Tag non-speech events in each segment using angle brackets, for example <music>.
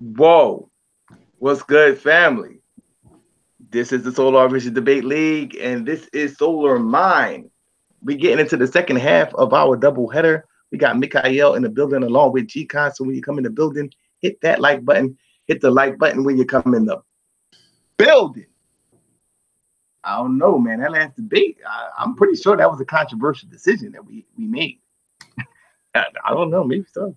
Whoa, what's good, family? This is the Solar Vision Debate League, and this is Solar Mind. We're getting into the second half of our double header. We got Mikael in the building along with G-Con. So when you come in the building, hit that like button. Hit the like button when you come in the building. I don't know, man. That last debate, I, am pretty sure that was a controversial decision that we we made. <laughs> I, I don't know, maybe so.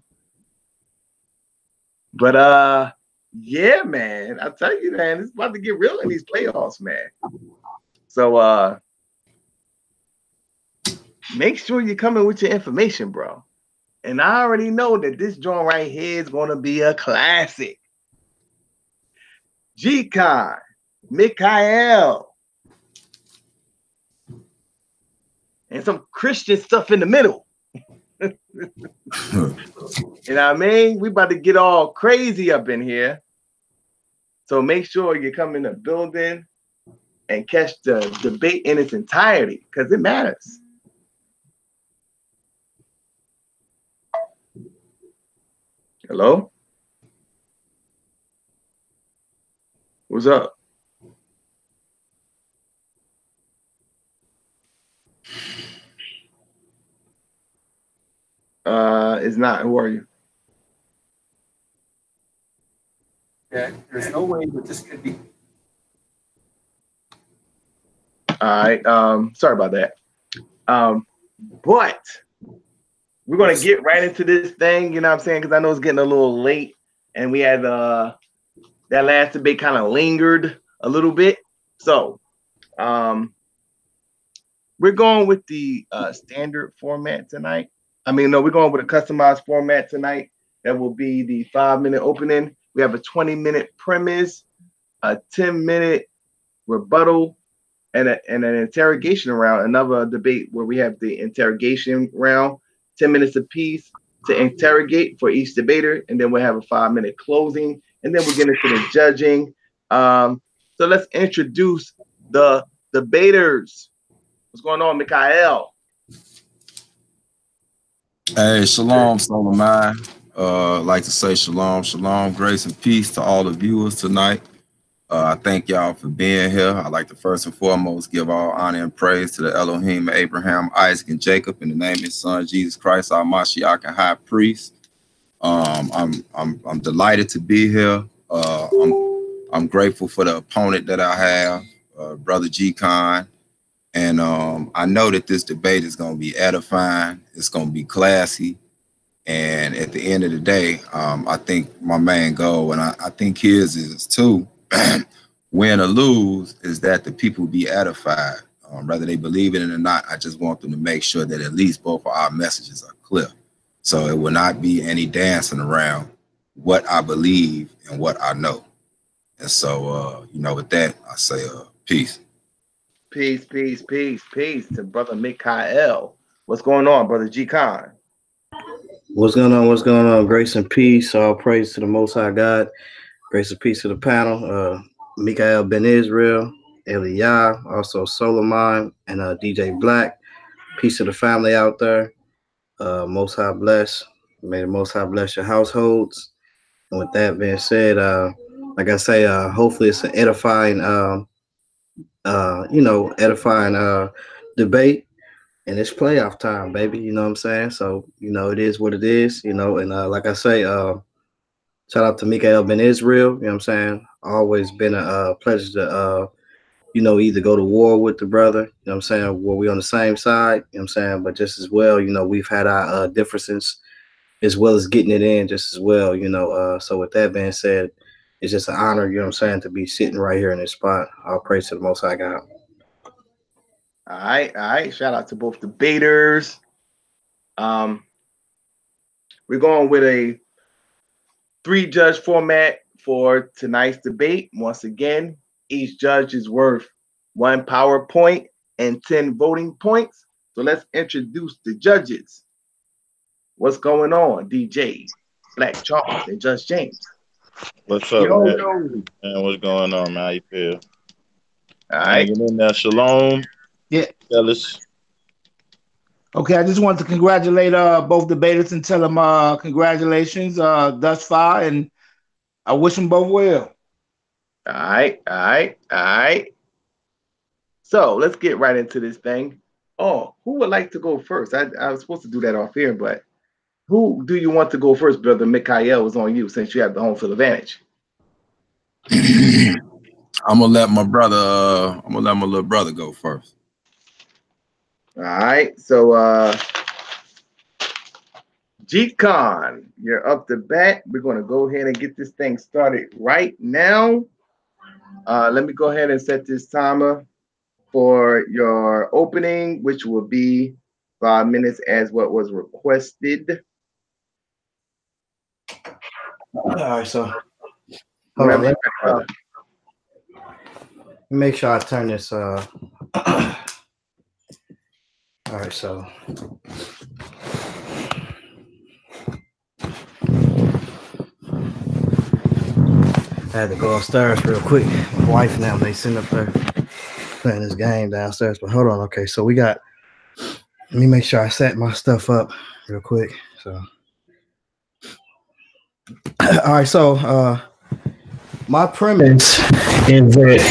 But uh, yeah, man. I tell you, man, it's about to get real in these playoffs, man. So uh make sure you come in with your information, bro. And I already know that this joint right here is gonna be a classic. G-Con, Mikael, and some Christian stuff in the middle. <laughs> you know what I mean? We about to get all crazy up in here. So make sure you come in the building and catch the debate in its entirety because it matters. Hello? What's up? Uh, is not. Who are you? Okay, there's no way that this could be. All right. Um, sorry about that. Um, but we're gonna get right into this thing, you know what I'm saying? Because I know it's getting a little late, and we had uh that last debate kind of lingered a little bit. So um we're going with the uh standard format tonight. I mean, no, we're going with a customized format tonight. That will be the five minute opening. We have a 20 minute premise, a 10 minute rebuttal, and, a, and an interrogation round. Another debate where we have the interrogation round, 10 minutes apiece to interrogate for each debater. And then we'll have a five minute closing. And then we'll get into the judging. Um, so let's introduce the debaters. What's going on, Mikael? Hey, shalom, Solomon. Uh, like to say shalom, shalom, grace and peace to all the viewers tonight. Uh, I thank y'all for being here. I'd like to first and foremost give all honor and praise to the Elohim, Abraham, Isaac, and Jacob in the name of his son, Jesus Christ, our Mashiach and High Priest. Um, I'm, I'm, I'm delighted to be here. Uh, I'm, I'm grateful for the opponent that I have, uh, Brother G-Con. And um, I know that this debate is going to be edifying. It's going to be classy. And at the end of the day, um, I think my main goal, and I, I think his is too, <clears throat> win or lose is that the people be edified. Um, whether they believe in it or not, I just want them to make sure that at least both of our messages are clear. So it will not be any dancing around what I believe and what I know. And so, uh, you know, with that, I say uh, peace. Peace, peace, peace, peace to brother Mikael. What's going on, brother G Con? What's going on? What's going on? Grace and peace. All praise to the Most High God. Grace and peace to the panel. Uh, Mikael Ben Israel, Eliyah, also Solomon, and uh, DJ Black. Peace to the family out there. Uh, Most High bless. May the Most High bless your households. And with that being said, uh, like I say, uh, hopefully it's an edifying, uh, uh, you know, edifying uh, debate. And it's playoff time, baby. You know what I'm saying? So, you know, it is what it is, you know, and uh, like I say, uh, Shout out to Mikael Ben Israel. You know what I'm saying? Always been a uh, pleasure to, uh, you know, either go to war with the brother, you know what I'm saying, where we on the same side, you know what I'm saying? But just as well, you know, we've had our uh, differences as well as getting it in just as well, you know. Uh, so with that being said, it's just an honor, you know what I'm saying, to be sitting right here in this spot. I'll praise to the most high God. All right, all right. Shout out to both debaters. Um, we're going with a three judge format for tonight's debate. Once again, each judge is worth one PowerPoint and 10 voting points. So let's introduce the judges. What's going on, DJ, Black Charles, and Judge James? What's up, yo, man? Yo. man? What's going on, man? How you feel? All right. in there. Shalom. Yeah. Fellas. Okay, I just wanted to congratulate uh, both debaters and tell them uh, congratulations uh, thus far, and I wish them both well. All right, all right, all right. So let's get right into this thing. Oh, who would like to go first? I, I was supposed to do that off here, but who do you want to go first, brother? Mikhail was on you since you have the home field advantage. <clears throat> I'm gonna let my brother. Uh, I'm gonna let my little brother go first. All right, so uh G Con, you're up to bat. We're gonna go ahead and get this thing started right now. Uh, let me go ahead and set this timer for your opening, which will be five minutes as what was requested. All right, so hold on, you're let ready, brother. make sure I turn this. Uh, all right, so I had to go upstairs real quick. My wife now they sitting up there playing this game downstairs. But hold on, okay. So we got. Let me make sure I set my stuff up real quick. So, all right. So, uh, my premise is that,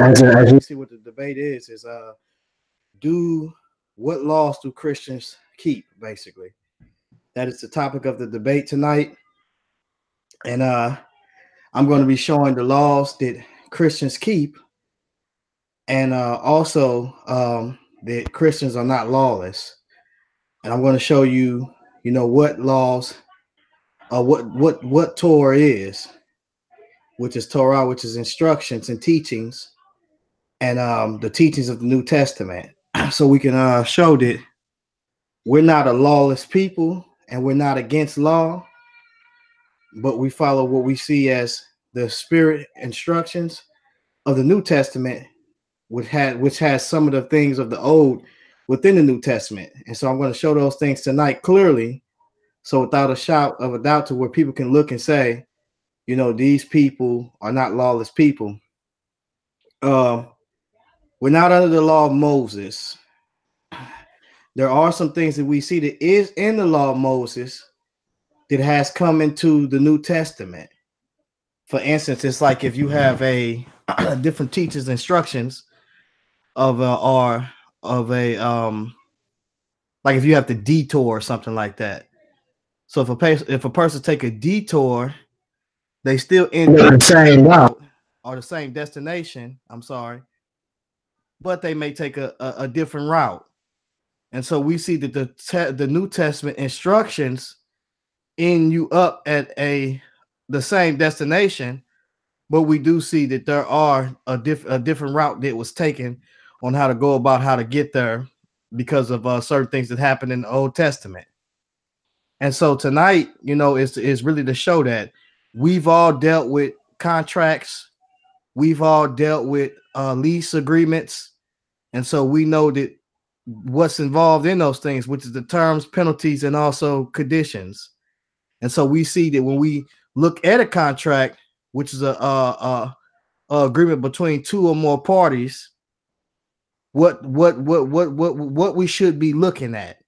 as, as you see, what the debate is, is uh, do what laws do Christians keep? Basically, that is the topic of the debate tonight and uh i'm going to be showing the laws that christians keep and uh also um that christians are not lawless and i'm going to show you you know what laws uh what what what torah is which is torah which is instructions and teachings and um the teachings of the new testament. <clears throat> So we can uh show that we're not a lawless people and we're not against law but we follow what we see as the spirit instructions of the New Testament, which had which has some of the things of the old within the New Testament. And so I'm going to show those things tonight clearly. So without a shout of a doubt to where people can look and say, you know, these people are not lawless people. Uh, we're not under the law of Moses. There are some things that we see that is in the law of Moses that has come into the New Testament. For instance, it's like if you have a <clears throat> different teachers' instructions of or of a um like if you have to detour or something like that. So if a person if a person take a detour, they still end up the same route or the same destination. I'm sorry, but they may take a, a, a different route. And so we see that the te- the New Testament instructions end you up at a the same destination, but we do see that there are a, diff- a different route that was taken on how to go about how to get there because of uh, certain things that happened in the Old Testament. And so tonight, you know, is is really to show that we've all dealt with contracts, we've all dealt with uh, lease agreements, and so we know that what's involved in those things, which is the terms, penalties, and also conditions. And so we see that when we look at a contract, which is a, a, a, a agreement between two or more parties, what what what what what what we should be looking at.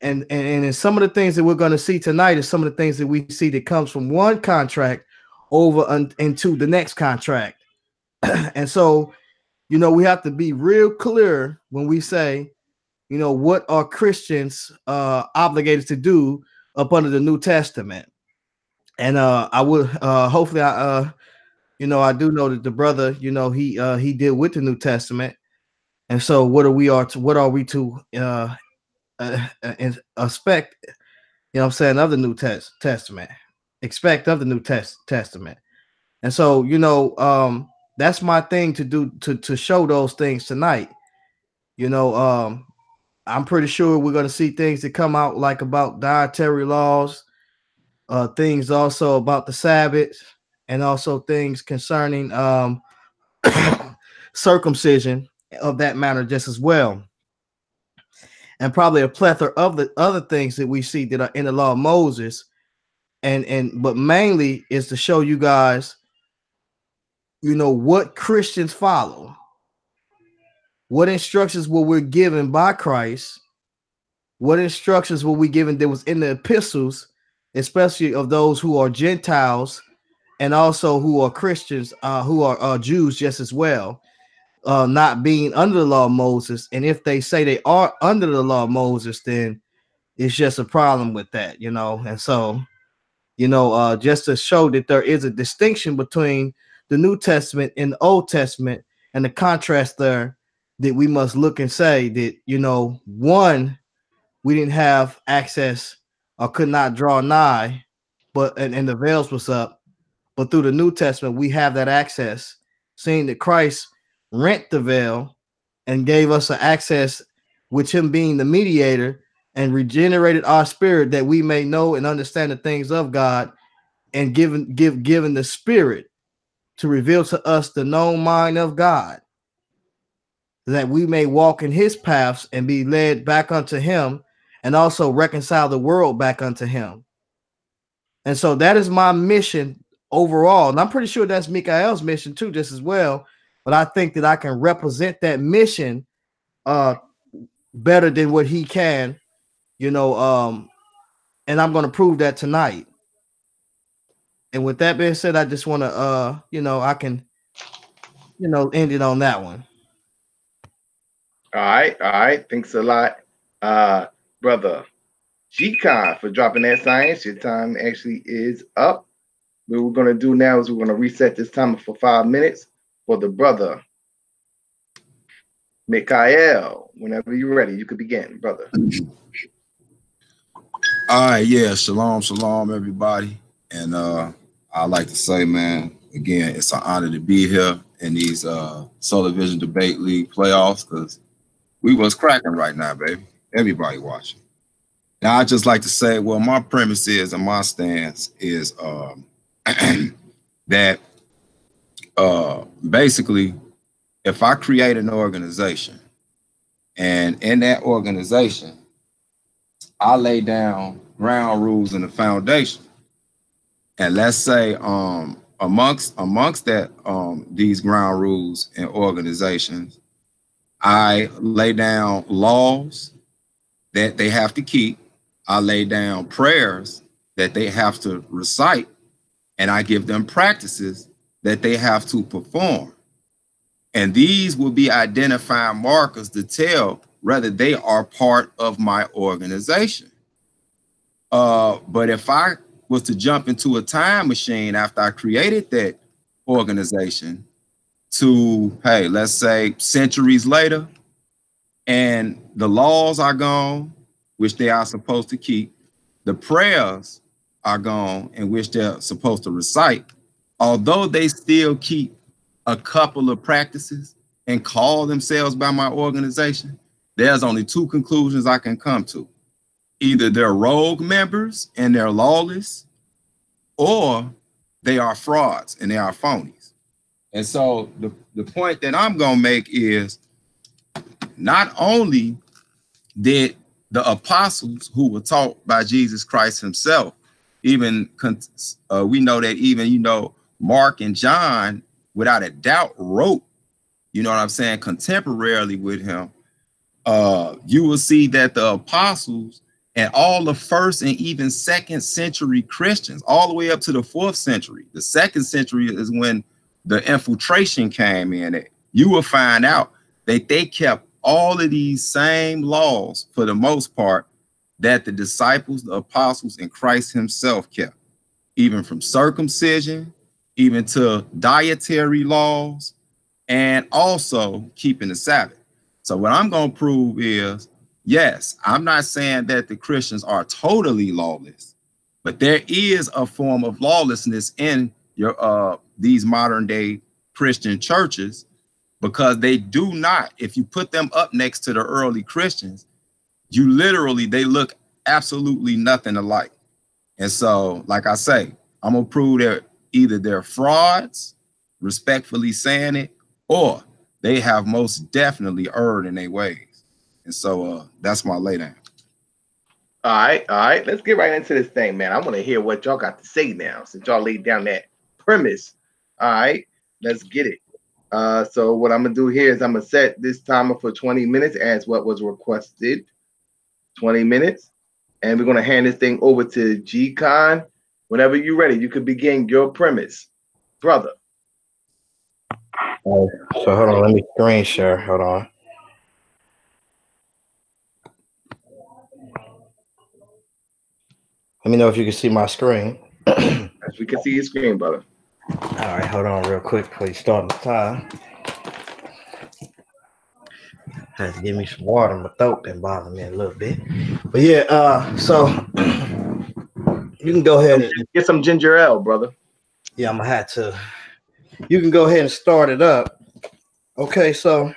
And and, and some of the things that we're going to see tonight is some of the things that we see that comes from one contract over un, into the next contract. <clears throat> and so, you know, we have to be real clear when we say, you know, what are Christians uh obligated to do up under the New Testament. And uh I would uh hopefully I uh you know I do know that the brother, you know, he uh he did with the New Testament. And so what are we are to what are we to uh, uh expect, you know I'm saying, of the New Test Testament, expect of the New Test Testament. And so, you know, um that's my thing to do to to show those things tonight. You know, um I'm pretty sure we're going to see things that come out like about dietary laws, uh, things also about the Sabbath, and also things concerning um, <coughs> circumcision of that matter just as well. And probably a plethora of the other things that we see that are in the law of Moses. And and but mainly is to show you guys, you know, what Christians follow what instructions were we given by Christ? What instructions were we given that was in the epistles especially of those who are Gentiles and also who are Christians, uh, who are uh, Jews just as well, uh, not being under the law of Moses. And if they say they are under the law of Moses, then it's just a problem with that, you know. And so, you know, uh, just to show that there is a distinction between the New Testament and the Old Testament and the contrast there that we must look and say that, you know, one, we didn't have access or could not draw nigh, but and, and the veils was up. But through the New Testament, we have that access, seeing that Christ rent the veil and gave us access, with him being the mediator, and regenerated our spirit that we may know and understand the things of God, and given give given the spirit to reveal to us the known mind of God, that we may walk in his paths and be led back unto him and also reconcile the world back unto him. And so that is my mission overall. And I'm pretty sure that's Mikael's mission too, just as well. But I think that I can represent that mission uh better than what he can, you know. Um, and I'm gonna prove that tonight. And with that being said, I just want to uh, you know, I can, you know, end it on that one. All right, all right. Thanks a lot, uh, brother G-Con for dropping that science. Your time actually is up. What we're gonna do now is we're gonna reset this timer for five minutes for the brother Mikael. Whenever you're ready, you could begin, brother. All right, yeah, shalom, shalom, everybody. And uh I like to say, man, again, it's an honor to be here in these uh Solar Vision Debate League playoffs because we was cracking right now, baby. Everybody watching. Now I just like to say, well, my premise is and my stance is um <clears throat> that uh basically if I create an organization and in that organization I lay down ground rules and the foundation. And let's say um amongst amongst that um these ground rules and organizations, I lay down laws that they have to keep. I lay down prayers that they have to recite, and I give them practices that they have to perform. And these will be identifying markers to tell whether they are part of my organization. Uh, but if I was to jump into a time machine after I created that organization to, hey, let's say centuries later, and the laws are gone, which they are supposed to keep, the prayers are gone, in which they're supposed to recite, although they still keep a couple of practices and call themselves by my organization, there's only two conclusions I can come to. Either they're rogue members and they're lawless, or they are frauds and they are phonies. And so the, the point that I'm going to make is not only did the apostles who were taught by Jesus Christ himself, even uh, we know that even, you know, Mark and John, without a doubt, wrote, you know what I'm saying, contemporarily with him. Uh, you will see that the apostles and all the first and even second century Christians, all the way up to the fourth century. The second century is when the infiltration came in. You will find out that they kept all of these same laws for the most part that the disciples, the apostles, and Christ himself kept, even from circumcision, even to dietary laws, and also keeping the Sabbath. So what I'm going to prove is Yes, I'm not saying that the Christians are totally lawless, but there is a form of lawlessness in your uh these modern day Christian churches because they do not, if you put them up next to the early Christians, you literally they look absolutely nothing alike. And so, like I say, I'm gonna prove that either they're frauds, respectfully saying it, or they have most definitely erred in their ways. And so uh that's my laydown. All right, all right. Let's get right into this thing, man. I want to hear what y'all got to say now since y'all laid down that premise. All right, let's get it. Uh, so what I'm gonna do here is I'm gonna set this timer for 20 minutes as what was requested. 20 minutes. and we're gonna hand this thing over to G Con. Whenever you're ready, you can begin your premise, brother. So hold on, let me screen share. Hold on. Let me know if you can see my screen. <clears throat> As we can see your screen, brother. All right, hold on real quick please. start the time. Had to give me some water. My throat been bothering me a little bit. But yeah, uh, so <clears throat> you can go ahead and Get some ginger ale, brother. yeah, I'm gonna have to. You can go ahead and start it up. Okay, so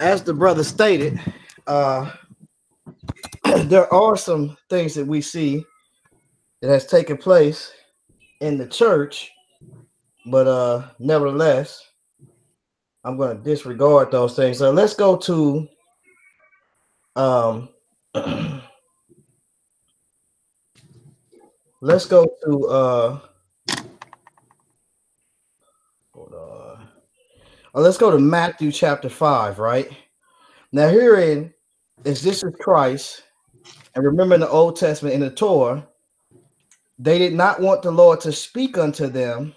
as the brother stated, uh, <clears throat> there are some things that we see that has taken place in the church, but uh, nevertheless, I'm going to disregard those things. So let's go to um, <clears throat> let's go to uh, hold on. Uh, let's go to Matthew chapter five. Right now, herein is this is Christ, and remember in the Old Testament in the Torah, they did not want the Lord to speak unto them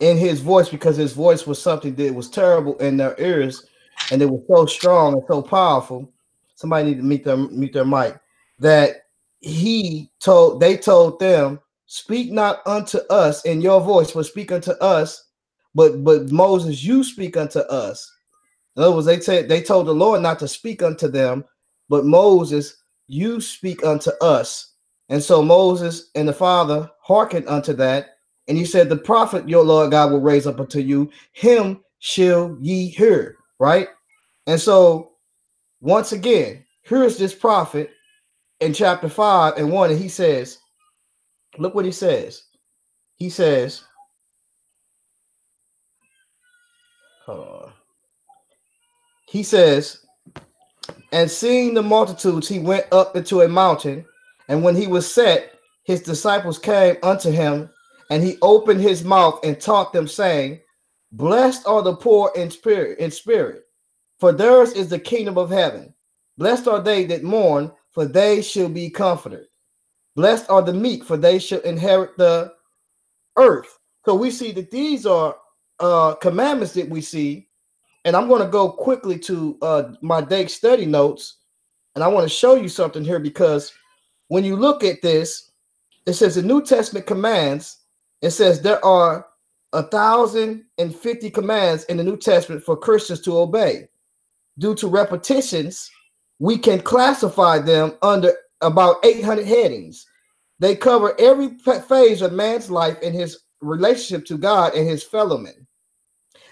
in his voice because his voice was something that was terrible in their ears and it was so strong and so powerful. Somebody need to mute their mute their mic that he told they told them, Speak not unto us in your voice, but speak unto us, but but Moses, you speak unto us. In other words, they said they told the Lord not to speak unto them, but Moses, you speak unto us. And so Moses and the Father hearkened unto that. And he said, The prophet your Lord God will raise up unto you, him shall ye hear. Right? And so, once again, here's this prophet in chapter 5 and 1, and he says, Look what he says. He says, on. He says, And seeing the multitudes, he went up into a mountain, and when he was set, his disciples came unto him, and he opened his mouth and taught them, saying, Blessed are the poor in spirit, in spirit, for theirs is the kingdom of heaven. Blessed are they that mourn, for they shall be comforted. Blessed are the meek, for they shall inherit the earth. So we see that these are uh, commandments that we see, and I'm going to go quickly to uh, my Dake study notes, and I want to show you something here because when you look at this, it says the New Testament commands. It says there are a thousand and fifty commands in the New Testament for Christians to obey. Due to repetitions, we can classify them under about 800 headings. They cover every phase of man's life and his relationship to God and his fellow men.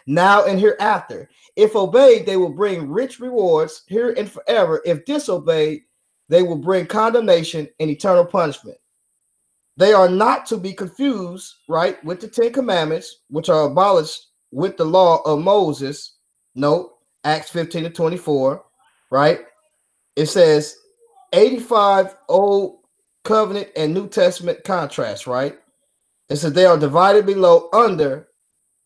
Now and hereafter, if obeyed, they will bring rich rewards here and forever. If disobeyed, they will bring condemnation and eternal punishment. They are not to be confused, right, with the Ten Commandments, which are abolished with the law of Moses. Note Acts 15 to 24, right? It says 85 Old Covenant and New Testament contrast, right? It says they are divided below under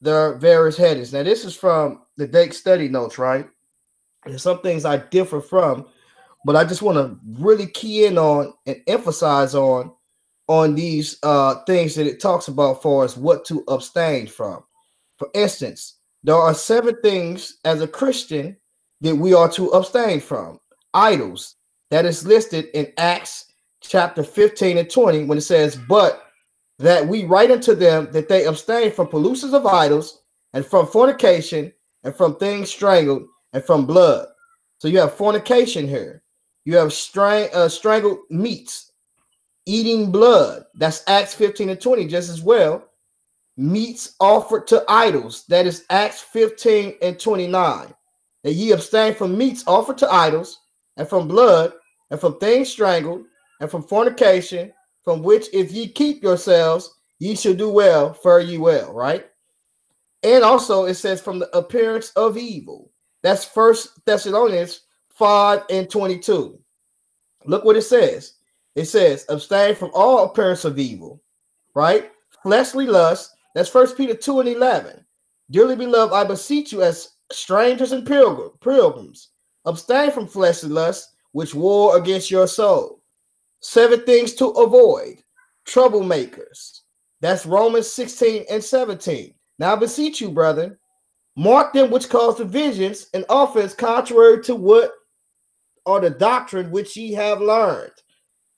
their various headings. Now, this is from the Dake study notes, right? There's some things I differ from, but I just want to really key in on and emphasize on on these uh things that it talks about for us what to abstain from. For instance, there are seven things as a Christian that we are to abstain from. Idols, that is listed in Acts chapter 15 and 20 when it says, But that we write unto them that they abstain from pollutions of idols and from fornication and from things strangled and from blood. So you have fornication here. You have strang- uh, strangled meats, eating blood. That's Acts 15 and 20 just as well. Meats offered to idols. That is Acts 15 and 29. That ye abstain from meats offered to idols and from blood and from things strangled and from fornication, from which if ye keep yourselves, ye shall do well, fare ye well, right? And also it says from the appearance of evil. That's first Thessalonians 5 and 22. Look what it says. It says, abstain from all appearance of evil, right? Fleshly lust. That's first Peter 2 and 11. Dearly beloved, I beseech you as strangers and pilgrims, abstain from fleshly lust which war against your soul. Seven things to avoid troublemakers. That's Romans 16 and 17. Now I beseech you, brethren, mark them which cause divisions and offense contrary to what are the doctrine which ye have learned.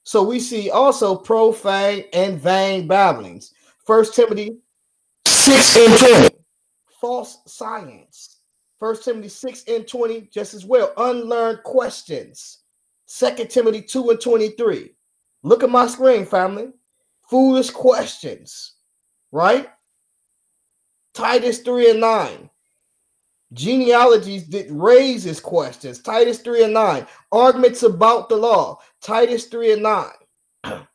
So we see also profane and vain babblings. First Timothy 6 and 10. False science. First Timothy 6 and 20, just as well. Unlearned questions. Second Timothy 2 and 23. Look at my screen, family. Foolish questions, right? Titus 3 and 9. Genealogies that raises questions. Titus 3 and 9. Arguments about the law. Titus 3 and 9. <clears throat>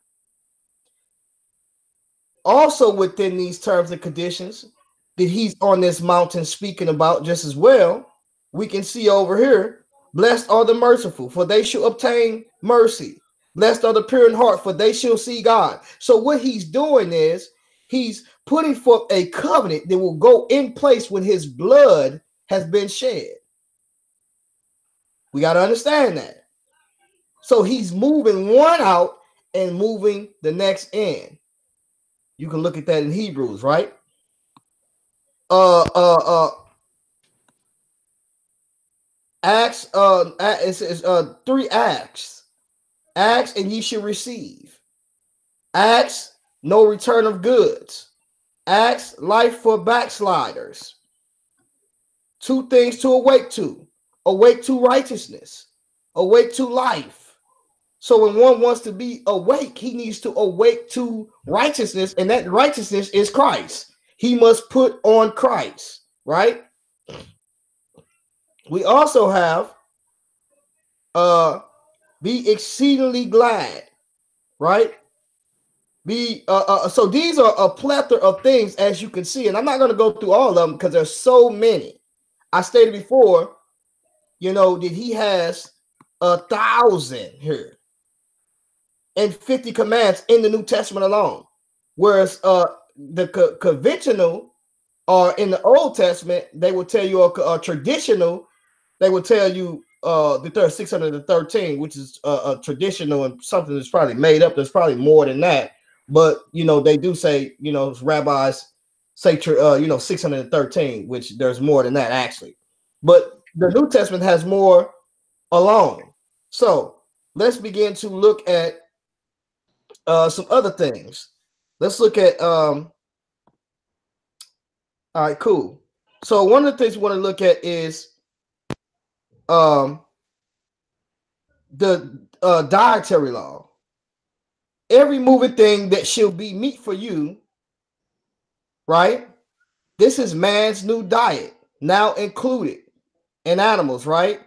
also, within these terms and conditions that he's on this mountain speaking about just as well, we can see over here blessed are the merciful, for they shall obtain mercy. Blessed are the pure in heart, for they shall see God. So, what he's doing is he's putting forth a covenant that will go in place when his blood has been shed. We got to understand that. So he's moving one out and moving the next in. You can look at that in Hebrews, right? Uh uh uh Acts uh it's, uh three acts. Acts and ye shall receive. Acts no return of goods. Acts life for backsliders. Two things to awake to awake to righteousness, awake to life. So when one wants to be awake, he needs to awake to righteousness, and that righteousness is Christ. He must put on Christ, right? We also have uh be exceedingly glad, right? Be uh, uh so these are a plethora of things as you can see, and I'm not going to go through all of them because there's so many. I stated before, you know, that he has a thousand here and 50 commands in the New Testament alone. Whereas uh the co- conventional or in the Old Testament, they will tell you a, a traditional, they will tell you uh that there's 613, which is a, a traditional and something that's probably made up. There's probably more than that, but you know, they do say, you know, rabbis say uh, you know 613 which there's more than that actually. But the new testament has more alone so let's begin to look at uh, some other things let's look at um all right cool so one of the things we want to look at is um the uh, dietary law every moving thing that shall be meat for you right? This is man's new diet, now included in animals, right?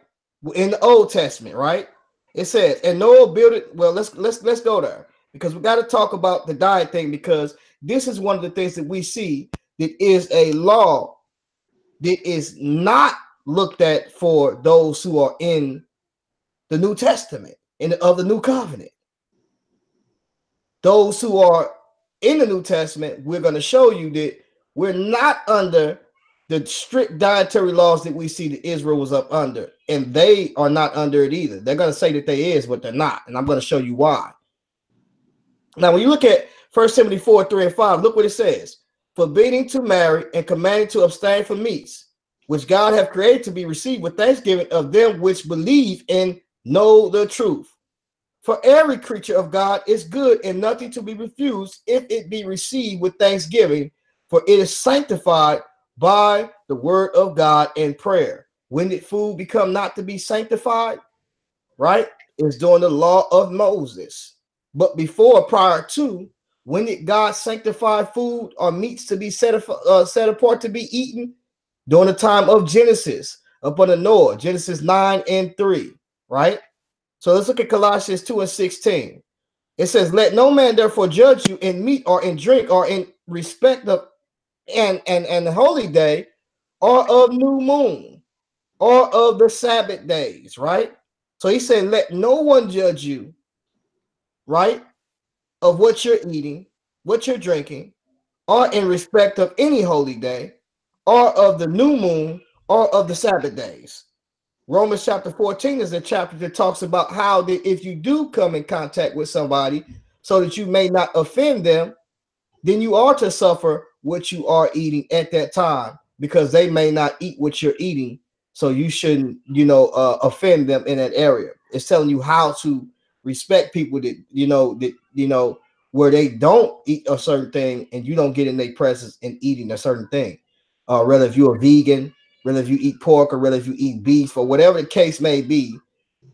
In the Old Testament, right? It says, and Noah built it. Well, let's let's let's go there because we got to talk about the diet thing because this is one of the things that we see that is a law that is not looked at for those who are in the New Testament in the, of the New Covenant. Those who are in the New Testament, we're going to show you that we're not under the strict dietary laws that we see that Israel was up under, and they are not under it either. They're going to say that they is, but they're not, and I'm going to show you why. Now, when you look at First Timothy 4, 3 and 5, look what it says. Forbidding to marry and commanding to abstain from meats, which God have created to be received with thanksgiving of them which believe and know the truth. For every creature of God is good and nothing to be refused if it be received with thanksgiving, for it is sanctified by the word of God and prayer. When did food become not to be sanctified? Right? It's during the law of Moses. But before, prior to, when did God sanctify food or meats to be set, uh, set apart to be eaten? During the time of Genesis, upon the Noah, Genesis 9 and 3, right? So let's look at Colossians 2 and 16. It says, Let no man therefore judge you in meat or in drink or in respect of and and and the holy day or of new moon or of the Sabbath days, right? So he said, Let no one judge you, right? Of what you're eating, what you're drinking, or in respect of any holy day, or of the new moon, or of the Sabbath days. Romans chapter 14 is a chapter that talks about how that if you do come in contact with somebody so that you may not offend them, then you are to suffer what you are eating at that time because they may not eat what you're eating. So you shouldn't, you know, uh, offend them in that area. It's telling you how to respect people that, you know, that, you know, where they don't eat a certain thing and you don't get in their presence and eating a certain thing. Uh, whether if you're a vegan, whether if you eat pork or whether if you eat beef or whatever the case may be,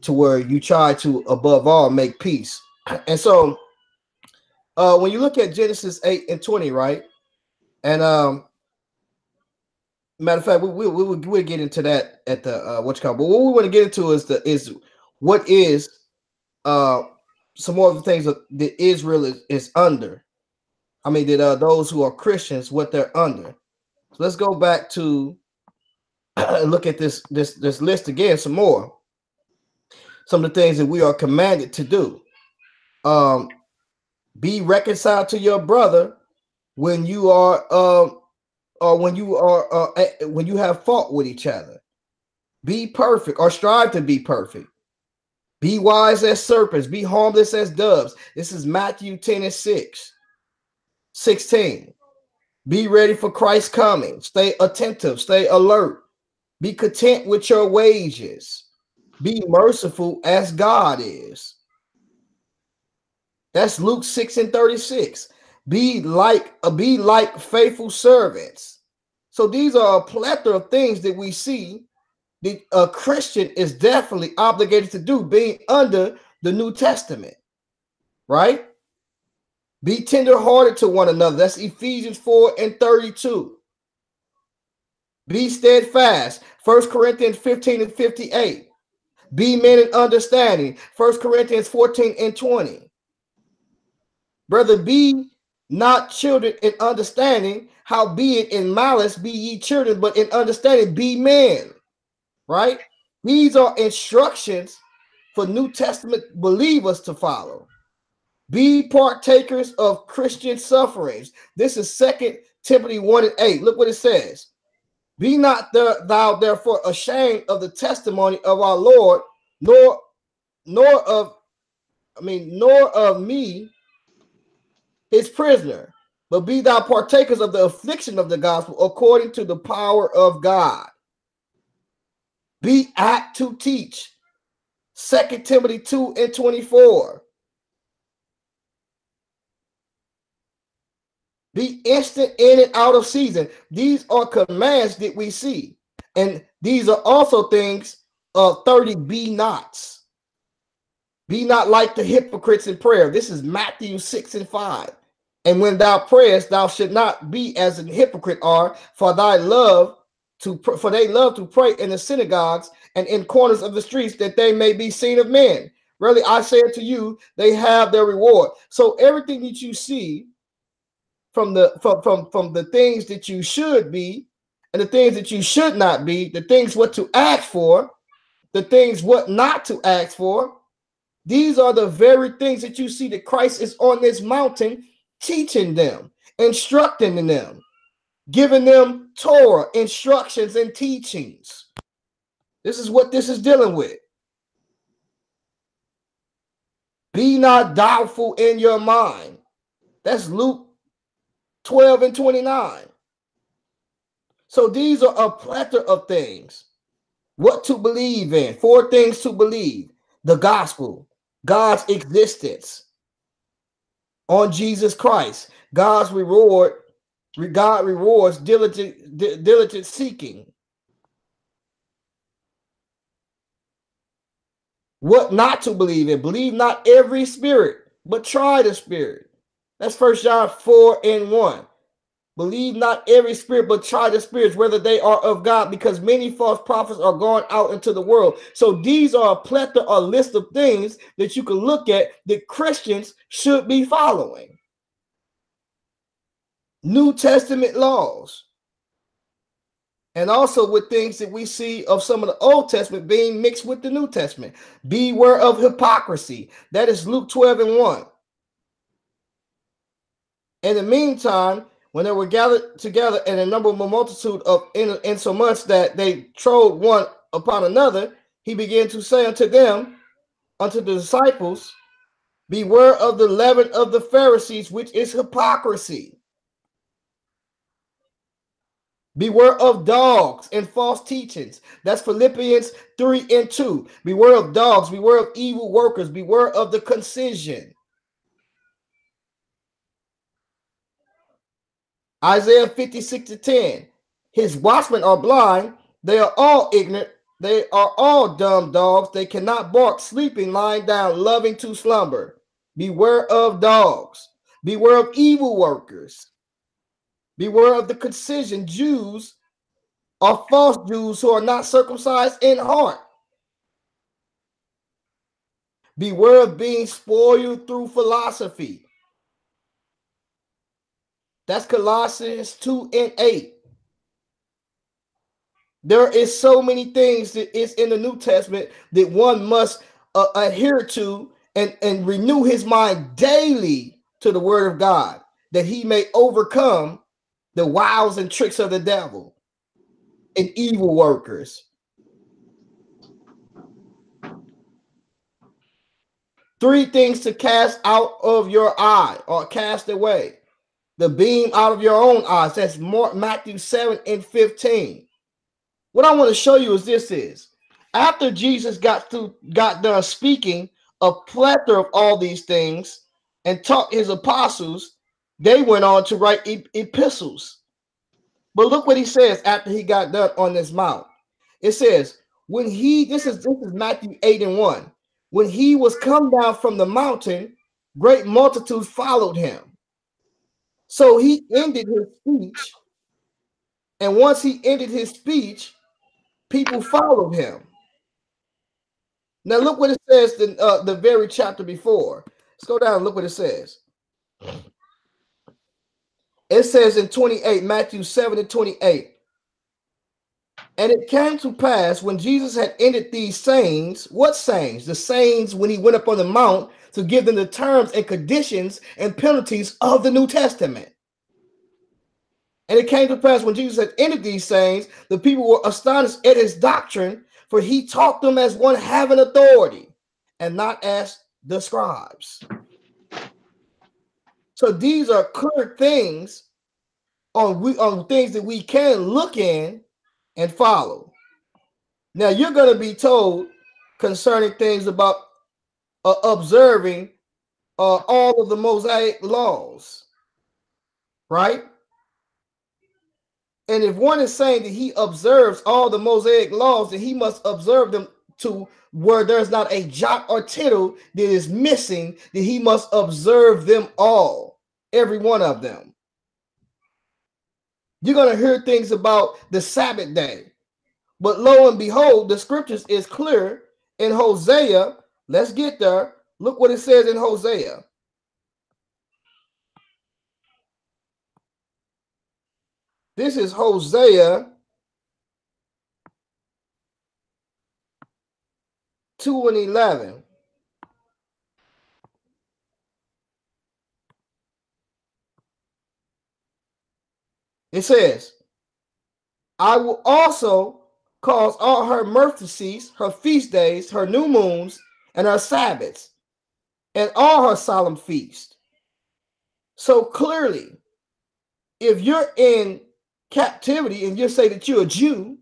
to where you try to above all make peace. <clears throat> And so uh when you look at Genesis 8 and 20, right? And um matter of fact, we we we will we'll get into that at the uh what you call, but what we want to get into is the is what is uh some more of the things that, Israel is, is under. I mean, that uh those who are Christians, what they're under. So let's go back to <clears throat> look at this this this list again some more. Some of the things that we are commanded to do. Um, be reconciled to your brother when you are uh, or when you are uh, when you have fought with each other. Be perfect or strive to be perfect. Be wise as serpents, be harmless as doves. This is Matthew 10 and 6. 16. Be ready for Christ's coming. Stay attentive, stay alert. Be content with your wages. Be merciful as God is. That's Luke 6 and 36. Be like uh, be like faithful servants. So these are a plethora of things that we see that a Christian is definitely obligated to do, being under the New Testament, right? Be tenderhearted to one another. That's Ephesians 4 and 32. Be steadfast. First Corinthians 15 and 58. Be men in understanding. First Corinthians 14 and 20. Brother, be not children in understanding, how be it in malice be ye children, but in understanding be men. Right? These are instructions for New Testament believers to follow. Be partakers of Christian sufferings. This is Second Timothy 1 and 8. Look what it says. Be not thou therefore ashamed of the testimony of our Lord, nor nor of I mean, nor of me, his prisoner, but be thou partakers of the affliction of the gospel according to the power of God. Be apt to teach. Second Timothy 2 and 24. Be instant in and out of season. These are commands that we see. And these are also things of 30 be nots. Be not like the hypocrites in prayer. This is Matthew 6 and 5. And when thou prayest, thou should not be as an hypocrite are, for thy love to for they love to pray in the synagogues and in corners of the streets that they may be seen of men. Really, I say to you, they have their reward. So everything that you see from the from, from from the things that you should be and the things that you should not be, the things what to ask for, the things what not to ask for. These are the very things that you see that Christ is on this mountain teaching them, instructing them, giving them Torah instructions and teachings. This is what this is dealing with. Be not doubtful in your mind. That's Luke 12 and 29. So these are a plethora of things. What to believe in, four things to believe the gospel, God's existence on Jesus Christ, God's reward, God rewards diligent, diligent seeking. What not to believe in? Believe not every spirit, but try the spirit. That's First John 4 and 1. Believe not every spirit, but try the spirits, whether they are of God, because many false prophets are going out into the world. So these are a plethora, a list of things that you can look at that Christians should be following. New Testament laws. And also with things that we see of some of the Old Testament being mixed with the New Testament. Beware of hypocrisy. That is Luke 12 and 1. In the meantime, when they were gathered together in a number of a multitude of in, in so much that they trod one upon another, he began to say unto them, unto the disciples, Beware of the leaven of the Pharisees, which is hypocrisy. Beware of dogs and false teachings. That's Philippians 3 and 2. Beware of dogs, beware of evil workers, beware of the concision. Isaiah 56 to 10. His watchmen are blind, they are all ignorant, they are all dumb dogs, they cannot bark, sleeping, lying down, loving to slumber. Beware of dogs, beware of evil workers, beware of the concision. Jews are false Jews who are not circumcised in heart. Beware of being spoiled through philosophy. That's Colossians 2 and 8. There is so many things that is in the New Testament that one must uh, adhere to and, and renew his mind daily to the word of God that he may overcome the wiles and tricks of the devil and evil workers. Three things to cast out of your eye or cast away the beam out of your own eyes. That's more Matthew 7 and 15. What I want to show you is this is after Jesus got to got done speaking a plethora of all these things and taught his apostles, they went on to write epistles. But look what he says after he got done on this mount. It says, when he this is this is Matthew 8 and 1. When he was come down from the mountain, great multitudes followed him. So he ended his speech. And once he ended his speech, people followed him. Now look what it says in uh, the very chapter before. Let's go down and look what it says. It says in 28, Matthew 7 and 28. And it came to pass when Jesus had ended these sayings, what sayings? The sayings when he went up on the mount to give them the terms and conditions and penalties of the New Testament. And it came to pass when Jesus had ended these sayings, the people were astonished at his doctrine, for he taught them as one having authority and not as the scribes. So these are clear things on we on things that we can look in and follow. Now you're going to be told concerning things about uh, observing uh, all of the Mosaic laws, right? And if one is saying that he observes all the Mosaic laws, then he must observe them to where there's not a jot or tittle that is missing, that he must observe them all, every one of them. You're going to hear things about the Sabbath day. But lo and behold, the scriptures is clear in Hosea Let's get there. Look what it says in Hosea. This is Hosea 2 and 11. It says, I will also cause all her mirth to cease, her feast days, her new moons, and her Sabbaths and all her solemn feasts. So clearly, if you're in captivity and you say that you're a Jew,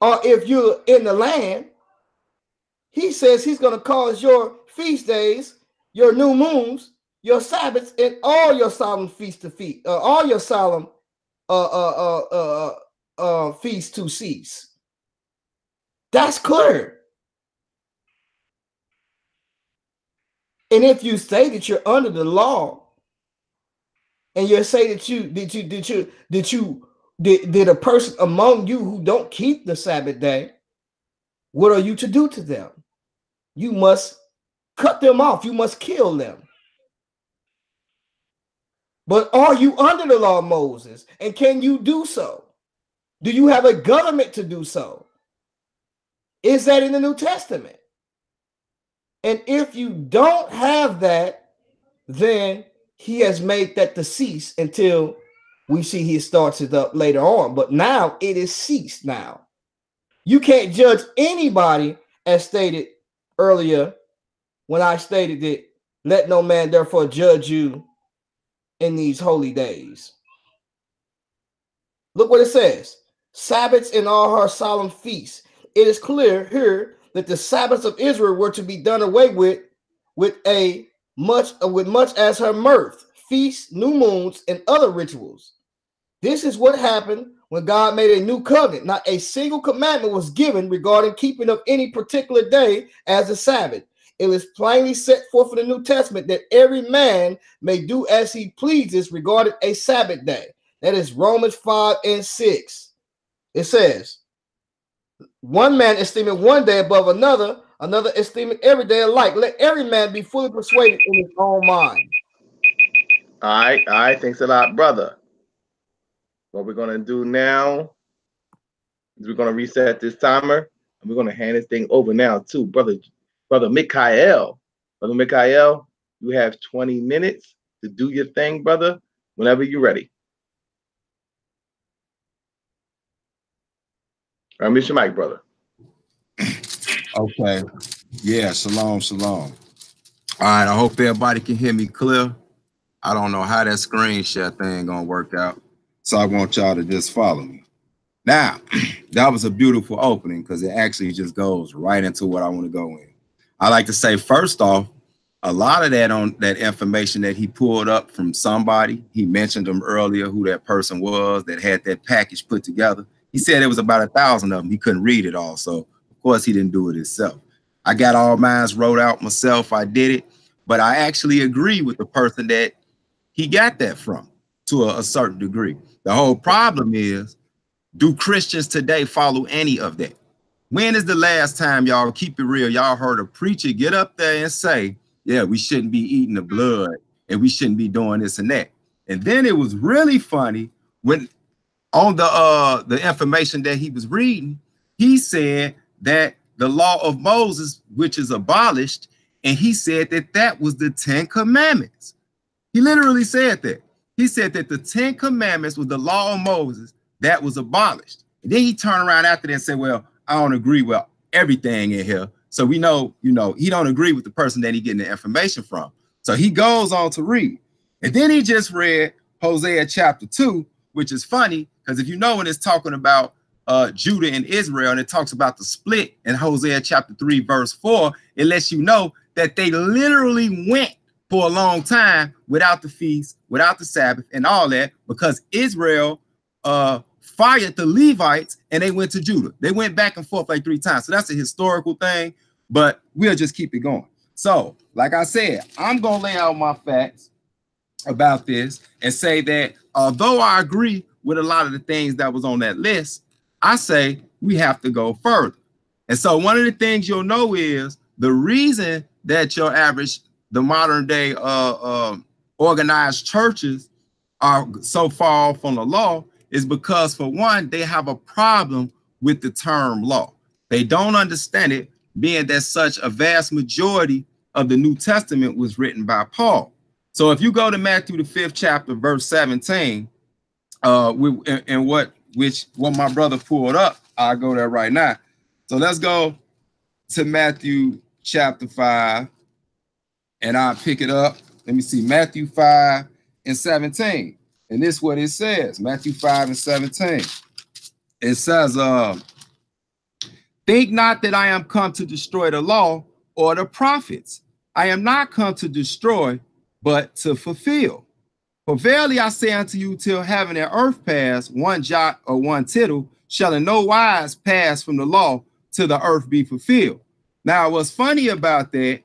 or if you're in the land, he says he's going to cause your feast days, your new moons, your Sabbaths, and all your solemn feasts to feast, uh, all your solemn uh, uh, uh, uh, uh, feasts to cease. That's clear. And if you say that you're under the law, and you say that you did you did you did you did, did a person among you who don't keep the Sabbath day, what are you to do to them? You must cut them off, you must kill them. But are you under the law of Moses? And can you do so? Do you have a government to do so? Is that in the New Testament? And if you don't have that, then he has made that to cease until we see he starts it up later on. But now it is ceased now. You can't judge anybody, as stated earlier when I stated that let no man therefore judge you in these holy days. Look what it says Sabbaths and all her solemn feasts. It is clear here that the Sabbaths of Israel were to be done away with with a much uh, with much as her mirth, feasts, new moons, and other rituals. This is what happened when God made a new covenant. Not a single commandment was given regarding keeping of any particular day as a Sabbath. It is plainly set forth in the New Testament that every man may do as he pleases regarding a Sabbath day. That is Romans 5 and 6. It says, One man esteeming one day above another, another esteeming every day alike. Let every man be fully persuaded in his own mind. All right, all right. Thanks a lot, brother. What we're gonna do now is we're gonna reset this timer and we're gonna hand this thing over now to brother, brother Mikhail. Brother Mikhail, you have 20 minutes to do your thing, brother, whenever you're ready. Right, miss your mic, brother. Okay. Yeah, shalom, shalom. All right, I hope everybody can hear me clear. I don't know how that screen share thing gonna work out. So I want y'all to just follow me. Now, <clears throat> that was a beautiful opening because it actually just goes right into what I want to go in. I like to say, first off, a lot of that on that information that he pulled up from somebody, he mentioned them earlier, who that person was that had that package put together. He said it was about a thousand of them. He couldn't read it all. So of course he didn't do it himself. I got all mines wrote out myself. I did it, but I actually agree with the person that he got that from to a, a certain degree. The whole problem is, do Christians today follow any of that? When is the last time y'all keep it real? Y'all heard a preacher get up there and say, Yeah, we shouldn't be eating the blood and we shouldn't be doing this and that. And then it was really funny when on the uh the information that he was reading, he said that the law of Moses, which is abolished, and he said that that was the Ten Commandments. He literally said that. He said that the Ten Commandments was the law of Moses that was abolished. And then he turned around after that and said, Well, I don't agree with everything in here. So we know, you know, he don't agree with the person that he getting the information from. So he goes on to read. And then he just read Hosea chapter 2, which is funny because if you know when it's talking about uh, Judah and Israel and it talks about the split in Hosea chapter 3, verse 4, it lets you know that they literally went for a long time without the feast, without the Sabbath, and all that because Israel uh, fired the Levites and they went to Judah. They went back and forth like three times. So that's a historical thing, but we'll just keep it going. So, like I said, I'm going to lay out my facts about this and say that although I agree with a lot of the things that was on that list, I say we have to go further. And so one of the things you'll know is the reason that your average, the modern day uh, uh, organized churches are so far off on the law is because for one, they have a problem with the term law. They don't understand it, being that such a vast majority of the New Testament was written by Paul. So if you go to Matthew the fifth chapter, verse 17, uh, and, and what which what my brother pulled up, I'll go there right now. So let's go to Matthew chapter 5, and I'll pick it up. Let me see, Matthew 5 and 17. And this is what it says, Matthew 5 and 17. It says, uh, think not that I am come to destroy the law or the prophets. I am not come to destroy, but to fulfill. For verily I say unto you, till heaven and earth pass, one jot or one tittle shall in no wise pass from the law till the earth be fulfilled. Now, what's funny about that,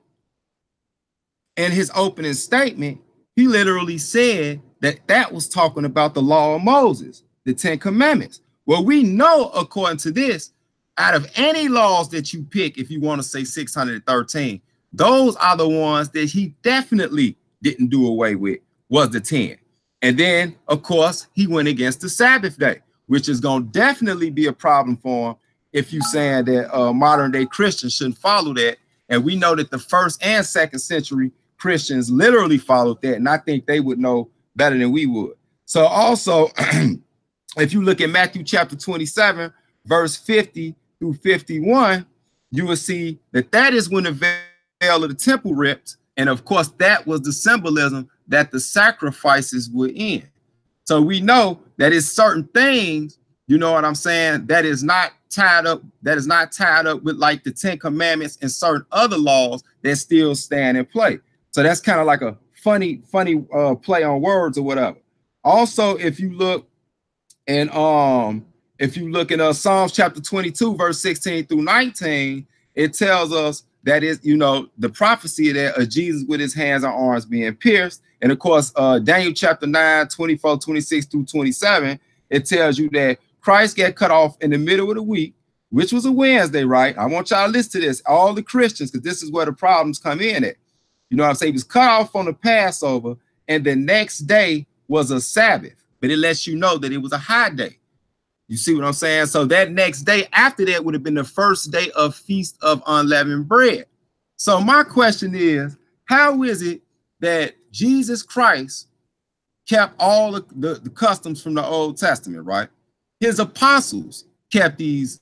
in his opening statement, he literally said that that was talking about the law of Moses, the Ten Commandments. Well, we know according to this, out of any laws that you pick, if you want to say 613, those are the ones that he definitely didn't do away with, was the 10. And then, of course, he went against the Sabbath day, which is going to definitely be a problem for him if you saying that uh, modern day Christians shouldn't follow that. And we know that the first and second century Christians literally followed that. And I think they would know better than we would. So also, <clears throat> if you look at Matthew chapter 27, verse 50 through 51, you will see that that is when the veil of the temple ripped. And of course, that was the symbolism that the sacrifices were in. So we know that it's certain things, you know what I'm saying, that is not tied up, that is not tied up with like the Ten Commandments and certain other laws that still stand in play. So that's kind of like a funny, funny uh, play on words or whatever. Also, if you look and um, if you look in uh, Psalms chapter 22, verse 16 through 19, it tells us that is, you know, the prophecy that of Jesus with his hands and arms being pierced. And of course, uh, Daniel chapter 9, 24, 26 through 27, it tells you that Christ got cut off in the middle of the week, which was a Wednesday, right? I want y'all to listen to this, all the Christians, because this is where the problems come in at. You know what I'm saying? He was cut off on the Passover, and the next day was a Sabbath, but it lets you know that it was a high day. You see what I'm saying? So that next day after that would have been the first day of Feast of Unleavened Bread. So my question is, how is it that Jesus Christ kept all the, the, the customs from the Old Testament, right? His apostles kept these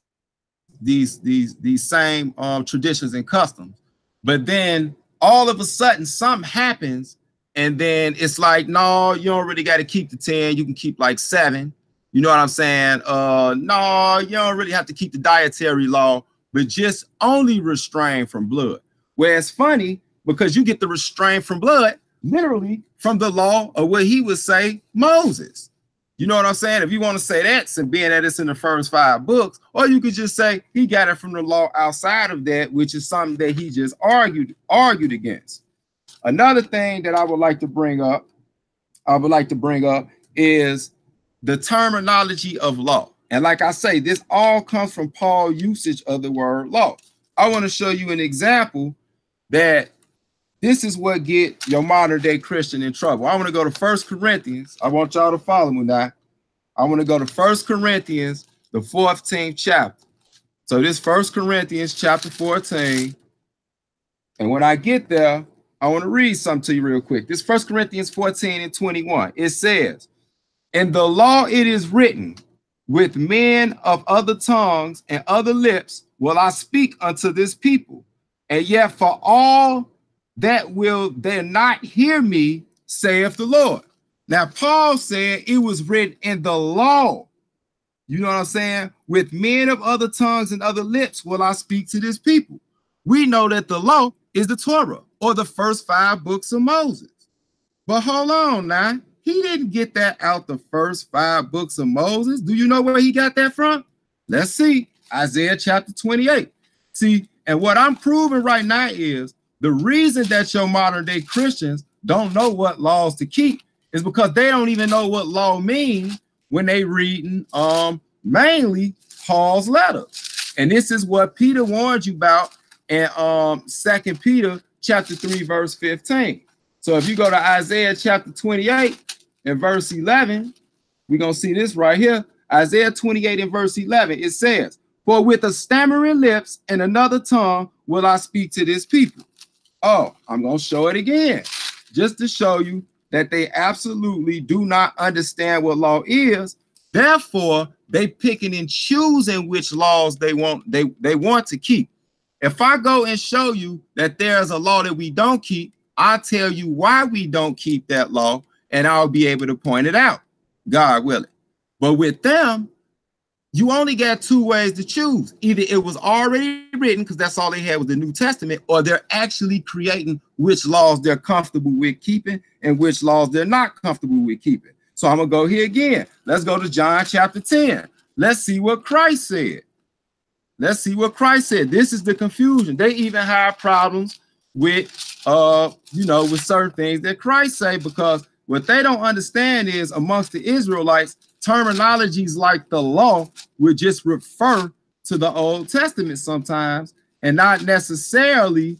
these these these same um, traditions and customs, but then all of a sudden something happens and then it's like no you don't really got to keep the 10 you can keep like seven. You know what i'm saying? Uh no you don't really have to keep the dietary law but just only restrain from blood. Where it's funny because you get the restraint from blood literally from the law of what he would say moses you know what I'm saying? If you want to say that, and being that it's in the first five books, or you could just say he got it from the law outside of that, which is something that he just argued argued against. Another thing that I would like to bring up, I would like to bring up is the terminology of law. And like I say, this all comes from Paul usage of the word law. I want to show you an example that this is what get your modern day Christian in trouble. I want to go to First Corinthians. I want y'all to follow me now. I want to go to First Corinthians, the 14th chapter. So this First Corinthians chapter 14. And when I get there, I want to read something to you real quick. This First Corinthians 14 and 21. It says, In the law it is written, with men of other tongues and other lips will I speak unto this people. And yet for all that will they not hear me, saith the Lord. Now, Paul said it was written in the law. You know what I'm saying? With men of other tongues and other lips will I speak to this people. We know that the law is the Torah or the first five books of Moses. But hold on now. He didn't get that out the first five books of Moses. Do you know where he got that from? Let's see. Isaiah chapter 28. See, and what I'm proving right now is the reason that your modern day Christians don't know what laws to keep is because they don't even know what law means when they reading um mainly Paul's letter. And this is what Peter warned you about in um second Peter chapter 3 verse 15. So if you go to Isaiah chapter 28 and verse 11, we're going to see this right here. Isaiah 28 and verse 11, it says, For with a stammering lips and another tongue will I speak to this people. Oh, I'm going to show it again just to show you that they absolutely do not understand what law is. Therefore, they picking and choosing which laws they want they, they want to keep. If I go and show you that there's a law that we don't keep, I'll tell you why we don't keep that law, and I'll be able to point it out, God willing. But with them, you only got two ways to choose. Either it was already written, because that's all they had was the New Testament, or they're actually creating which laws they're comfortable with keeping and which laws they're not comfortable with keeping. So I'm gonna go here again. Let's go to John chapter 10. Let's see what Christ said. Let's see what Christ said. This is the confusion. They even have problems with uh, you know, with certain things that Christ say, because what they don't understand is amongst the Israelites, terminologies like the law would just refer to the Old Testament sometimes and not necessarily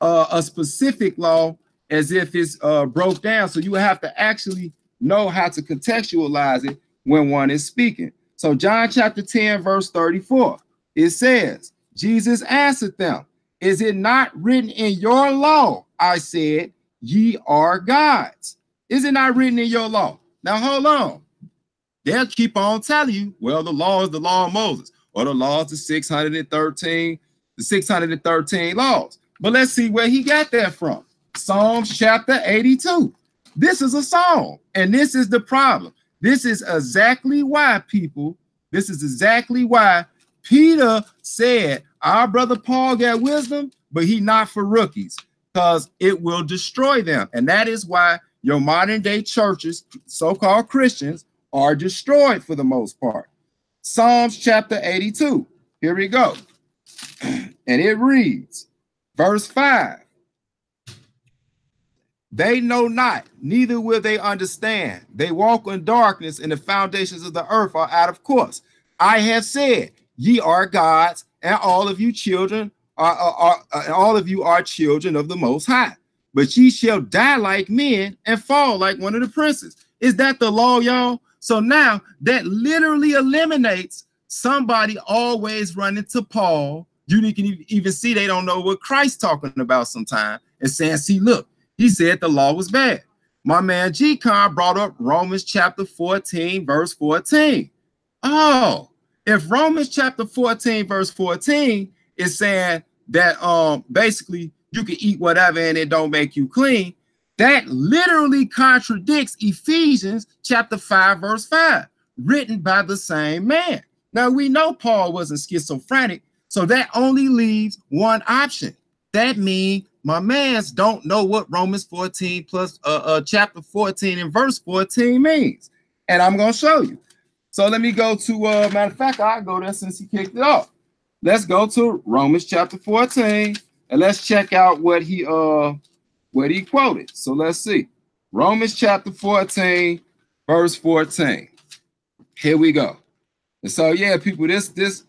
uh, a specific law as if it's uh, broke down. So you have to actually know how to contextualize it when one is speaking. So John chapter 10, verse 34, it says, Jesus answered them, Is it not written in your law? I said, Ye are gods. Is it not written in your law? Now hold on. They'll keep on telling you, well, the law is the law of Moses. or the laws of 613, the 613 laws. But let's see where he got that from. Psalms chapter 82. This is a song, and this is the problem. This is exactly why people, this is exactly why Peter said, Our brother Paul got wisdom, but he not for rookies, because it will destroy them. And that is why your modern day churches, so-called Christians, are destroyed for the most part. Psalms chapter 82. Here we go. <clears throat> And it reads, verse 5 They know not, neither will they understand. They walk in darkness, and the foundations of the earth are out of course. I have said, Ye are gods, and all of you children are, are, are, all of you are children of the Most High. But ye shall die like men and fall like one of the princes. Is that the law, y'all? So now that literally eliminates somebody always running to Paul. You can even see they don't know what Christ talking about sometime and saying, see, look, he said the law was bad. My man G Con brought up Romans chapter 14, verse 14. Oh, if Romans chapter 14, verse 14 is saying that um basically you can eat whatever and it don't make you clean, that literally contradicts Ephesians chapter 5, verse 5, written by the same man. Now we know Paul wasn't schizophrenic, so that only leaves one option. That means my mans don't know what Romans 14 plus uh, uh chapter 14 and verse 14 means. And I'm gonna show you. So let me go to uh matter of fact, I'll go there since he kicked it off. Let's go to Romans chapter 14 and let's check out what he uh what he quoted. So let's see. Romans chapter 14, verse 14. Here we go. And so yeah, people, this this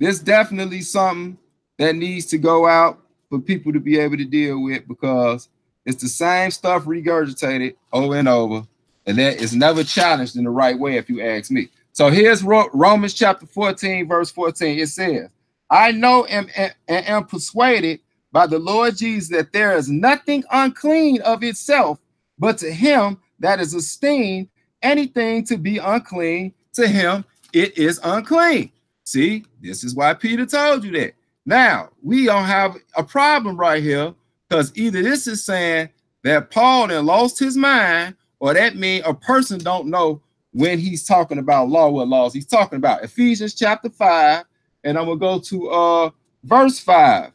this definitely something that needs to go out for people to be able to deal with because it's the same stuff regurgitated over and over, and that is never challenged in the right way, if you ask me. So here's Romans chapter 14, verse 14. It says, I know and, and, and am persuaded by the Lord Jesus that there is nothing unclean of itself, but to him that is esteemed anything to be unclean, to him it is unclean. See, this is why Peter told you that. Now, we don't have a problem right here because either this is saying that Paul then lost his mind, or that means a person don't know when he's talking about law, what laws he's talking about. Ephesians chapter 5, and I'm gonna go to uh verse 5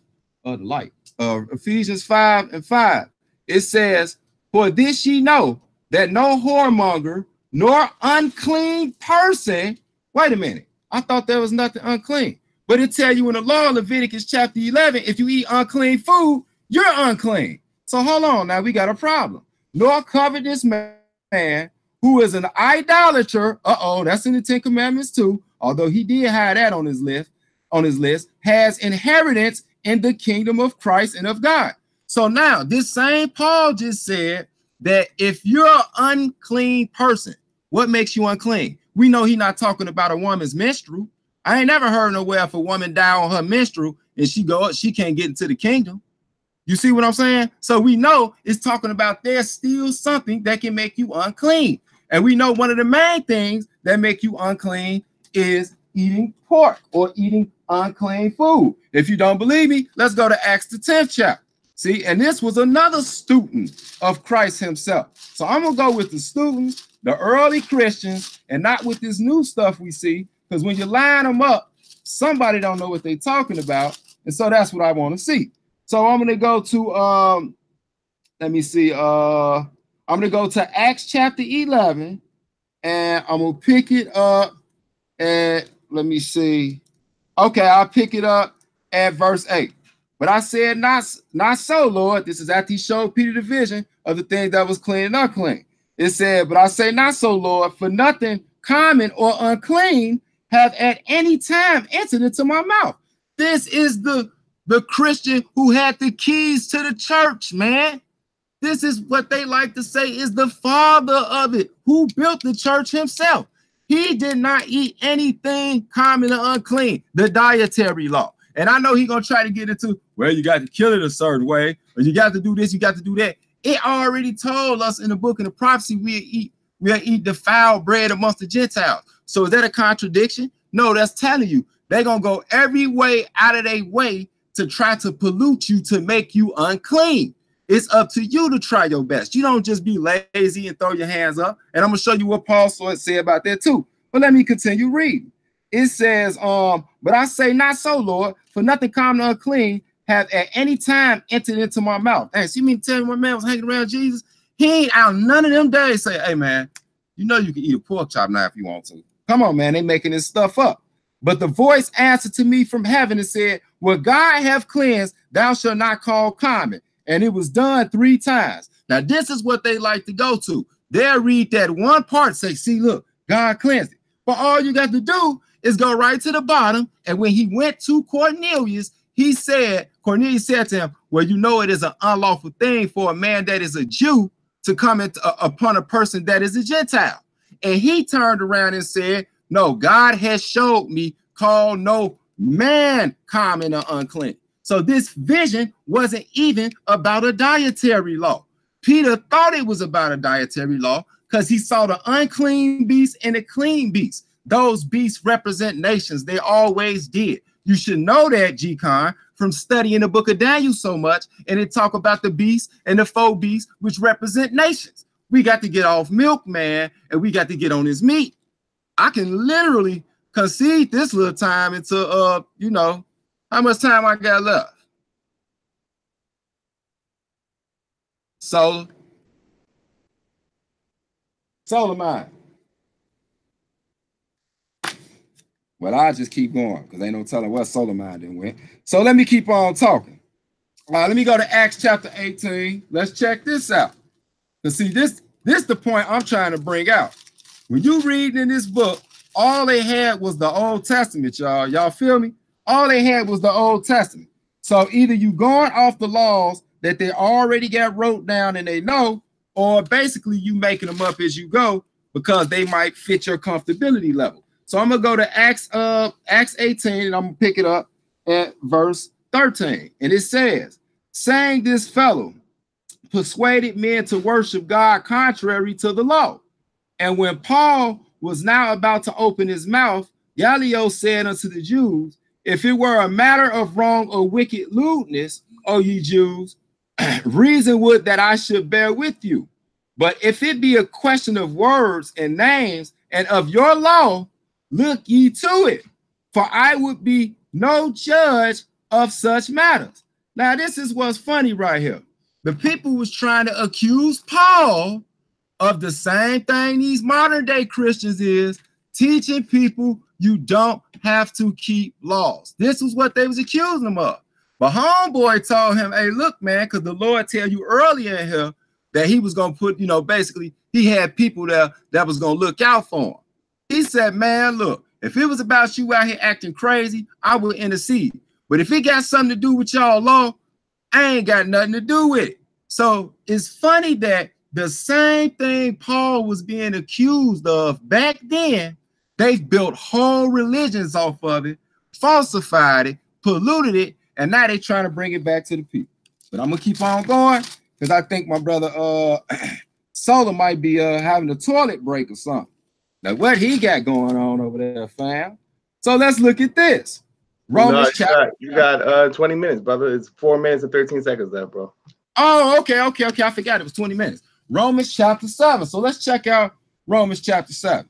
of the light. Uh Ephesians 5 and 5. It says, For this ye know that no whoremonger nor unclean person. Wait a minute. I thought there was nothing unclean. But it tell you in the law, Leviticus chapter 11, if you eat unclean food, you're unclean. So hold on, now we got a problem. Nor covetous man who is an idolater. Uh-oh, that's in the Ten Commandments too. Although he did have that on his list, on his list, has inheritance in the kingdom of Christ and of God. So now this same Paul just said that if you're an unclean person, what makes you unclean? We know he's not talking about a woman's menstrual. I ain't never heard nowhere if a woman die on her menstrual and she go, up, she can't get into the kingdom. You see what I'm saying? So we know it's talking about there's still something that can make you unclean. And we know one of the main things that make you unclean is eating pork or eating unclean food. If you don't believe me, let's go to Acts the 10th chapter. See, and this was another student of Christ himself. So I'm gonna go with the students, the early Christians, and not with this new stuff we see. Because when you line them up, somebody don't know what they're talking about, and so that's what I want to see. So I'm gonna go to um, let me see, uh, I'm gonna go to Acts chapter 11, and I'm gonna pick it up and let me see. Okay, I'll pick it up at verse 8. But I said, not, not so, Lord. This is after he showed Peter the vision of the things that was clean and unclean. It said, But I say, not so, Lord, for nothing common or unclean have at any time entered into my mouth. This is the, the Christian who had the keys to the church, man. This is what they like to say is the father of it, who built the church himself. He did not eat anything common or unclean, the dietary law. And I know he's gonna try to get into, well, you got to kill it a certain way, or you got to do this, you got to do that. It already told us in the book of the prophecy we eat, we'll eat the foul bread amongst the Gentiles. So is that a contradiction? No, that's telling you they're gonna go every way out of their way to try to pollute you to make you unclean. It's up to you to try your best. You don't just be lazy and throw your hands up. And I'm gonna show you what Paul said about that too. But let me continue reading. It says, um, but I say not so, Lord, for nothing common or unclean have at any time entered into my mouth. Hey, see me tell you my man was hanging around Jesus? He ain't out none of them days say, hey man, you know you can eat a pork chop now if you want to. Come on, man, they making this stuff up. But the voice answered to me from heaven and said, What God have cleansed, thou shalt not call common. And it was done three times. Now, this is what they like to go to. They'll read that one part, say, See, look, God cleansed it. But all you got to do is go right to the bottom. And when he went to Cornelius, he said, Cornelius said to him, Well, you know, it is an unlawful thing for a man that is a Jew to come uh, upon a person that is a Gentile. And he turned around and said, No, God has showed me, call no man common or unclean. So this vision wasn't even about a dietary law. Peter thought it was about a dietary law because he saw the unclean beast and the clean beast. Those beasts represent nations. They always did. You should know that, G-Con, from studying the book of Daniel so much, and it talk about the beast and the four beasts, which represent nations. We got to get off milk, man, and we got to get on his meat. I can literally concede this little time into uh, you know, how much time I got left. Solar. Solar mine. Well, I just keep going because ain't no telling what solar mind then went. So let me keep on talking. Uh, let me go to Acts chapter 18. Let's check this out. To see this, this the point I'm trying to bring out. When you read in this book, all they had was the Old Testament, y'all. Y'all feel me? All they had was the Old Testament. So either you going off the laws that they already got wrote down and they know, or basically you making them up as you go because they might fit your comfortability level. So I'm gonna go to Acts uh Acts 18 and I'm gonna pick it up at verse 13. And it says, saying this fellow persuaded men to worship God contrary to the law. And when Paul was now about to open his mouth, Gallio said unto the Jews, If it were a matter of wrong or wicked lewdness, O ye Jews, <clears throat> reason would that I should bear with you. But if it be a question of words and names and of your law, look ye to it, for I would be no judge of such matters. Now, this is what's funny right here. The people was trying to accuse Paul of the same thing these modern day Christians is teaching people you don't have to keep laws. This was what they was accusing him of. But homeboy told him, hey, look, man, because the Lord tell you earlier in here that he was going to put, you know, basically he had people there that was going to look out for him. He said, man, look, if it was about you out here acting crazy, I will intercede. But if it got something to do with y'all law, I ain't got nothing to do with it. So it's funny that the same thing Paul was being accused of back then, they built whole religions off of it, falsified it, polluted it, and now they're trying to bring it back to the people. But I'm gonna keep on going because I think my brother uh <clears throat> Solar might be uh having a toilet break or something. Now, what he got going on over there, fam? So let's look at this. Romans no, chapter. You got, you got uh 20 minutes, brother. It's four minutes and 13 seconds left, bro. Oh, okay, okay, okay. I forgot it was 20 minutes. Romans chapter 7. So let's check out Romans chapter 7.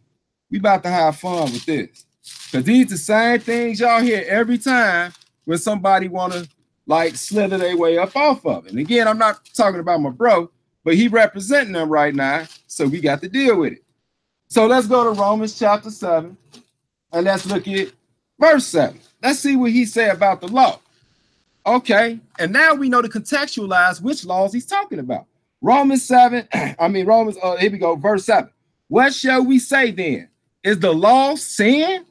We about to have fun with this. Because these the same things y'all hear every time when somebody want to like slither their way up off of it. And again, I'm not talking about my bro, but he representing them right now. So we got to deal with it. So let's go to Romans chapter 7 and let's look at verse 7. Let's see what he said about the law. Okay, and now we know to contextualize which laws he's talking about. Romans 7, <clears throat> I mean, Romans, uh, here we go, verse 7. What shall we say then? Is the law sin?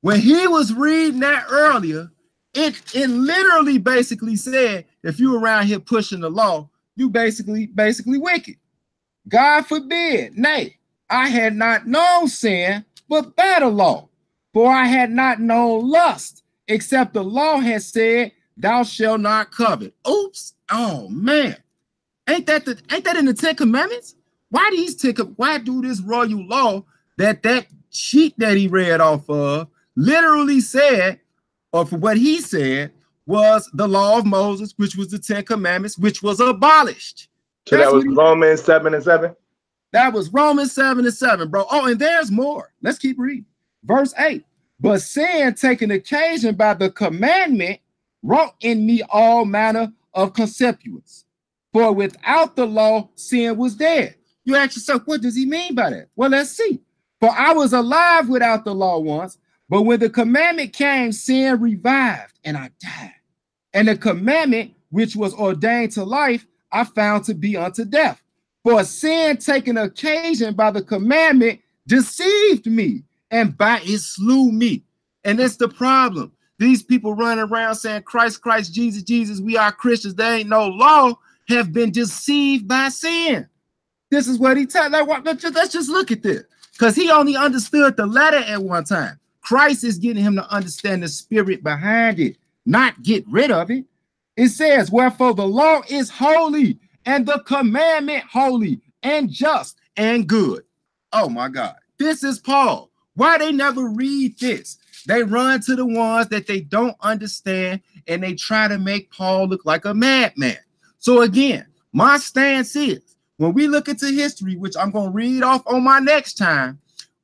When he was reading that earlier, it, it literally basically said if you around here pushing the law, you basically basically wicked. God forbid. Nay, I had not known sin, but better law. For I had not known lust, except the law had said, Thou shalt not covet. Oops. Oh man. Ain't that the ain't that in the Ten Commandments? Why these take why do this royal law that that sheet that he read off of literally said, or for what he said, was the law of Moses, which was the Ten Commandments, which was abolished. So That's that was Romans seven and seven. That was Romans 7 and 7, bro. Oh, and there's more. Let's keep reading. Verse 8. But sin taking occasion by the commandment wrought in me all manner of concupiscence. For without the law, sin was dead. You ask yourself, what does he mean by that? Well, let's see. For I was alive without the law once, but when the commandment came, sin revived and I died. And the commandment which was ordained to life, I found to be unto death. For sin taken occasion by the commandment deceived me, and by it slew me. And that's the problem. These people running around saying Christ, Christ, Jesus, Jesus, we are Christians. There ain't no law, have been deceived by sin. This is what he tell. Like, let's just look at this. Because he only understood the letter at one time. Christ is getting him to understand the spirit behind it, not get rid of it. It says, Wherefore the law is holy, and the commandment holy, and just, and good. Oh my God. This is Paul. Why they never read this? They run to the ones that they don't understand, and they try to make Paul look like a madman. So again, my stance is when we look into history, which I'm going to read off on my next time,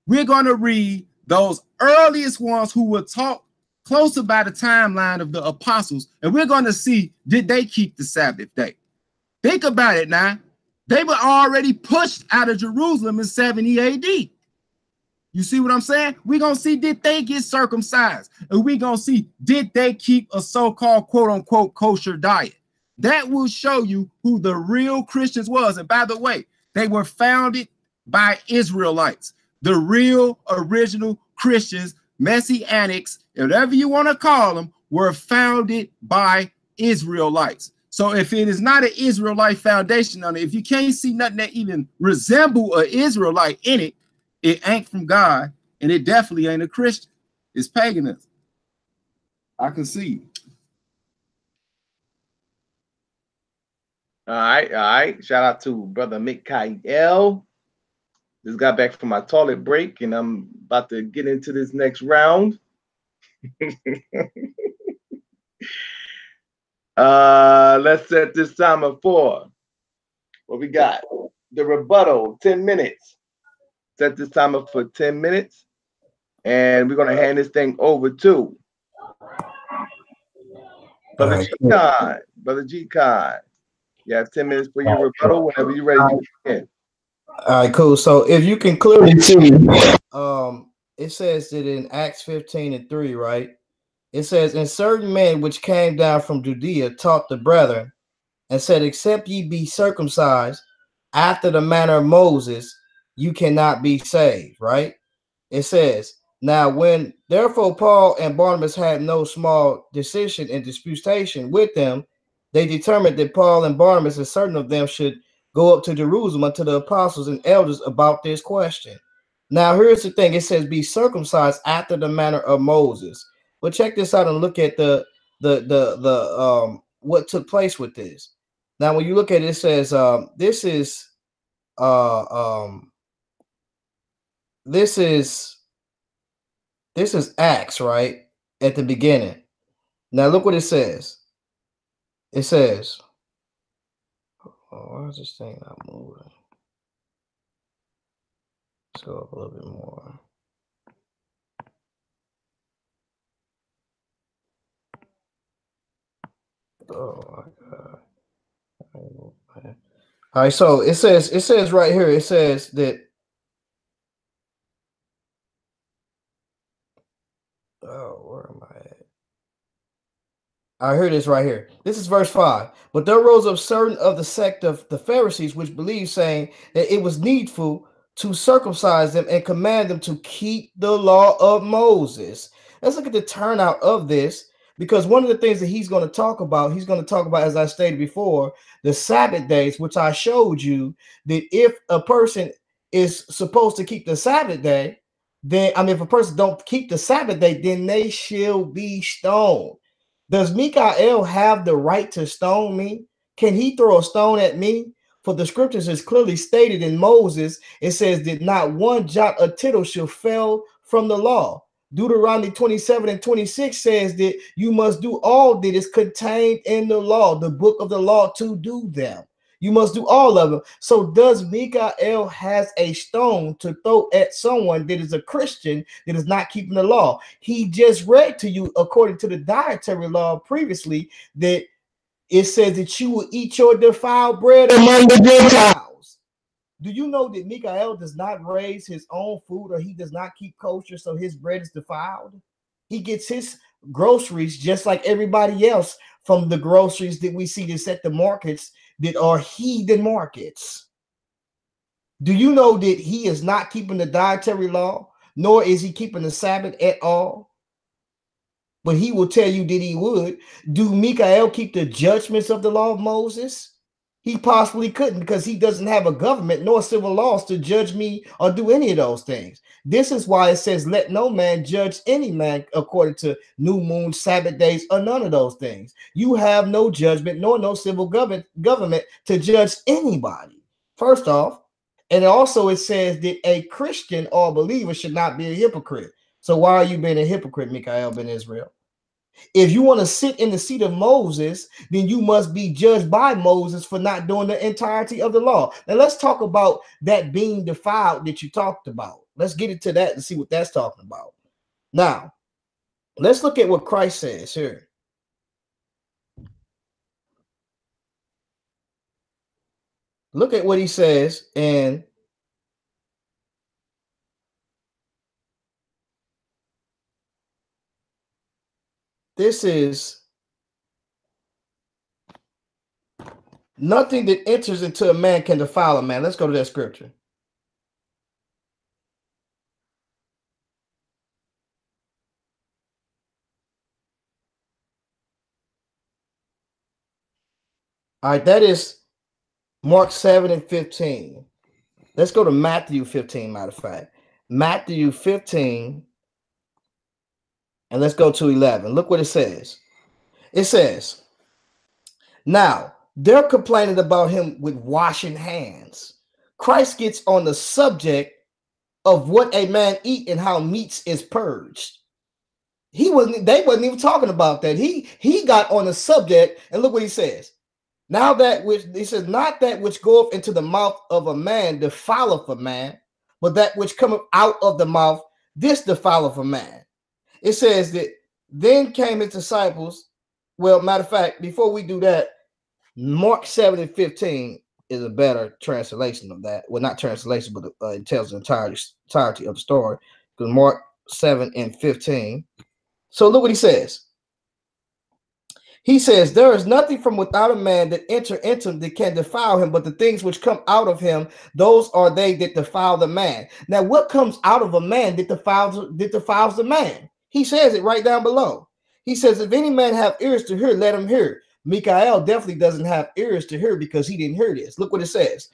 we're going to read those earliest ones who were taught closer by the timeline of the apostles, and we're going to see did they keep the Sabbath day. Think about it now. They were already pushed out of Jerusalem in 70 AD. You see what I'm saying? We're going to see did they get circumcised, and we're going to see did they keep a so called quote unquote kosher diet. That will show you who the real Christians was. And by the way, they were founded by Israelites, the real original Christians, messianics, whatever you want to call them, were founded by Israelites. So if it is not an Israelite foundation on it, if you can't see nothing that even resemble an Israelite in it, it ain't from God, and it definitely ain't a Christian. It's paganism. I can see. All right, all right. Shout out to brother Mikael. Just got back from my toilet break, and I'm about to get into this next round. <laughs> uh, let's set this timer for what we got. The rebuttal, 10 minutes. Set this timer for 10 minutes, and we're gonna hand this thing over to Brother G Con. Brother G Con. You have 10 minutes for your rebuttal whenever you're ready. You can. All right, cool. So if you can clearly see, um, it says that in Acts 15 and 3, right? It says, And certain men which came down from Judea taught the brethren and said, Except ye be circumcised after the manner of Moses, you cannot be saved, right? It says, Now when therefore Paul and Barnabas had no small decision and disputation with them, they determined that Paul and Barnabas and certain of them should go up to Jerusalem unto the apostles and elders about this question. Now, here's the thing it says, be circumcised after the manner of Moses. But check this out and look at the the the the um what took place with this. Now, when you look at it, it says um this is uh um this is this is Acts, right? At the beginning. Now look what it says. It says, oh, why is this thing not moving? Let's go up a little bit more. Oh my god. All right, so it says it says right here, it says that oh where am I at? I hear this right here. This is verse 5. But there rose up certain of the sect of the Pharisees which believed, saying that it was needful to circumcise them and command them to keep the law of Moses. Let's look at the turnout of this because one of the things that he's going to talk about, he's going to talk about, as I stated before, the Sabbath days, which I showed you that if a person is supposed to keep the Sabbath day, then I mean, if a person don't keep the Sabbath day, then they shall be stoned. Does Mikael have the right to stone me? Can he throw a stone at me? For the scriptures is clearly stated in Moses, it says that not one jot or tittle shall fail from the law. Deuteronomy 27 and 26 says that you must do all that is contained in the law, the book of the law, to do them. You must do all of them. So does Mikael has a stone to throw at someone that is a Christian that is not keeping the law? He just read to you, according to the dietary law previously, that it says that you will eat your defiled bread among the Gentiles. Do you know that Mikael does not raise his own food or he does not keep kosher, so his bread is defiled? He gets his groceries just like everybody else from the groceries that we see that's at the markets that are heathen markets. Do you know that he is not keeping the dietary law, nor is he keeping the Sabbath at all? But he will tell you that he would. Do Mikael keep the judgments of the law of Moses? He possibly couldn't because he doesn't have a government nor civil laws to judge me or do any of those things. This is why it says, Let no man judge any man according to new moon, Sabbath days, or none of those things. You have no judgment nor no civil government government to judge anybody. First off, and also it says that a Christian or believer should not be a hypocrite. So why are you being a hypocrite, Mikael ben Israel? If you want to sit in the seat of Moses, then you must be judged by Moses for not doing the entirety of the law. Now let's talk about that being defiled that you talked about. Let's get into that and see what that's talking about. Now, let's look at what Christ says here. Look at what he says in This is nothing that enters into a man can defile a man. Let's go to that scripture. All right, that is Mark 7 and 15. Let's go to Matthew 15, matter of fact. Matthew 15 and let's go to 11. Look what it says. It says, Now they're complaining about him with washing hands. Christ gets on the subject of what a man eat and how meats is purged. He wasn't, they wasn't even talking about that. He he got on the subject, and look what he says. Now that which he says, not that which goeth into the mouth of a man defileth a man, but that which cometh out of the mouth, this defileth a man. It says that then came his disciples. Well, matter of fact, before we do that, Mark 7 and 15 is a better translation of that. Well, not translation, but uh, it tells the entirety, entirety of the story. Because Mark 7 and 15. So look what he says. He says, There is nothing from without a man that enter into him that can defile him, but the things which come out of him, those are they that defile the man. Now, what comes out of a man that defiles that defiles the man? He says it right down below. He says, If any man have ears to hear, let him hear. Mikael definitely doesn't have ears to hear because he didn't hear this. Look what it says.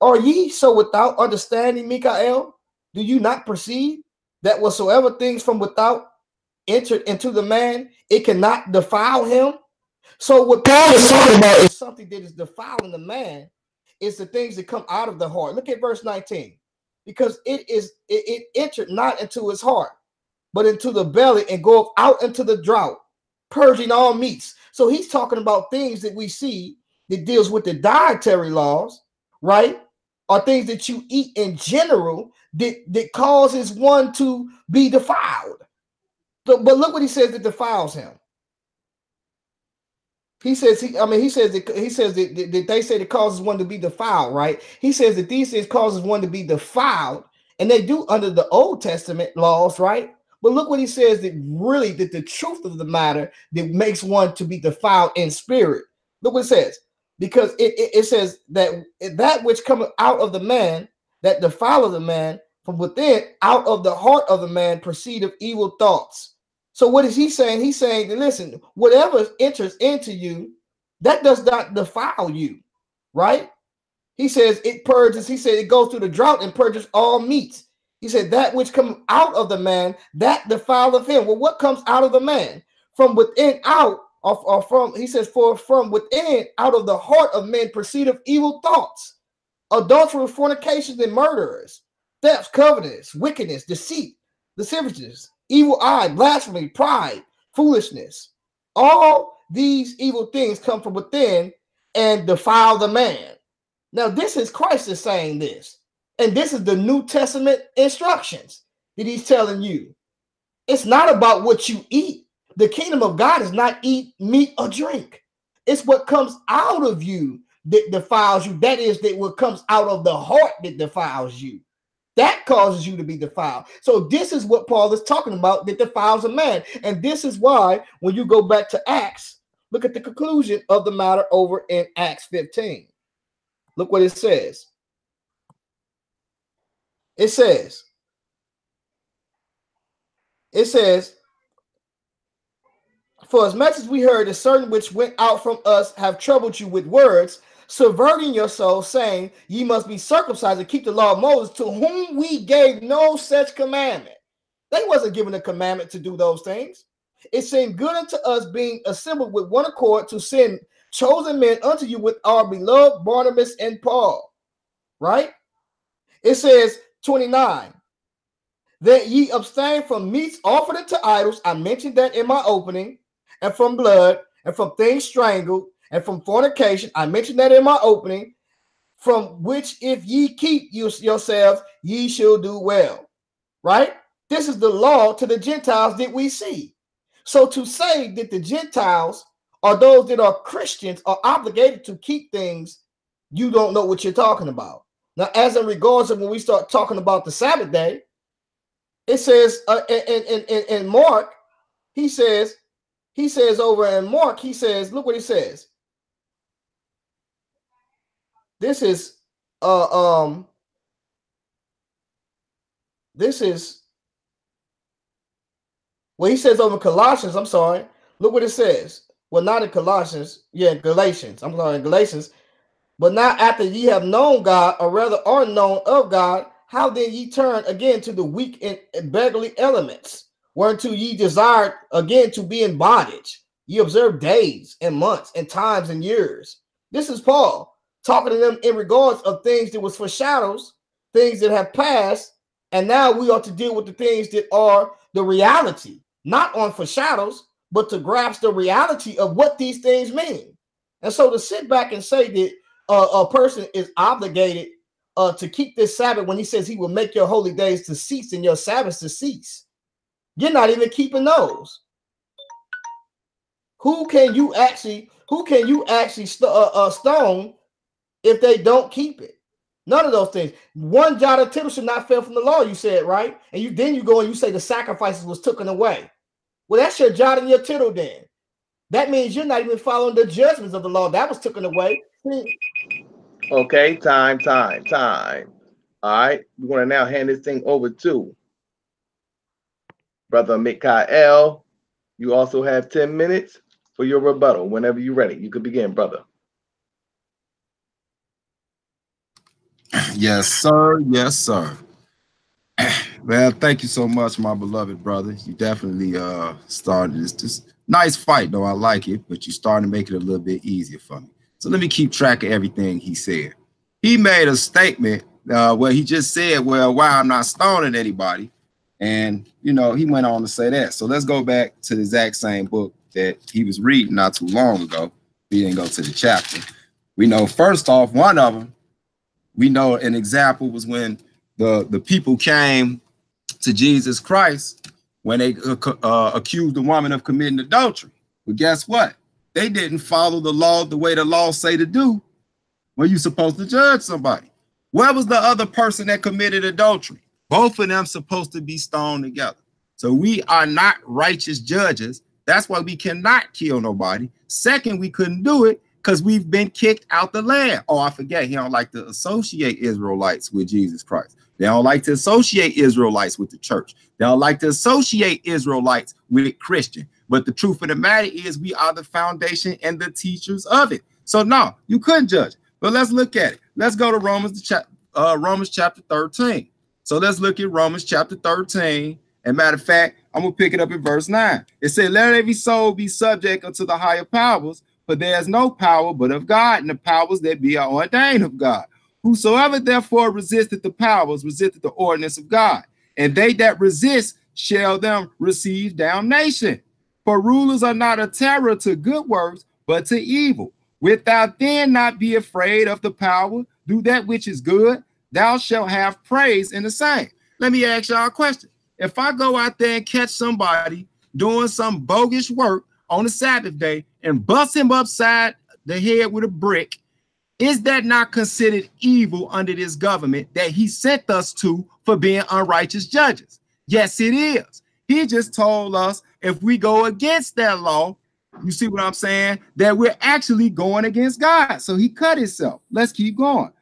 Are ye so without understanding, Mikael? Do you not perceive that whatsoever things from without entered into the man, it cannot defile him? So what Paul is talking about is something that is defiling the man. It's the things that come out of the heart. Look at verse 19. Because it is it, it entered not into his heart, but into the belly and go out into the drought, purging all meats. So he's talking about things that we see that deals with the dietary laws, right? Or things that you eat in general that, that causes one to be defiled. But look what he says that defiles him. He says he, I mean, he says that he says that, that, that they say that causes one to be defiled, right? He says that these things causes one to be defiled, and they do under the Old Testament laws, right? But look what he says that really that the truth of the matter that makes one to be defiled in spirit. Look what it says. Because it, it, it says that that which cometh out of the man, that defileth the man from within, out of the heart of the man proceed of evil thoughts. So what is he saying? He's saying listen, whatever enters into you, that does not defile you, right? He says it purges, he said it goes through the drought and purges all meats. He said, That which comes out of the man, that defileth him. Well, what comes out of the man? From within out, or, or from, he says, For from within, out of the heart of men proceedeth evil thoughts, adultery, fornications, and murderers, thefts, covetous, wickedness, deceit, lasciviousness, evil eye, blasphemy, pride, foolishness. All these evil things come from within and defile the man. Now, this is Christ is saying this, and this is the New Testament instructions that he's telling you. It's not about what you eat. The kingdom of God is not eat meat or drink. It's what comes out of you that defiles you. That is that what comes out of the heart that defiles you. That causes you to be defiled. So this is what Paul is talking about that defiles a man. And this is why when you go back to Acts, look at the conclusion of the matter over in Acts 15. Look what it says. It says, it says, for as much as we heard, a certain which went out from us have troubled you with words, subverting your soul, saying, Ye must be circumcised and keep the law of Moses, to whom we gave no such commandment. They wasn't given a commandment to do those things. It seemed good unto us, being assembled with one accord, to send chosen men unto you with our beloved Barnabas and Paul. Right? It says 29 that ye abstain from meats offered unto idols. I mentioned that in my opening, and from blood, and from things strangled, and from fornication. I mentioned that in my opening, from which if ye keep you, yourselves, ye shall do well. Right? This is the law to the Gentiles that we see. So to say that the Gentiles or those that are Christians are obligated to keep things, you don't know what you're talking about. Now, as in regards to when we start talking about the Sabbath day, it says uh, in, in, in, in Mark, he says, he says over in Mark, he says, look what he says. This is uh um this is well, he says over Colossians, I'm sorry. Look what it says. Well, not in Colossians, yeah, Galatians. I'm sorry, in Galatians. But now after ye have known God, or rather are known of God, how then ye turn again to the weak and beggarly elements, whereunto ye desired again to be in bondage. Ye observe days and months and times and years. This is Paul talking to them in regards of things that was foreshadows, things that have passed, and now we are to deal with the things that are the reality, not on foreshadows, but to grasp the reality of what these things mean. And so to sit back and say that uh, a person is obligated uh, to keep this Sabbath when he says he will make your holy days to cease and your Sabbaths to cease, you're not even keeping those. Who can you actually? Who can you actually st- uh, uh, stone if they don't keep it? None of those things. One jot of tittle should not fail from the law. You said right, and you then you go and you say the sacrifices was taken away. Well, that's your jot and your tittle then. That means you're not even following the judgments of the law. That was taken away. Okay, time, time, time. All right, we're going to now hand this thing over to Brother Mikael. You also have 10 minutes for your rebuttal. Whenever you're ready, you can begin, brother. <clears throat> Yes, sir. Yes, sir. <clears throat> Well, thank you so much, my beloved brother. You definitely uh started this this nice fight, though I like it, but you started to make it a little bit easier for me. So let me keep track of everything he said. He made a statement uh, where he just said, "Well, why I'm not stoning anybody," and you know he went on to say that. So let's go back to the exact same book that he was reading not too long ago. We didn't go to the chapter. We know first off, one of them, we know an example was when the the people came to Jesus Christ when they uh, uh, accused the woman of committing adultery. But guess what? They didn't follow the law the way the law say to do when you're supposed to judge somebody. Where was the other person that committed adultery? Both of them supposed to be stoned together. So we are not righteous judges. That's why we cannot kill nobody. Second, we couldn't do it because we've been kicked out the land. Oh, I forget, he don't like to associate Israelites with Jesus Christ. They don't like to associate Israelites with the church. They don't like to associate Israelites with Christian. But the truth of the matter is, we are the foundation and the teachers of it. So no, you couldn't judge. But let's look at it. Let's go to Romans chapter uh, Romans chapter 13. So let's look at Romans chapter 13. And matter of fact, I'm gonna pick it up in verse 9. It said, Let every soul be subject unto the higher powers, for there is no power but of God, and the powers that be are ordained of God. Whosoever therefore resisteth the powers resisteth the ordinance of God, and they that resist shall them receive damnation. For rulers are not a terror to good works, but to evil. Without then not be afraid of the power, do that which is good, thou shalt have praise in the same. Let me ask y'all a question. If I go out there and catch somebody doing some bogus work on the Sabbath day and bust him upside the head with a brick, is that not considered evil under this government that he sent us to for being unrighteous judges? Yes, it is. He just told us if we go against that law, you see what I'm saying? That we're actually going against God. So he cut himself. Let's keep going.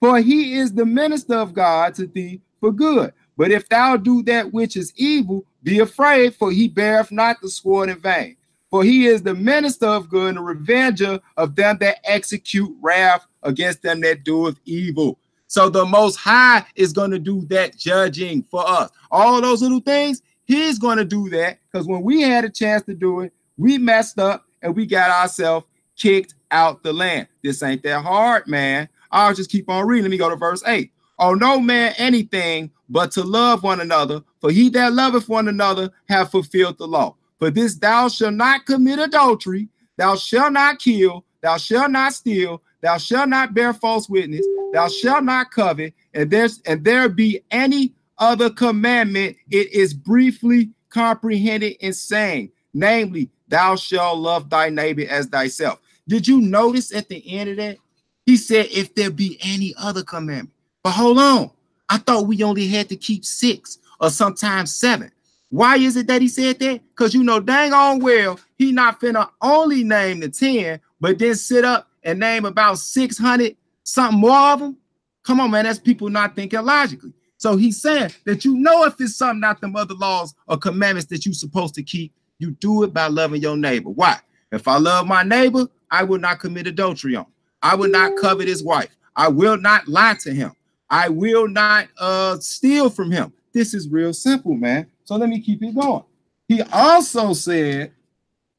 For he is the minister of God to thee for good. But if thou do that which is evil, be afraid, for he beareth not the sword in vain. For he is the minister of good and the revenger of them that execute wrath against them that doeth evil. So the Most High is going to do that judging for us. All those little things, He's going to do that because when we had a chance to do it, we messed up and we got ourselves kicked out the land. This ain't that hard, man. I'll just keep on reading. Let me go to verse 8. Oh, no man anything but to love one another, for he that loveth one another have fulfilled the law. For this thou shalt not commit adultery, thou shalt not kill, thou shalt not steal, thou shalt not bear false witness, thou shalt not covet, and there's and there be any other commandment, it is briefly comprehended in saying, namely, thou shalt love thy neighbor as thyself. Did you notice at the end of that? He said, if there be any other commandment. But hold on. I thought we only had to keep six or sometimes seven. Why is it that he said that? Because you know dang on well he not finna only name the 10, but then sit up and name about 600 something more of them. Come on, man. That's people not thinking logically. So he's saying that you know if it's something not them other laws or commandments that you're supposed to keep, you do it by loving your neighbor. Why? If I love my neighbor, I will not commit adultery on. Him. I will not covet his wife. I will not lie to him. I will not uh steal from him. This is real simple, man. So let me keep it going. He also said,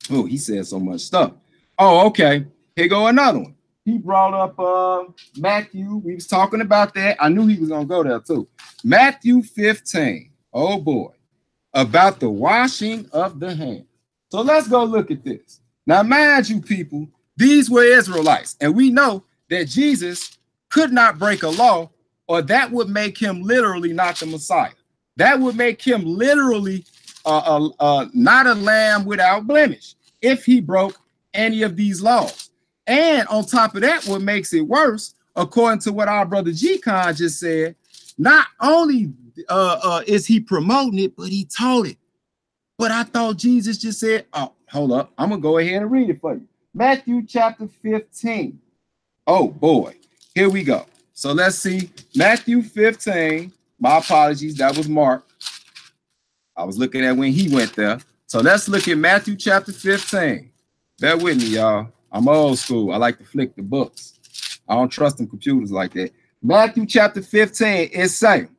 oh, he said so much stuff. Oh, okay. Here go another one. He brought up uh Matthew. We was talking about that. I knew he was gonna go there too. Matthew 15. Oh boy, about the washing of the hand. So let's go look at this. Now, mind you, people, these were Israelites, and we know that Jesus could not break a law, or that would make him literally not the Messiah. That would make him literally uh, uh, uh, not a lamb without blemish if he broke any of these laws. And on top of that, what makes it worse, according to what our brother G Con just said, not only uh, uh, is he promoting it, but he taught it. But I thought Jesus just said, oh, hold up. I'm going to go ahead and read it for you. Matthew chapter 15. Oh, boy. Here we go. So let's see. Matthew 15. My apologies. That was Mark. I was looking at when he went there. So let's look at Matthew chapter 15. Bear with me, y'all. I'm old school. I like to flick the books. I don't trust them computers like that. Matthew chapter 15 is saying,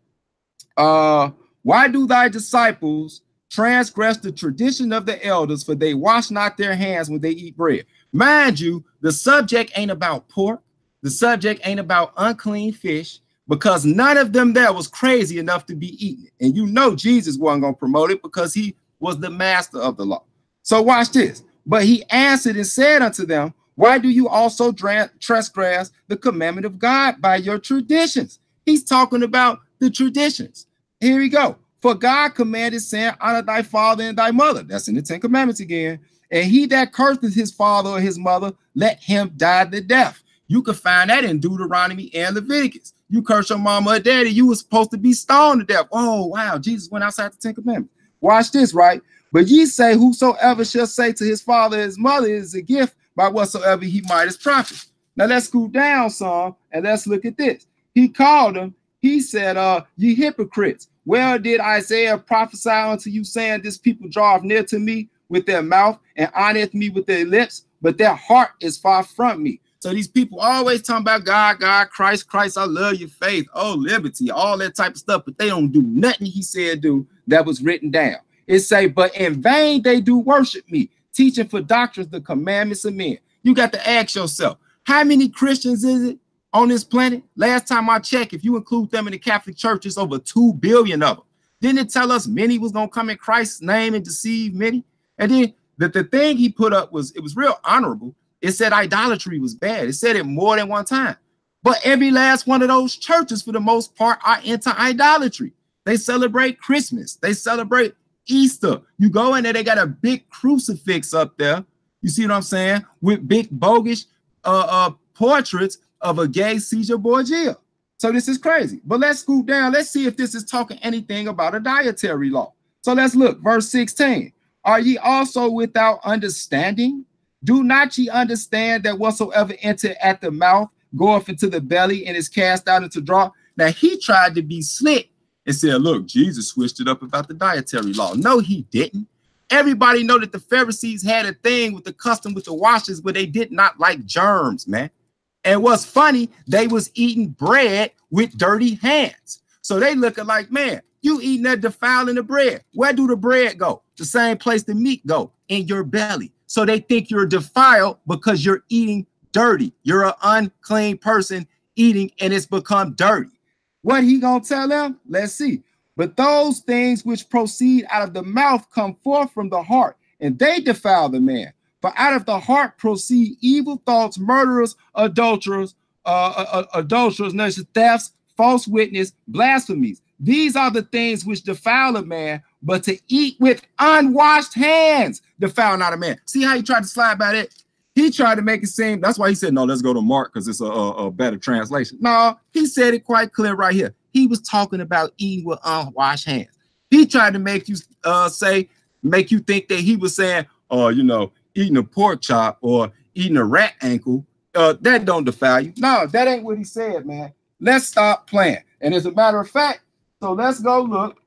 uh, why do thy disciples transgress the tradition of the elders, for they wash not their hands when they eat bread? Mind you, the subject ain't about pork, the subject ain't about unclean fish, because none of them there was crazy enough to be eaten. And you know Jesus wasn't going to promote it because he was the master of the law. So watch this. But he answered and said unto them, Why do you also transgress the commandment of God by your traditions? He's talking about the traditions. Here we go. For God commanded, saying, Honor thy father and thy mother. That's in the Ten Commandments again. And he that curseth his father or his mother, let him die the death. You can find that in Deuteronomy and Leviticus. You curse your mama or daddy, you were supposed to be stoned to death. Oh, wow. Jesus went outside the Ten Commandments. Watch this, right? But ye say, Whosoever shall say to his father his mother is a gift by whatsoever he might as profit. Now let's go down some and let's look at this. He called them, he said, uh, ye hypocrites. Well, did Isaiah prophesy unto you, saying, This people draw near to me with their mouth and honoreth me with their lips, but their heart is far from me. So these people always talking about God, God, Christ, Christ, I love your faith, oh, liberty, all that type of stuff, but they don't do nothing he said do that was written down. It say, but in vain they do worship me, teaching for doctrines the commandments of men. You got to ask yourself, how many Christians is it on this planet? Last time I checked, if you include them in the Catholic Church, it's over 2 billion of them. Didn't it tell us many was gonna come in Christ's name and deceive many? And then the, the thing he put up was it was real honorable. It said idolatry was bad. It said it more than one time. But every last one of those churches, for the most part, are into idolatry. They celebrate Christmas. They celebrate Easter. You go in there, they got a big crucifix up there. You see what I'm saying? With big bogus uh, uh, portraits of a gay Caesar Borgia. So this is crazy. But let's scoop down. Let's see if this is talking anything about a dietary law. So let's look, verse 16. Are ye also without understanding? Do not ye understand that whatsoever enter at the mouth goeth into the belly and is cast out into draw? Now he tried to be slick and said, Look, Jesus switched it up about the dietary law. No, he didn't. Everybody know that the Pharisees had a thing with the custom with the washes where they did not like germs, man. And what's funny, they was eating bread with dirty hands. So they looking like, man, you eating that defiling the bread. Where do the bread go? The same place the meat go, in your belly. So they think you're defiled because you're eating dirty. You're an unclean person eating and it's become dirty. What he gonna tell them? Let's see. But those things which proceed out of the mouth come forth from the heart, and they defile the man. For out of the heart proceed evil thoughts, murderers, adulterers, uh, uh, uh adulterers, thefts, false witness, blasphemies. These are the things which defile a man, but to eat with unwashed hands defile not a man. See how he tried to slide by that? He tried to make it seem that's why he said, No, let's go to Mark because it's a, a, a, better translation. No, he said it quite clear right here. He was talking about eating with unwashed hands. He tried to make you uh, say, make you think that he was saying, Oh, you know, eating a pork chop or eating a rat ankle. Uh, that don't defile you. No, that ain't what he said, man. Let's stop playing. And as a matter of fact, so let's go look.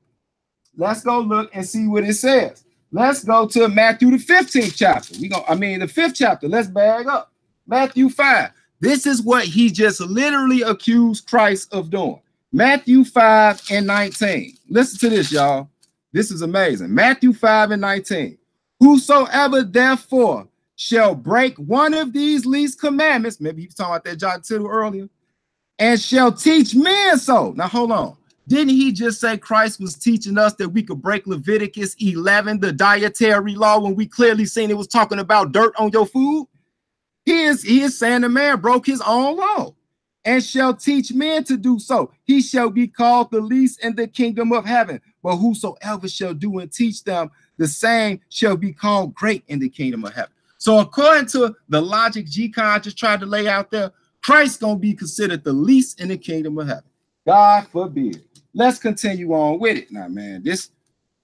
Let's go look and see what it says. Let's go to Matthew the 15th chapter. We go, I mean the fifth chapter. Let's bag up. Matthew 5. This is what he just literally accused Christ of doing. Matthew 5 and 19. Listen to this, y'all. This is amazing. Matthew 5 and 19. Whosoever therefore shall break one of these least commandments, maybe you was talking about that John Tittle earlier, and shall teach men so. Now hold on. Didn't he just say Christ was teaching us that we could break Leviticus 11, the dietary law, when we clearly seen it was talking about dirt on your food? He is, he is saying the man broke his own law and shall teach men to do so. He shall be called the least in the kingdom of heaven. But whosoever shall do and teach them, the same shall be called great in the kingdom of heaven. So according to the logic G-Con just tried to lay out there, Christ's gonna be considered the least in the kingdom of heaven. God forbid. Let's continue on with it now, man. This,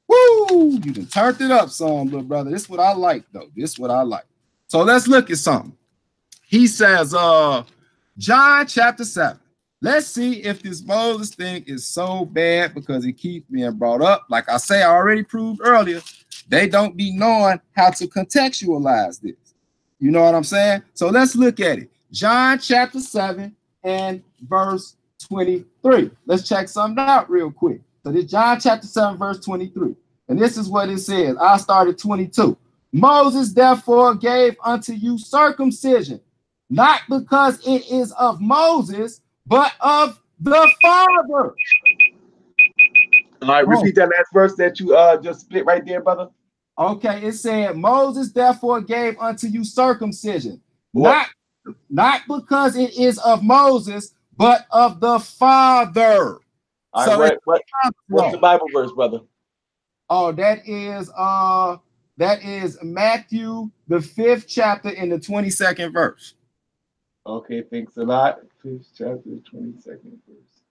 woo, you can turned it up some, little brother. This is what I like, though. This is what I like. So let's look at something. He says, uh, John chapter 7. Let's see if this Moses thing is so bad because it keeps being brought up. Like I say, I already proved earlier, they don't be knowing how to contextualize this. You know what I'm saying? So let's look at it. John chapter 7 and verse 23. Let's check something out real quick. So this John chapter 7, verse 23. And this is what it says. I started 22. Moses therefore gave unto you circumcision, not because it is of Moses, but of the Father. All right, repeat that last verse that you uh just split right there, brother. Okay, it said Moses therefore gave unto you circumcision, what? not not because it is of Moses, but of the Father. All so right, what, what's the Bible verse, brother? Oh, that is uh that is Matthew the fifth chapter in the 22nd verse. Okay, thanks a lot. Fifth chapter, 22nd verse.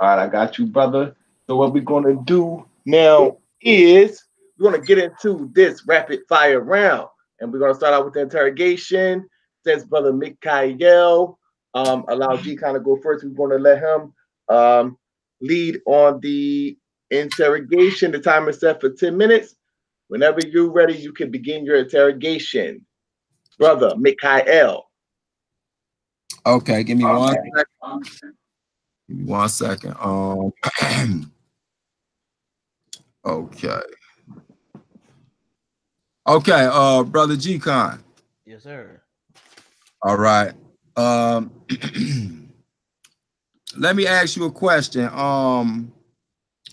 All right, I got you, brother. So what we're gonna do now is we're gonna get into this rapid fire round, and we're gonna start out with the interrogation. Says brother Mikael um, allow G Con of go first. We're going to let him um, lead on the interrogation. The time is set for 10 minutes. Whenever you're ready, you can begin your interrogation. Brother Mikael. Okay, give me okay. one second. Give me one second. Um, <clears throat> okay. Okay, uh, brother G Con. Yes, sir. All right. Um, <clears throat> let me ask you a question. Um,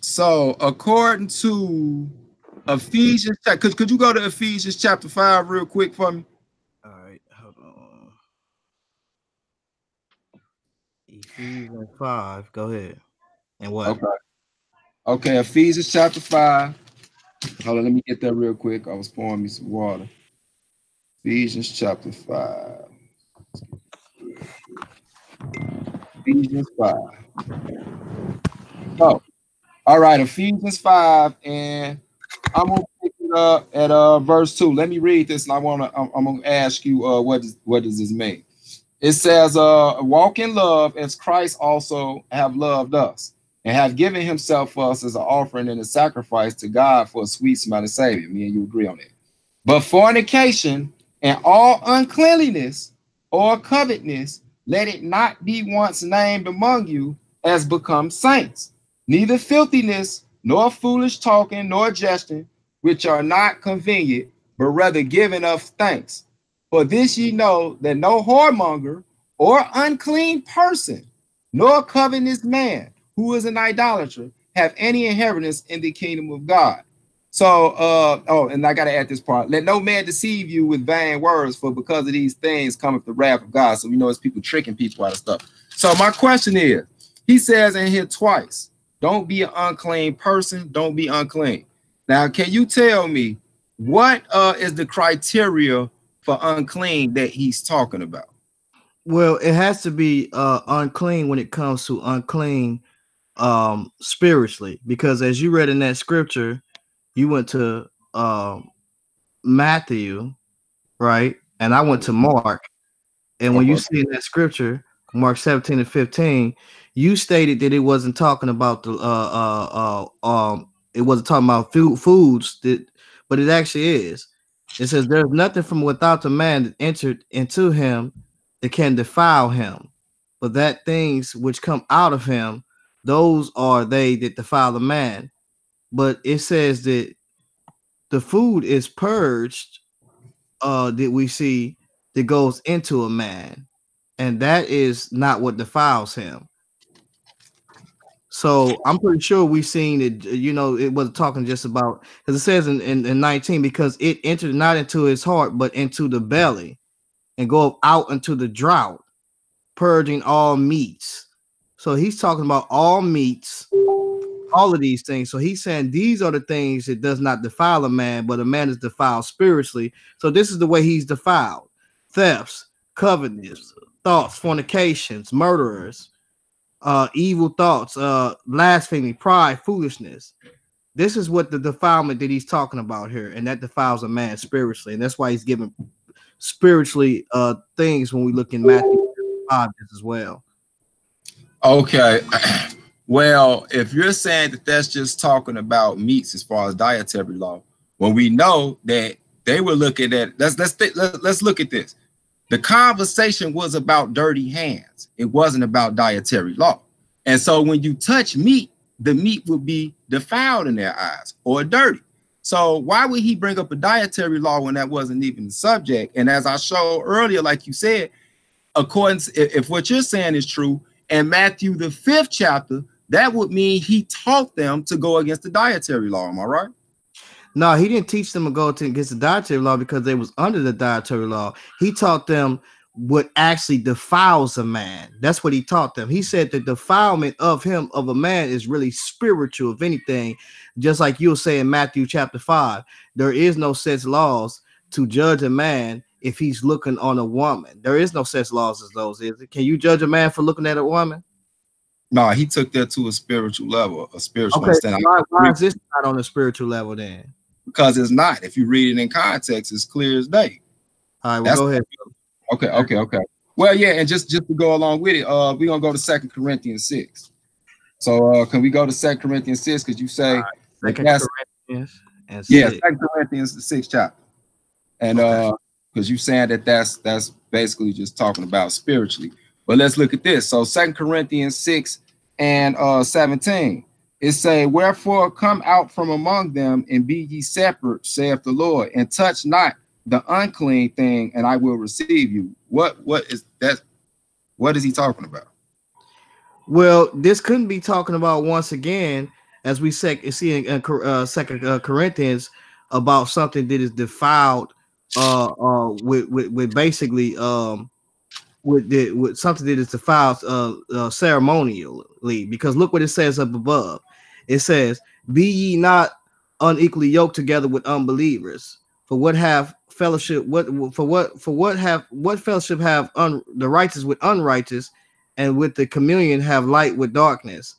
So according to Ephesians, could, could you go to Ephesians chapter 5 real quick for me? All right, hold on. Ephesians 5. Go ahead. And what? Okay. Okay, Ephesians chapter 5. Hold on, let me get that real quick. I was pouring me some water. Ephesians chapter 5. Ephesians 5. Oh, all right, Ephesians 5, and I'm gonna pick it up at uh verse 2. Let me read this, and I wanna I'm, I'm gonna ask you uh what does what does this mean? It says, uh, walk in love as Christ also have loved us and have given himself for us as an offering and a sacrifice to God for a sweet smelling savior. Me and you agree on it. But fornication and all uncleanliness or covetousness, let it not be once named among you as become saints, neither filthiness, nor foolish talking, nor jesting, which are not convenient, but rather giving of thanks. For this ye know that no whoremonger or unclean person, nor covetous man, who is an idolater, have any inheritance in the kingdom of God. So, uh, oh, and I got to add this part. Let no man deceive you with vain words, for because of these things cometh the wrath of God. So we know it's people tricking people out of stuff. So my question is, he says in here twice, don't be an unclean person, don't be unclean. Now, can you tell me what uh, is the criteria for unclean that he's talking about? Well, it has to be uh unclean when it comes to unclean um spiritually, because as you read in that scripture, you went to um Matthew, right? And I went to Mark. And when you see in that scripture, Mark 17 and 15, you stated that it wasn't talking about the uh uh uh um it wasn't talking about food foods that but it actually is. It says there's nothing from without the man that entered into him that can defile him, but that things which come out of him, those are they that defile the man. But it says that the food is purged, uh, that we see that goes into a man, and that is not what defiles him. So I'm pretty sure we've seen it. You know, it was talking just about because it says in, in, in 19 because it entered not into his heart but into the belly, and go out into the drought, purging all meats. So he's talking about all meats, all of these things. So he's saying these are the things that does not defile a man, but a man is defiled spiritually. So this is the way he's defiled: thefts, covetousness, thoughts, fornications, murderers uh evil thoughts uh blasphemy pride foolishness this is what the defilement that he's talking about here and that defiles a man spiritually and that's why he's giving spiritually uh things when we look in matthew 5 as well Okay. <clears throat> Well, if you're saying that that's just talking about meats as far as dietary law, when we know that they were looking at let's let's th- let's, look at this. The conversation was about dirty hands. It wasn't about dietary law. And so when you touch meat, the meat would be defiled in their eyes or dirty. So why would he bring up a dietary law when that wasn't even the subject? And as I showed earlier, like you said, according to, if, if what you're saying is true, and Matthew the fifth chapter, that would mean he taught them to go against the dietary law. Am I right? no he didn't teach them to go against the dietary law because they was under the dietary law. He taught them what actually defiles a man. That's what he taught them. He said the defilement of him of a man is really spiritual if anything. Just like you'll say in matthew chapter 5 there is no such laws to judge a man if he's looking on a woman. There is no such laws as those is it? Can you judge a man for looking at a woman No, he took that to a spiritual level, a spiritual okay understanding. why, why is this not on a spiritual level then Because it's not. If you read it in context, it's clear as day. all right well That's- go ahead Okay, okay, okay. Well, yeah, and just just to go along with it, uh, we're gonna go to Second Corinthians six. So uh can we go to Second Corinthians six? Because you say Second. Corinthians and yeah, six. Second Corinthians the sixth chapter. And uh because you saying that that's that's basically just talking about spiritually. But let's look at this. So Second Corinthians 6 and uh 17. It say, Wherefore come out from among them and be ye separate, saith the Lord, and touch not the unclean thing, and I will receive you. What what is that? What is he talking about? Well, this couldn't be talking about once again as we see in uh, Second uh, Corinthians about something that is defiled uh, uh, with, with with basically um, with the, with something that is defiled uh, uh, ceremonially. Because look what it says up above. It says, "Be ye not unequally yoked together with unbelievers. For what have fellowship? What for what for what have what fellowship have un, the righteous with unrighteous, and with the communion have light with darkness,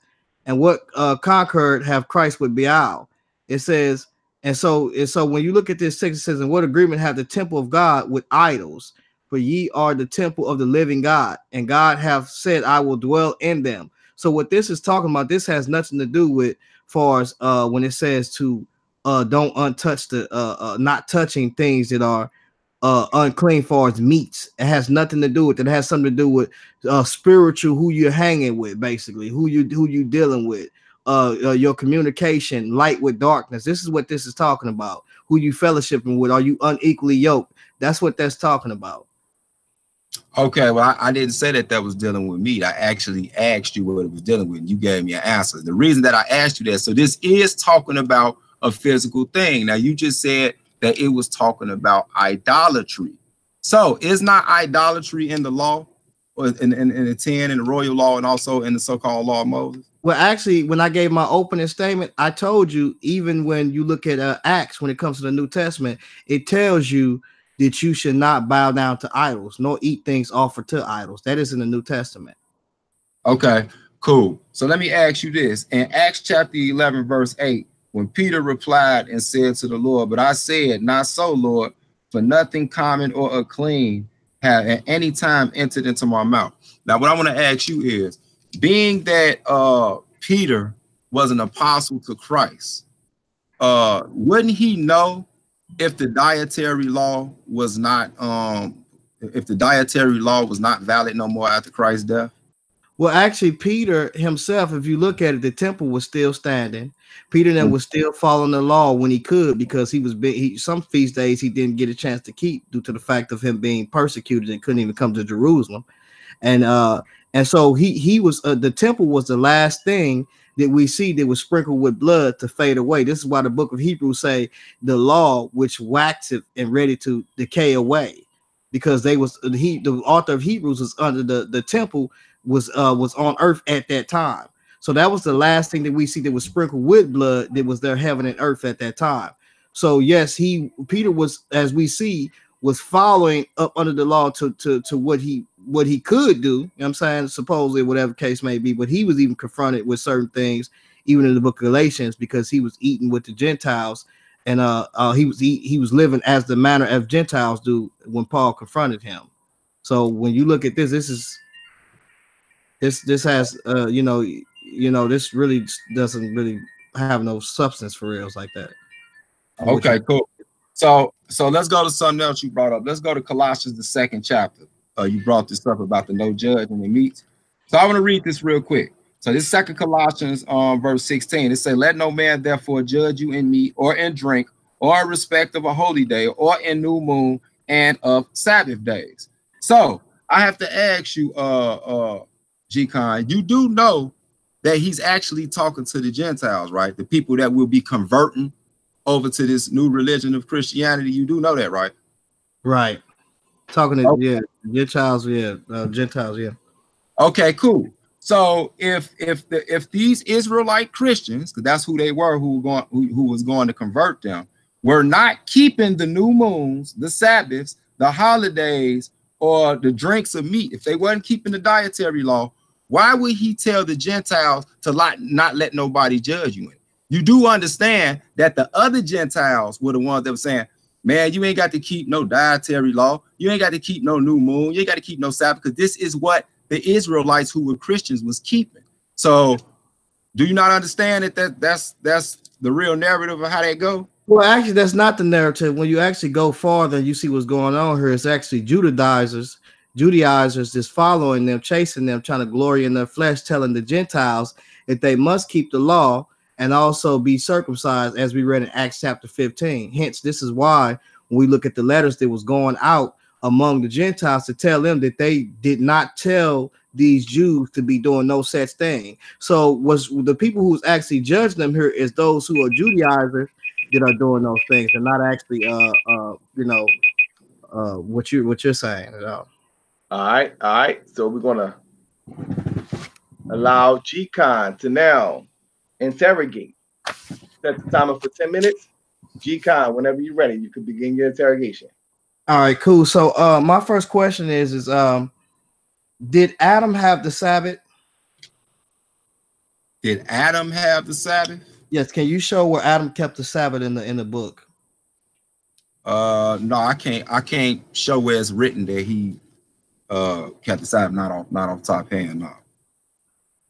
and what uh, concord have Christ with Baal?" It says, and so and so when you look at this text, it says, "And what agreement have the temple of God with idols?" For ye are the temple of the living God, and God have said, "I will dwell in them." So what this is talking about, this has nothing to do with far as uh when it says to uh don't untouch the uh, uh not touching things that are uh unclean far as meats. It has nothing to do with it. It has something to do with uh spiritual who you're hanging with, basically, who you who you dealing with. Uh, uh, your communication, light with darkness. This is what this is talking about. Who you fellowshipping with? Are you unequally yoked? That's what that's talking about. Okay, well, I, I, didn't say that that was dealing with meat. I actually asked you what it was dealing with, and you gave me an answer. The reason that I asked you that, so this is talking about a physical thing. Now, you just said that it was talking about idolatry. So, is not idolatry in the law, or in, in, in the 10, in the royal law, and also in the so called law of Moses? Well, actually, when I gave my opening statement, I told you, even when you look at uh, Acts, when it comes to the New Testament, it tells you that you should not bow down to idols nor eat things offered to idols. That is in the New Testament. Okay, cool. So let me ask you this. In Acts chapter 11, verse 8, when Peter replied and said to the Lord, But I said, Not so, Lord, for nothing common or unclean have at any time entered into my mouth. Now, what I want to ask you is, being that uh Peter was an apostle to Christ, uh, wouldn't he know if the dietary law was not um if the dietary law was not valid no more after Christ's death? Well, actually, Peter himself, if you look at it, the temple was still standing. Peter then mm-hmm. was still following the law when he could because he was he, some feast days he didn't get a chance to keep due to the fact of him being persecuted and couldn't even come to Jerusalem. And uh and so he he was uh, the temple was the last thing that we see that was sprinkled with blood to fade away. This is why the book of Hebrews say the law which waxeth and ready to decay away, because they was he the author of Hebrews was under the the temple was uh was on earth at that time. So that was the last thing that we see that was sprinkled with blood that was there heaven and earth at that time. So yes, he Peter was as we see was following up under the law to to to what he what he could do. You know I'm saying, supposedly, whatever case may be, but he was even confronted with certain things, even in the book of Galatians, because he was eating with the Gentiles, and uh, uh he was he, he was living as the manner of Gentiles do when Paul confronted him. So when you look at this, this is this this has uh you know you know this really doesn't really have no substance for reals like that. Okay, cool. So so let's go to something else you brought up. Let's go to Colossians the second chapter uh, you brought this up about the no judge and the meats. So I want to read this real quick. So this second Colossians um, verse 16, it say, Let no man therefore judge you in meat or in drink or in respect of a holy day or in new moon and of Sabbath days. So I have to ask you, uh uh G-Con, you do know that he's actually talking to the Gentiles, right? The people that will be converting over to this new religion of Christianity. You do know that, right? Right. Talking to okay. yeah, Gentiles, yeah, uh, Gentiles, yeah. Okay, cool. So if if the if these Israelite Christians, because that's who they were, who were going who, who was going to convert them, were not keeping the new moons, the Sabbaths, the holidays, or the drinks of meat, if they weren't keeping the dietary law, why would he tell the Gentiles to not, not let nobody judge you? You do understand that the other Gentiles were the ones that were saying, Man, you ain't got to keep no dietary law. You ain't got to keep no new moon. You ain't got to keep no Sabbath because this is what the Israelites who were Christians was keeping. So, do you not understand that, that that's that's the real narrative of how they go? Well, actually, that's not the narrative. When you actually go farther, you see what's going on here. It's actually Judaizers, Judaizers just following them, chasing them, trying to glory in their flesh, telling the Gentiles that they must keep the law and also be circumcised, as we read in Acts chapter 15. Hence, this is why when we look at the letters that was going out among the Gentiles to tell them that they did not tell these Jews to be doing no such thing. So was the people who's actually judging them here is those who are Judaizers that are doing those things and not actually uh uh you know uh what you what you're saying at all. All right, all right. So we're gonna allow G-Con to now interrogate. Set the timer for 10 minutes. G-Con, whenever you're ready, you can begin your interrogation. All right, cool. So uh my first question is is um did Adam have the Sabbath? Did Adam have the Sabbath? Yes, can you show where Adam kept the Sabbath in the in the book? Uh, no, I can't. I can't show where it's written that he uh kept the Sabbath. Not off, not off top hand. No.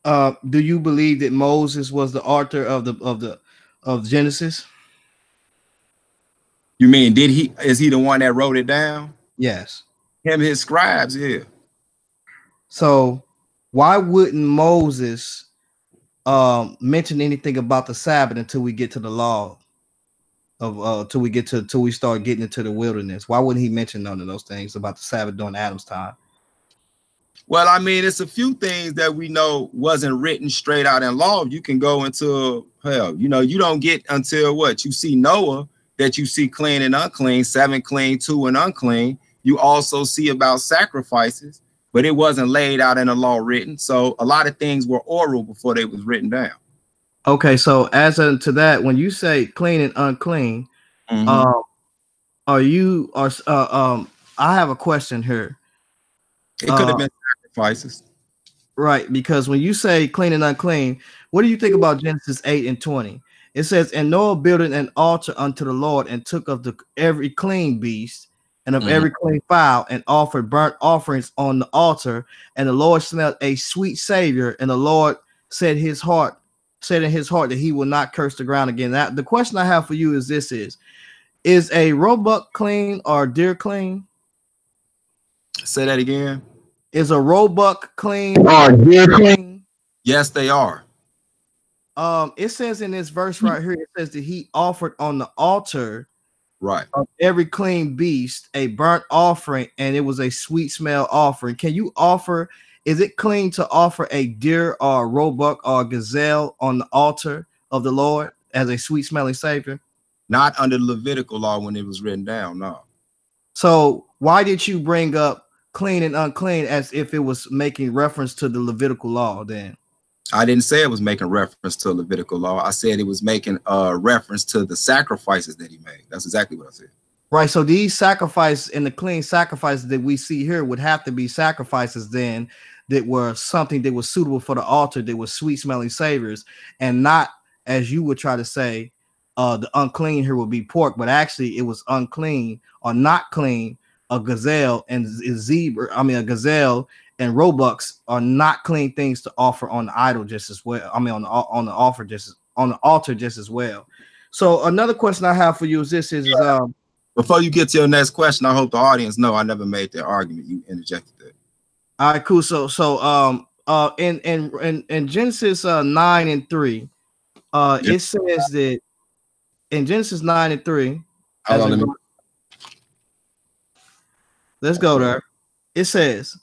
Uh do you believe that Moses was the author of the of the of Genesis? You mean did he? Is he the one that wrote it down? Yes. Him, his scribes. Yeah. So why wouldn't Moses um mention anything about the Sabbath until we get to the law of uh till we get to till we start getting into the wilderness? Why wouldn't he mention none of those things about the Sabbath during Adam's time? Well, I mean, it's a few things that we know wasn't written straight out in law. You can go into hell. You know, you don't get until what you see Noah that you see clean and unclean, seven clean, two and unclean. You also see about sacrifices, but it wasn't laid out in the law written. So a lot of things were oral before they was written down. Okay, so as to that, when you say clean and unclean, Mhm. um, are you are uh, um? I have a question here. it could have uh, been sacrifices. Right, because when you say clean and unclean, what do you think about Genesis 8 and 20? It says, And Noah builded an altar unto the Lord and took of the every clean beast and of Mhm. every clean fowl and offered burnt offerings on the altar. And the Lord smelled a sweet savior, and the Lord said his heart, said in his heart that he will not curse the ground again. Now, the question I have for you is this is is a roebuck clean or deer clean? Say that again. Is a roebuck clean Or deer clean. clean? Yes, they are. Um, it says in this verse right here, it says that he offered on the altar Right. of every clean beast a burnt offering, and it was a sweet smell offering. Can you offer? Is it clean to offer a deer or a roebuck or a gazelle on the altar of the Lord as a sweet smelling savior? Not under the Levitical law when it was written down. No. So why did you bring up clean and unclean as if it was making reference to the Levitical law? Then I didn't say it was making reference to Levitical law. I said it was making a reference to the sacrifices that he made. That's exactly what I said. Right. So these sacrifices and the clean sacrifices that we see here would have to be sacrifices then that were something that was suitable for the altar, that was sweet smelling savors, and not as you would try to say, uh, the unclean here would be pork, but actually it was unclean or not clean. A gazelle and z- zebra, I mean a gazelle and roebucks are not clean things to offer on the idol just as well. I mean on the on the offer just as, on the altar just as well. So another question I have for you is this is, is um Before you get to your next question, I hope the audience know I never made that argument. You interjected that. All right, cool. So, so, um, uh, in in in, in Genesis uh nine and three, uh, Yeah. it says that in Genesis nine and three. Hold on, let me- Let's go there. It says,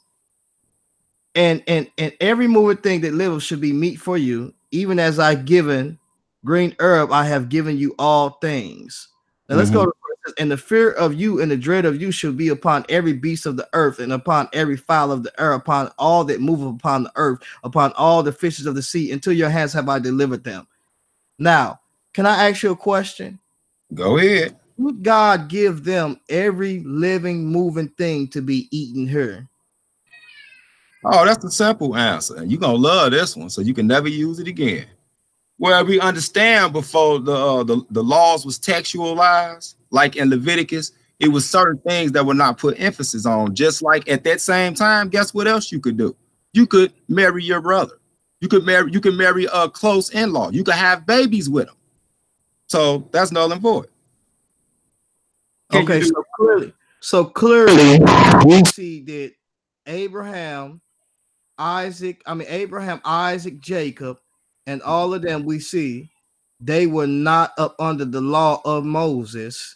and and and every moving thing that liveth should be meat for you, even as I've given green herb, I have given you all things. Now let's go mm-hmm. to verses, and the fear of you and the dread of you shall be upon every beast of the earth, and upon every fowl of the air, upon all that move upon the earth, upon all the fishes of the sea, until your hands have I delivered them. Now, can I ask you a question? Go ahead. Would God give them every living, moving thing to be eaten here? Oh, that's a simple answer. You're gonna love this one, so you can never use it again. Well, we understand before the uh, the, the laws was textualized, like in Leviticus, it was certain things that were not put emphasis on. Just like at that same time, guess what else you could do? You could marry your brother. You could marry, you could marry a close in-law. You could have babies with them. So that's null and void. Okay, so clearly, so clearly we see that Abraham, Isaac, I mean Abraham, Isaac, Jacob, and all of them we see they were not up under the law of Moses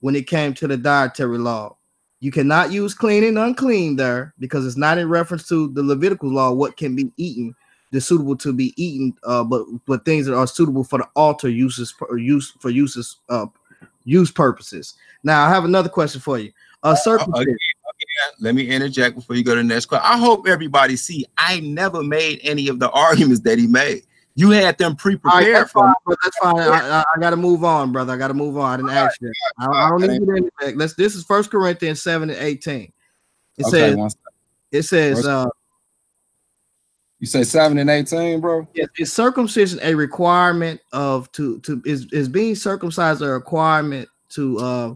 when it came to the dietary law. You cannot use clean and unclean there because it's not in reference to the Levitical law, what can be eaten, the suitable to be eaten, uh, but but things that are suitable for the altar uses or use for uses uh use purposes. Now I have another question for you. Uh circumcision. Again, again, let me interject before you go to the next question. I hope everybody see I never made any of the <laughs> arguments that he made. You had them pre-prepared that's for fine, but that's fine. I, I, I got to move on, brother. I got to move on. I didn't ask you. I, I don't need you to interject. Let's. This is First Corinthians seven and eighteen. It Okay, says. It says. First- Uh, you say seven and eighteen, bro? is, is circumcision a requirement of to to is is being circumcised a requirement to uh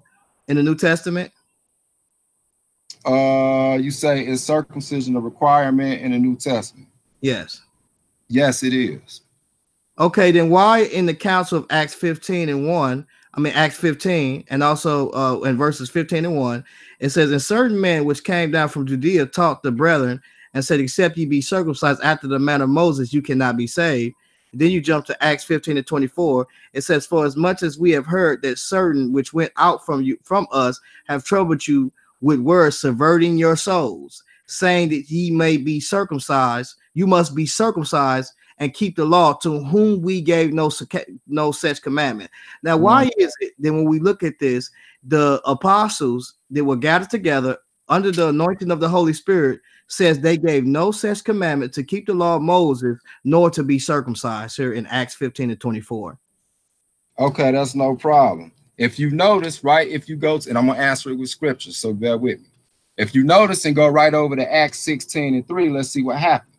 in the New Testament? Uh, you say is circumcision a requirement in the New Testament? Yes. Yes, it is. Okay, then why in the Council of Acts 15 and 1, I mean Acts 15, and also uh in verses 15 and 1, it says, And certain men which came down from Judea taught the brethren and said, Except ye be circumcised after the manner of Moses, you cannot be saved. Then you jump to Acts 15 and 24. It says, For as much as we have heard that certain which went out from you from us have troubled you with words subverting your souls, saying that ye may be circumcised, you must be circumcised and keep the law to whom we gave no no such commandment. Now, why mm-hmm. is it that when we look at this, the apostles that were gathered together under the anointing of the Holy Spirit says they gave no such commandment to keep the law of Moses, nor to be circumcised here in Acts 15 and 24. Okay, that's no problem. If you notice, right, if you go to, and I'm gonna answer it with scripture, so bear with me. If you notice and go right over to Acts 16 and 3, let's see what happens.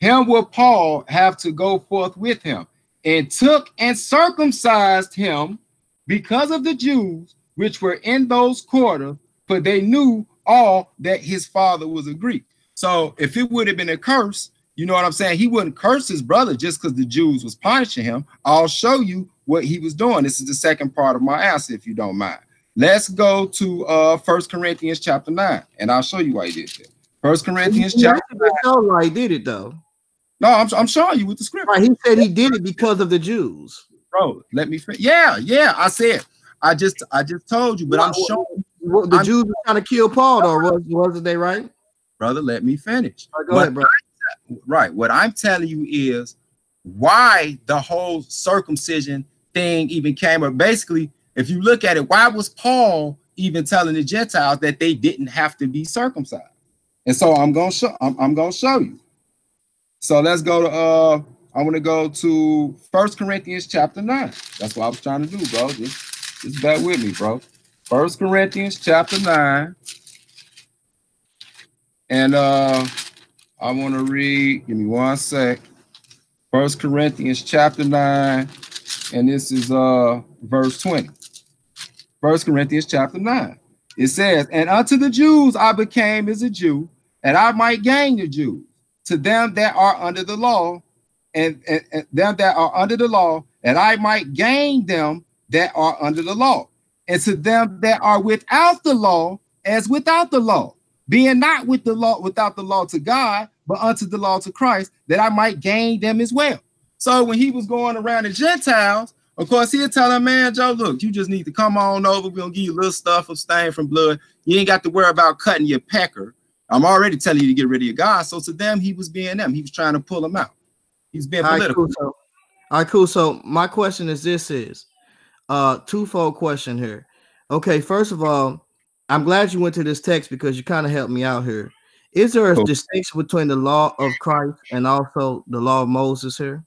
Him will Paul have to go forth with him and took and circumcised him because of the Jews which were in those quarters, for they knew all that his father was a Greek. So if it would have been a curse, you know what I'm saying? He wouldn't curse his brother just because the Jews was punishing him. I'll show you what he was doing. This is the second part of my answer, if you don't mind. Let's go to uh First Corinthians chapter 9, and I'll show you why he did that. First Corinthians He chapter actually showed why he did it though. No, I'm, I'm showing you with the scripture. Right, he said he did it because of the Jews. Bro, let me yeah, yeah. I said I just I just told you, but I'm showing Well, the I'm- Jews were trying to kill Paul, though, was, wasn't they right? brother, let me finish. Right, go What ahead, bro. right. What I'm telling you is why the whole circumcision thing even came up. Basically, if you look at it, why was Paul even telling the Gentiles that they didn't have to be circumcised? And so I'm gonna show I'm, I'm gonna show you. So let's go to uh I want to go to First Corinthians chapter 9. That's what I was trying to do, bro. Just, just bear with me, bro. First Corinthians chapter 9. And uh I want to read, give me one sec. First Corinthians chapter 9, and this is uh verse 20. First Corinthians chapter 9. It says, And unto the Jews I became as a Jew, and I might gain the Jews. To them that are under the law, and, and, and them that are under the law, and I might gain them that are under the law. And to them that are without the law, as without the law, being not with the law, without the law to God, but unto the law to Christ, that I might gain them as well. So when he was going around the Gentiles, of course, he'll tell them, man, Joe, look, you just need to come on over. We're gonna give you a little stuff of stain from blood. You ain't got to worry about cutting your pecker. I'm already telling you to get rid of your God. So to them, he was being them. He was trying to pull them out. He's being All right, political. cool. So, all right, cool. So my question is this is uh twofold question here. Okay, first of all, I'm glad you went to this text because you kind of helped me out here. Is there a Cool. distinction between the law of Christ and also the law of Moses here?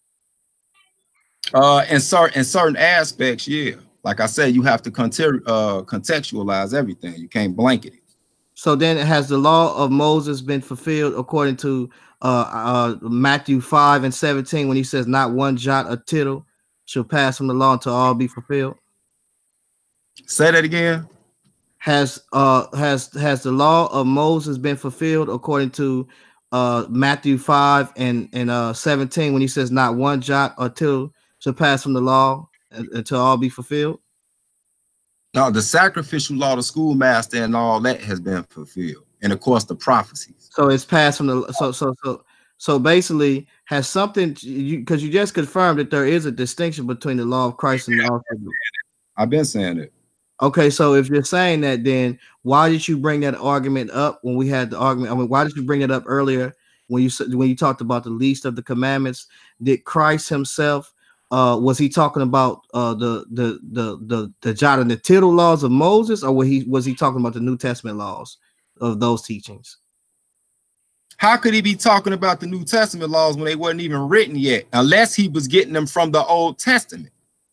Uh, in certain in certain aspects, yeah. Like I said, you have to uh, contextualize everything. You can't blanket it. So then has the law of Moses been fulfilled according to uh, uh Matthew 5 and 17 when he says not one jot or tittle shall pass from the law to all be fulfilled? Say that again. has uh has has the law of Moses been fulfilled according to uh Matthew 5 and and uh 17 when he says not one jot or tittle shall pass from the law un- until all be fulfilled No, the sacrificial law, the schoolmaster, and all that has been fulfilled, and of course the prophecies. so it's passed from the so so so so basically has something you because you just confirmed that there is a distinction between the law of Christ and the law of I've been saying it. Okay, so if you're saying that, then why did you bring that argument up when we had the argument? I mean, why did you bring it up earlier when you said when you talked about the least of the commandments? Did Christ Himself uh, was he talking about uh, the, the the the the jot and the tittle laws of Moses, or was he was he talking about the New Testament laws of those teachings? How could he be talking about the New Testament laws when they weren't even written yet, unless he was getting them from the Old Testament?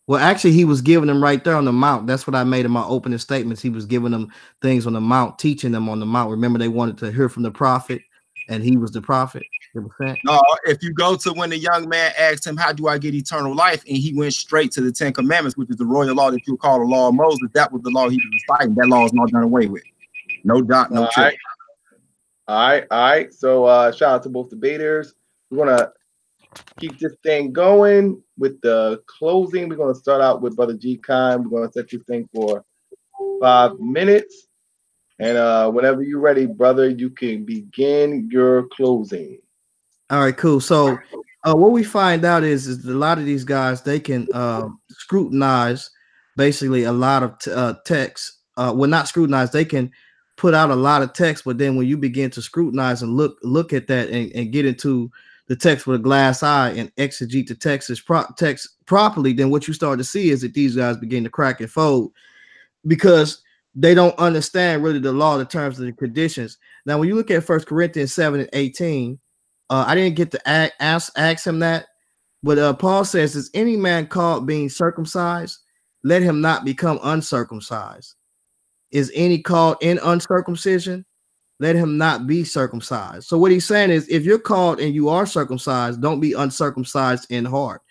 Well, actually, he was giving them right there on the mount. That's what I made in my opening statements. He was giving them things on the mount, teaching them on the mount. Remember, they wanted to hear from the prophet, and he was the prophet. No, if you go to when the young man asked him, How do I get eternal life? And he went straight to the Ten Commandments, which is the royal law that you call the law of Moses. That was the law he was reciting. That law is not done away with. No doubt, no trick. All right, all right. So uh shout out to both debaters. We're gonna keep this thing going with the closing. We're gonna start out with Brother G Con. We're gonna set this thing for five minutes. And uh whenever you're ready, brother, you can begin your closing. All right, cool. So uh, what we find out is, is a lot of these guys they can uh, scrutinize basically a lot of t- uh, text. Uh, well, not scrutinize. They can put out a lot of text, but then when you begin to scrutinize and look look at that and, and get into the text with a glass eye and exegete the text pro- text properly, then what you start to see is that these guys begin to crack and fold because they don't understand really the law, the terms, and the conditions. Now, when you look at First Corinthians 7 and 18, uh, I didn't get to ask, ask him that, but uh, Paul says, Is any man called being circumcised? Let him not become uncircumcised. Is any called in uncircumcision? Let him not be circumcised. So, what he's saying is, if you're called and you are circumcised, don't be uncircumcised in heart.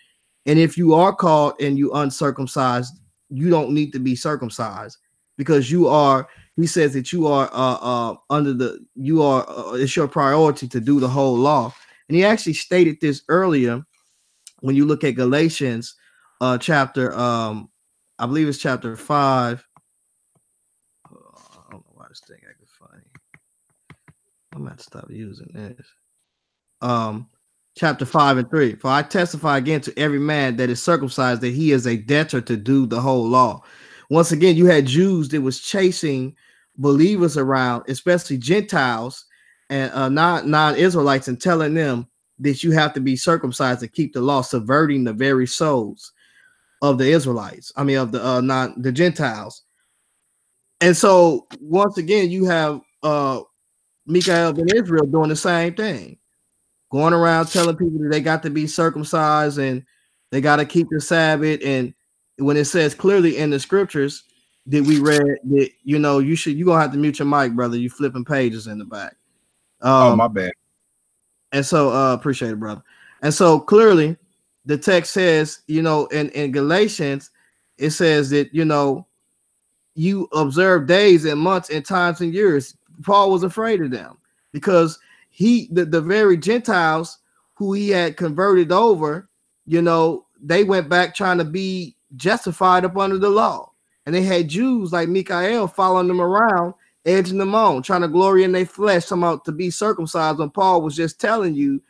And if you are called and you uncircumcised, you don't need to be circumcised because you are he says that you are uh, uh, under the you are uh, it's your priority to do the whole law and he actually stated this earlier when you look at galatians uh chapter um i believe it's chapter five oh, i don't know why this thing acting funny i'm gonna stop using this um chapter 5 and 3 for i testify again to every man that is circumcised that he is a debtor to do the whole law once again, you had Jews that was chasing believers around, especially Gentiles and uh, non non Israelites, and telling them that you have to be circumcised to keep the law, subverting the very souls of the Israelites. I mean, of the uh, non the Gentiles. And so once again, you have uh Mikael ben Israel doing the same thing, going around telling people that they got to be circumcised and they got to keep the Sabbath and when it says clearly in the scriptures that we read that you know you should you gonna have to mute your mic, brother. You flipping pages in the back. Oh, um, oh my bad. And so uh appreciate it, brother. And so clearly the text says, you know, in, in Galatians, it says that you know you observe days and months and times and years. Paul was afraid of them because he the, the very Gentiles who he had converted over, you know, they went back trying to be justified up under the law. And they had Jews like Mikael following them around, edging them on, trying to glory in their flesh, somehow to be circumcised. When Paul was just telling you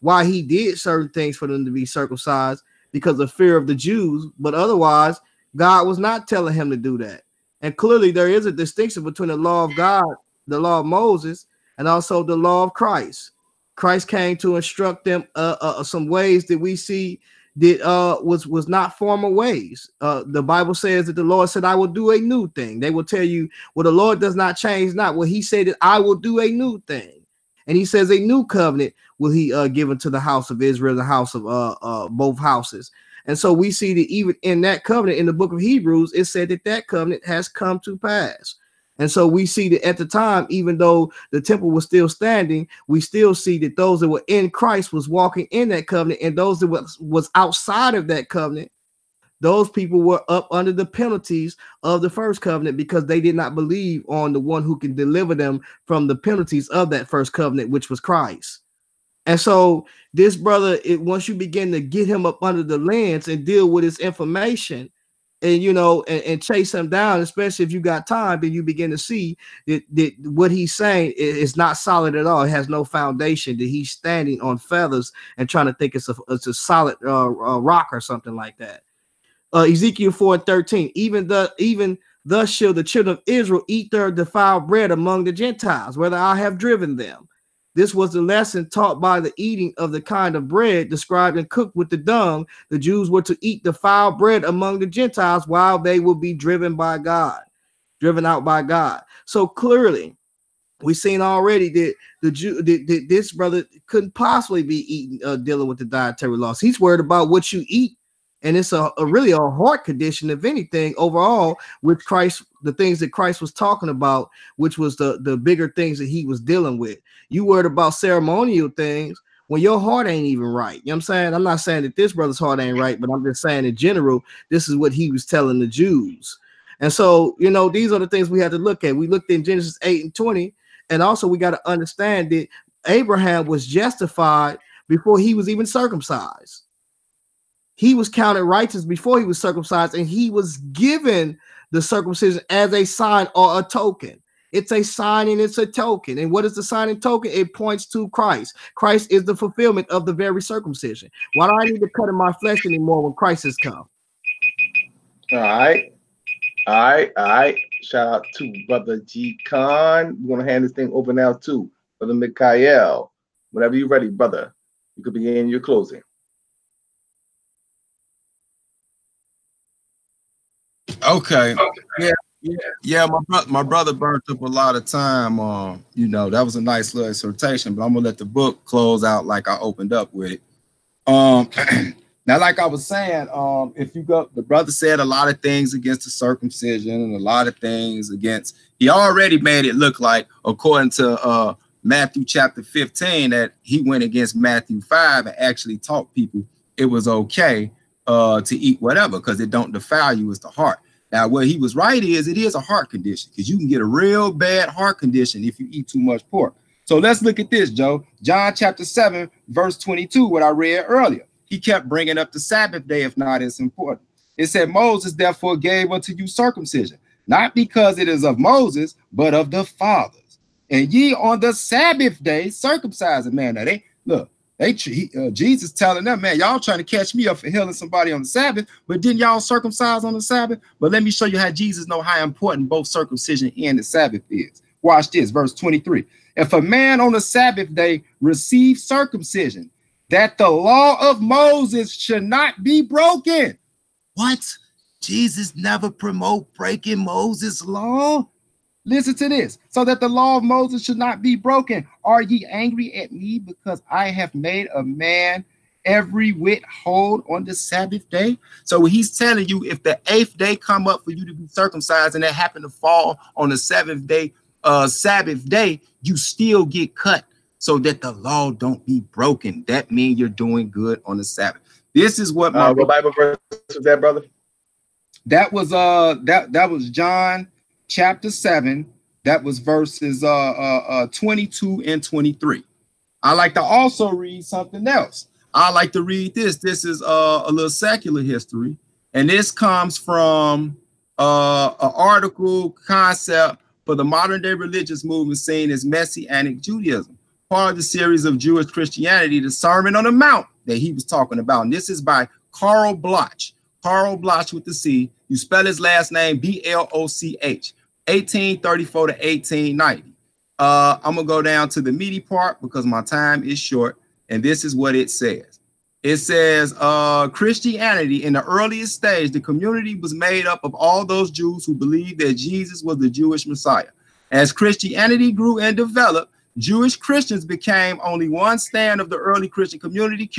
why he did certain things for them to be circumcised because of fear of the Jews, but otherwise, God was not telling him to do that. And clearly, there is a distinction between the law of God, the law of Moses, and also the law of Christ. Christ came to instruct them uh, uh, some ways that we see that uh was was not former ways. Uh the Bible says that the Lord said, I will do a new thing. They will tell you, well, the Lord does not change, not well, he said that I will do a new thing. And he says a new covenant will he uh give unto the house of Israel, the house of uh uh both houses. And so we see that even in that covenant in the book of Hebrews, it said that that covenant has come to pass. And so we see that at the time, even though the temple was still standing, we still see that those that were in Christ was walking in that covenant, and those that was, was outside of that covenant, those people were up under the penalties of the first covenant because they did not believe on the one who can deliver them from the penalties of that first covenant, which was Christ. And so this brother, it, once you begin to get him up under the lens and deal with his information, and you know and, and, chase him down especially if you got time then you begin to see that, that what he's saying is not solid at all it has no foundation that he's standing on feathers and trying to think it's a, it's a solid uh, uh, rock or something like that uh, ezekiel 4 and 13 even the even Thus shall the children of Israel eat their defiled bread among the Gentiles, whether I have driven them. This was the lesson taught by the eating of the kind of bread described and cooked with the dung. The Jews were to eat the foul bread among the Gentiles while they will be driven by God, driven out by God. So clearly, we've seen already that the Jew that, that this brother couldn't possibly be eating uh, dealing with the dietary laws. He's worried about what you eat and it's a, a, really a heart condition if anything overall with christ the things that christ was talking about which was the the bigger things that he was dealing with. You worried about ceremonial things when your heart ain't even right. You know what i'm saying? I'm not saying that this brother's heart ain't right but i'm just saying in general this is what he was telling the jews. And so you know these are the things we have to look at. We looked in genesis 8 and 20 and also we got to understand that abraham was justified before he was even circumcised. He was counted righteous before he was circumcised, and he was given the circumcision as a sign or a token. It's a sign and it's a token. And what is the sign and token? It points to Christ. Christ is the fulfillment of the very circumcision. Why do I need to cut in my flesh anymore when Christ has come? All right. All right. All right. Shout out to Brother G Con. We're going to hand this thing over now to Brother Mikhail. Whenever you're ready, brother, you could begin your closing. Okay. Yeah. Yeah, yeah, my bro- my brother burnt up a lot of time. Um, you know, that was a nice little exhortation, but I'm gonna let the book close out like I opened up with it. Um, <clears throat> now, like I was saying, um, if you go, the brother said a lot of things against the circumcision and a lot of things against. He already made it look like, according to uh Matthew chapter 15, that he went against Matthew 5 and actually taught people it was okay uh to eat whatever because it don't defile you, it's the heart. Now, what he was right is it is a heart condition because you can get a real bad heart condition if you eat too much pork. So let's look at this, Joe. John chapter 7, verse 22, what I read earlier. He kept bringing up the Sabbath day, if not, it's important. It said, Moses therefore gave unto you circumcision, not because it is of Moses, but of the fathers. And ye on the Sabbath day circumcise a man. Now, they look, they he, uh, Jesus telling them, man, y'all trying to catch me up for healing somebody on the Sabbath, but didn't y'all circumcise on the Sabbath? But let me show you how Jesus know how important both circumcision and the Sabbath is. Watch this, verse 23. If a man on the Sabbath day receives circumcision, that the law of Moses should not be broken. What? Jesus never promote breaking Moses' law? Listen to this. So that the law of Moses should not be broken. Are ye angry at me because I have made a man every whit hold on the Sabbath day? So he's telling you if the eighth day come up for you to be circumcised and it happened to fall on the seventh day, uh Sabbath day, you still get cut so that the law don't be broken. That means you're doing good on the Sabbath. This is what my uh, what Bible verse was that, brother? That was uh that that was John chapter 7, that was verses uh, uh, uh, 22 and 23. I like to also read something else. I like to read this. This is uh, a little secular history, and this comes from uh, an article concept for the modern day religious movement seen as Messianic Judaism, part of the series of Jewish Christianity, the Sermon on the Mount that he was talking about. And this is by Carl Bloch. Carl Bloch with the C. You spell his last name B L O C H. 1834 to 1890. Uh, I'm gonna go down to the meaty part because my time is short, and this is what it says. It says, uh, Christianity in the earliest stage, the community was made up of all those Jews who believed that Jesus was the Jewish Messiah. As Christianity grew and developed, Jewish Christians became only one stand of the early Christian community,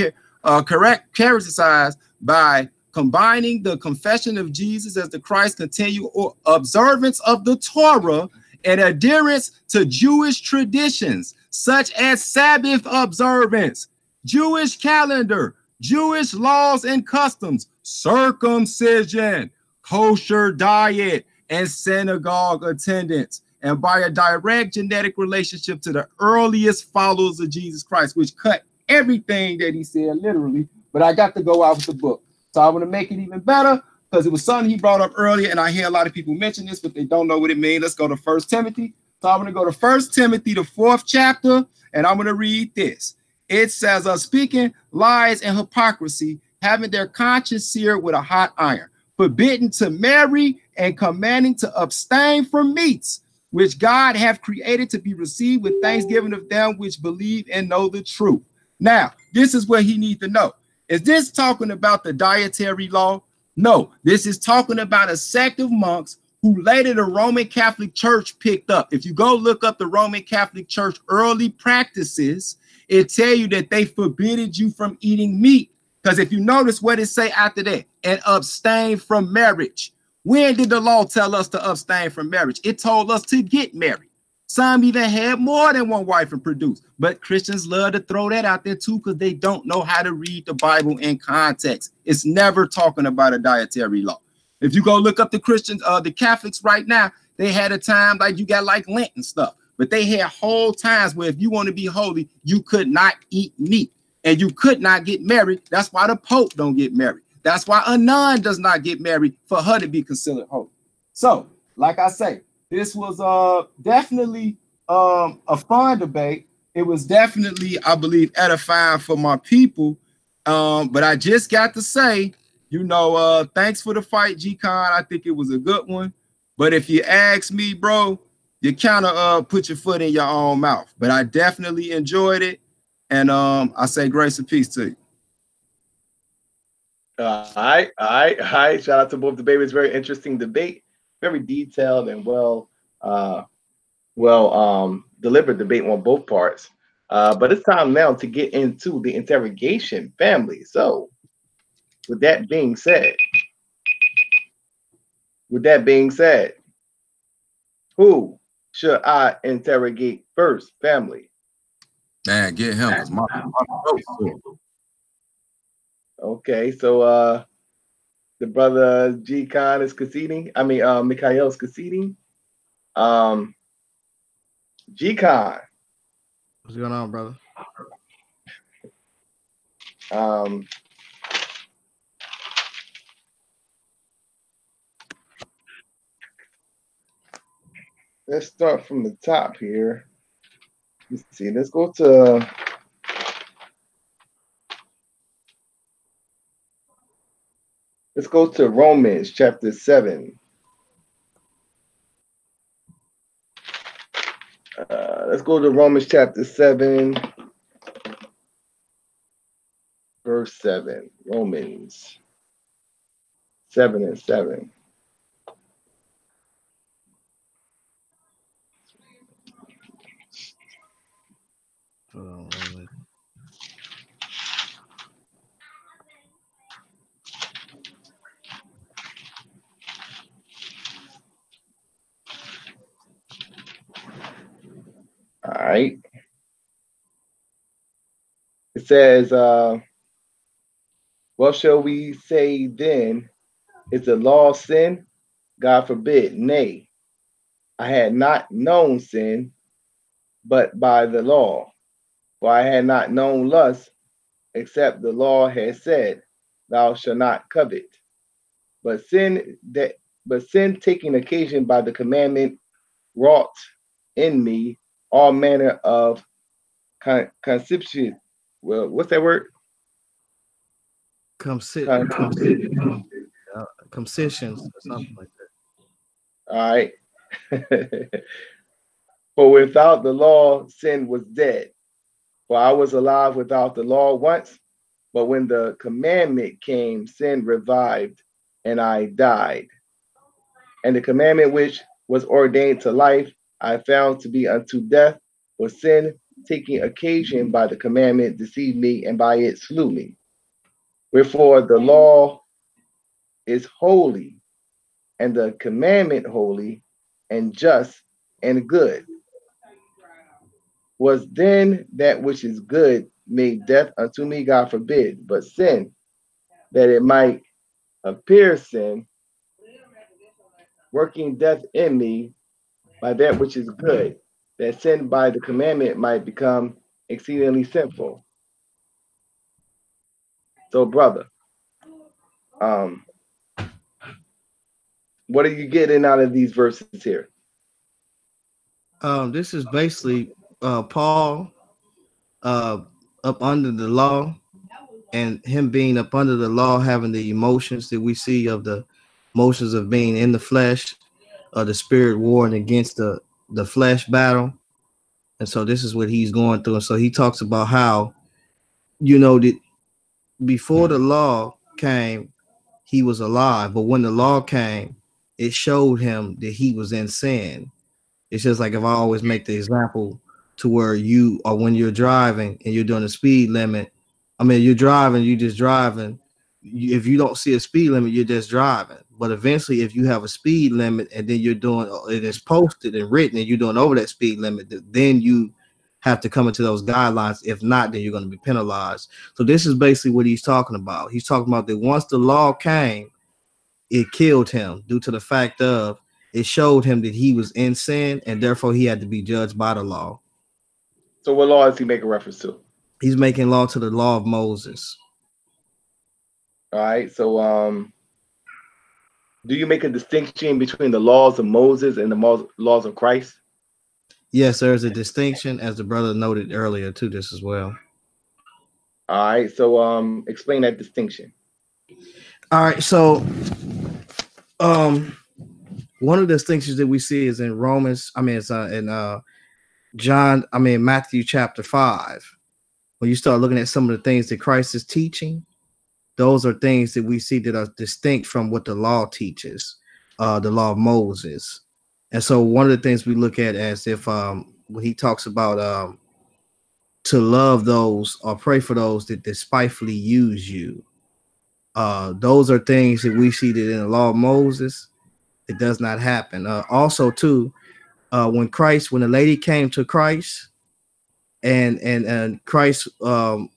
uh, correct, characterized by combining the confession of Jesus as the Christ continual observance of the Torah and adherence to Jewish traditions such as Sabbath observance, Jewish calendar, Jewish laws and customs, circumcision, kosher diet, and synagogue attendance, and by a direct genetic relationship to the earliest followers of Jesus Christ, which cut everything that he said literally. But I got to go out with the book. So I want to make it even better because it was something he brought up earlier, and I hear a lot of people mention this, but they don't know what it means. Let's go to First Timothy. So I'm going to go to First Timothy, the fourth chapter, and I'm going to read this. It says, uh, speaking lies and hypocrisy, having their conscience seared with a hot iron, forbidden to marry, and commanding to abstain from meats, which God hath created to be received with thanksgiving of them which believe and know the truth. Now, this is what he needs to know. Is this talking about the dietary law? No, this is talking about a sect of monks who later the Roman Catholic Church picked up. If you go look up the Roman Catholic Church early practices, it tell you that they forbidded you from eating meat. Because if you notice what it say after that, and abstain from marriage. When did the law tell us to abstain from marriage? It told us to get married. Some even had more than one wife and produce. But Christians love to throw that out there too because they don't know how to read the Bible in context. It's never talking about a dietary law. If you go look up the Christians, uh, the Catholics right now, they had a time like you got like Lent and stuff, but they had whole times where if you want to be holy, you could not eat meat and you could not get married. That's why the Pope don't get married. That's why a nun does not get married for her to be considered holy. So, like I say, this was uh definitely um a fun debate. It was definitely, I believe, edifying for my people. Um, but I just got to say, you know, uh, thanks for the fight, G-Con. I think it was a good one. But if you ask me, bro, you kind of uh put your foot in your own mouth. But I definitely enjoyed it. And um, I say grace and peace to you. Uh, all right, all right, all right. Shout out to both the babies. Very interesting debate, very detailed and well, uh, well um, delivered debate on both parts. Uh, but it's time now to get into the interrogation family. So, with that being said, with that being said, who should I interrogate first, family? Man, get him. My, my, Okay, so uh the brother G Con is conceding. I mean uh Mikhail is conceding. Um G Con. What's going on, brother? Um let's start from the top here. Let's see, let's go to Let's go to Romans chapter 7. Uh, let's go to Romans chapter 7, verse 7. Romans 7 and 7. Hold All right. It says, uh, What shall we say then? Is the law sin? God forbid. Nay, I had not known sin, but by the law. For I had not known lust, except the law had said, Thou shalt not covet. But sin that but sin taking occasion by the commandment wrought in me all manner of con- conception. Well, what's that word? Come sit, Con- uh, concessions or something like that. All right. <laughs> For without the law, sin was dead. For I was alive without the law once, but when the commandment came, sin revived, and I died. And the commandment which was ordained to life, I found to be unto death, for sin, taking occasion by the commandment, deceived me, and by it slew me. Wherefore the law is holy, and the commandment holy, and just, and good. Was then that which is good made death unto me, God forbid, but sin, that it might appear sin, working death in me by that which is good, that sin by the commandment might become exceedingly sinful. So, brother, um, what are you getting out of these verses here? Um, this is basically uh Paul uh up under the law and him being up under the law having the emotions that we see of the motions of being in the flesh, uh, the spirit war and against the the flesh battle, and so this is what he's going through. And so he talks about how, you know, that before the law came, he was alive, but when the law came, it showed him that he was in sin. It's just like if I always make the example to where you or when you're driving and you're doing a speed limit. I mean, you're driving, you're just driving. If you don't see a speed limit, you're just driving. But eventually, if you have a speed limit and then you're doing it is posted and written and you're doing over that speed limit, then you have to come into those guidelines. If not, then you're going to be penalized. So this is basically what he's talking about. He's talking about that once the law came, it killed him due to the fact of it showed him that he was in sin and therefore he had to be judged by the law. So what law is he making reference to? He's making law to the law of Moses. All right. So um do you make a distinction between the laws of Moses and the laws of Christ? Yes, there's a distinction, as the brother noted earlier to this as well. All right. So um explain that distinction. All right. So um one of the distinctions that we see is in Romans, I mean it's uh, in uh John, I mean, Matthew chapter 5, when you start looking at some of the things that Christ is teaching, those are things that we see that are distinct from what the law teaches, uh, the law of Moses. And so one of the things we look at as if um, when he talks about um, to love those or pray for those that despitefully use you, uh, those are things that we see that in the law of Moses, it does not happen. Uh, also, too, uh, when Christ, when the lady came to Christ, and and and Christ, um,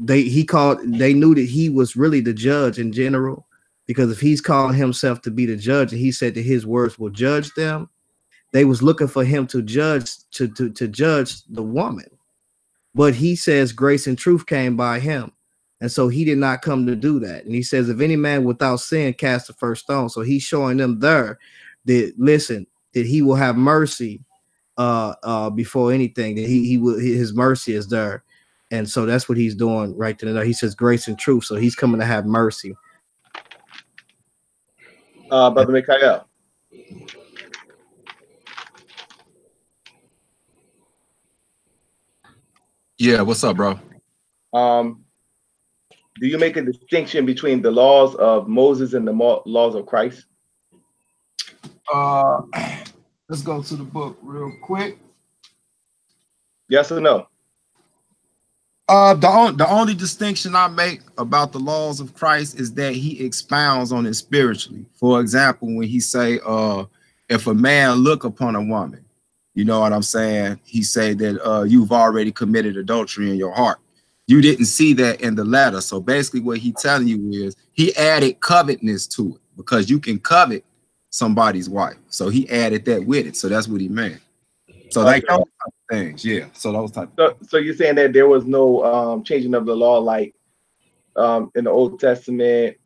they he called, they knew that he was really the judge in general, because if he's calling himself to be the judge, and he said that his words will judge them, they was looking for him to judge to to to judge the woman, but he says grace and truth came by him. And so he did not come to do that. And he says, if any man without sin cast the first stone. So he's showing them there that listen, that he will have mercy uh uh before anything that he he will his mercy is there and so that's what he's doing right there he says grace and truth. So he's coming to have mercy. Uh brother Mikhail yeah what's up bro? Um do you make a distinction between the laws of Moses and the laws of Christ? Uh, <clears throat> let's go to the book real quick. Yes or no? Uh, the, on, the only distinction I make about the laws of Christ is that he expounds on it spiritually. For example, when he say, uh, if a man look upon a woman, you know what I'm saying? He say that uh, you've already committed adultery in your heart. You didn't see that in the letter. So basically what he telling you is he added covetousness to it because you can covet somebody's wife. So he added that with it. So that's what he meant. So okay. Things, yeah. So those type. So, so you're saying that there was no um, changing of the law, like um, in the Old Testament,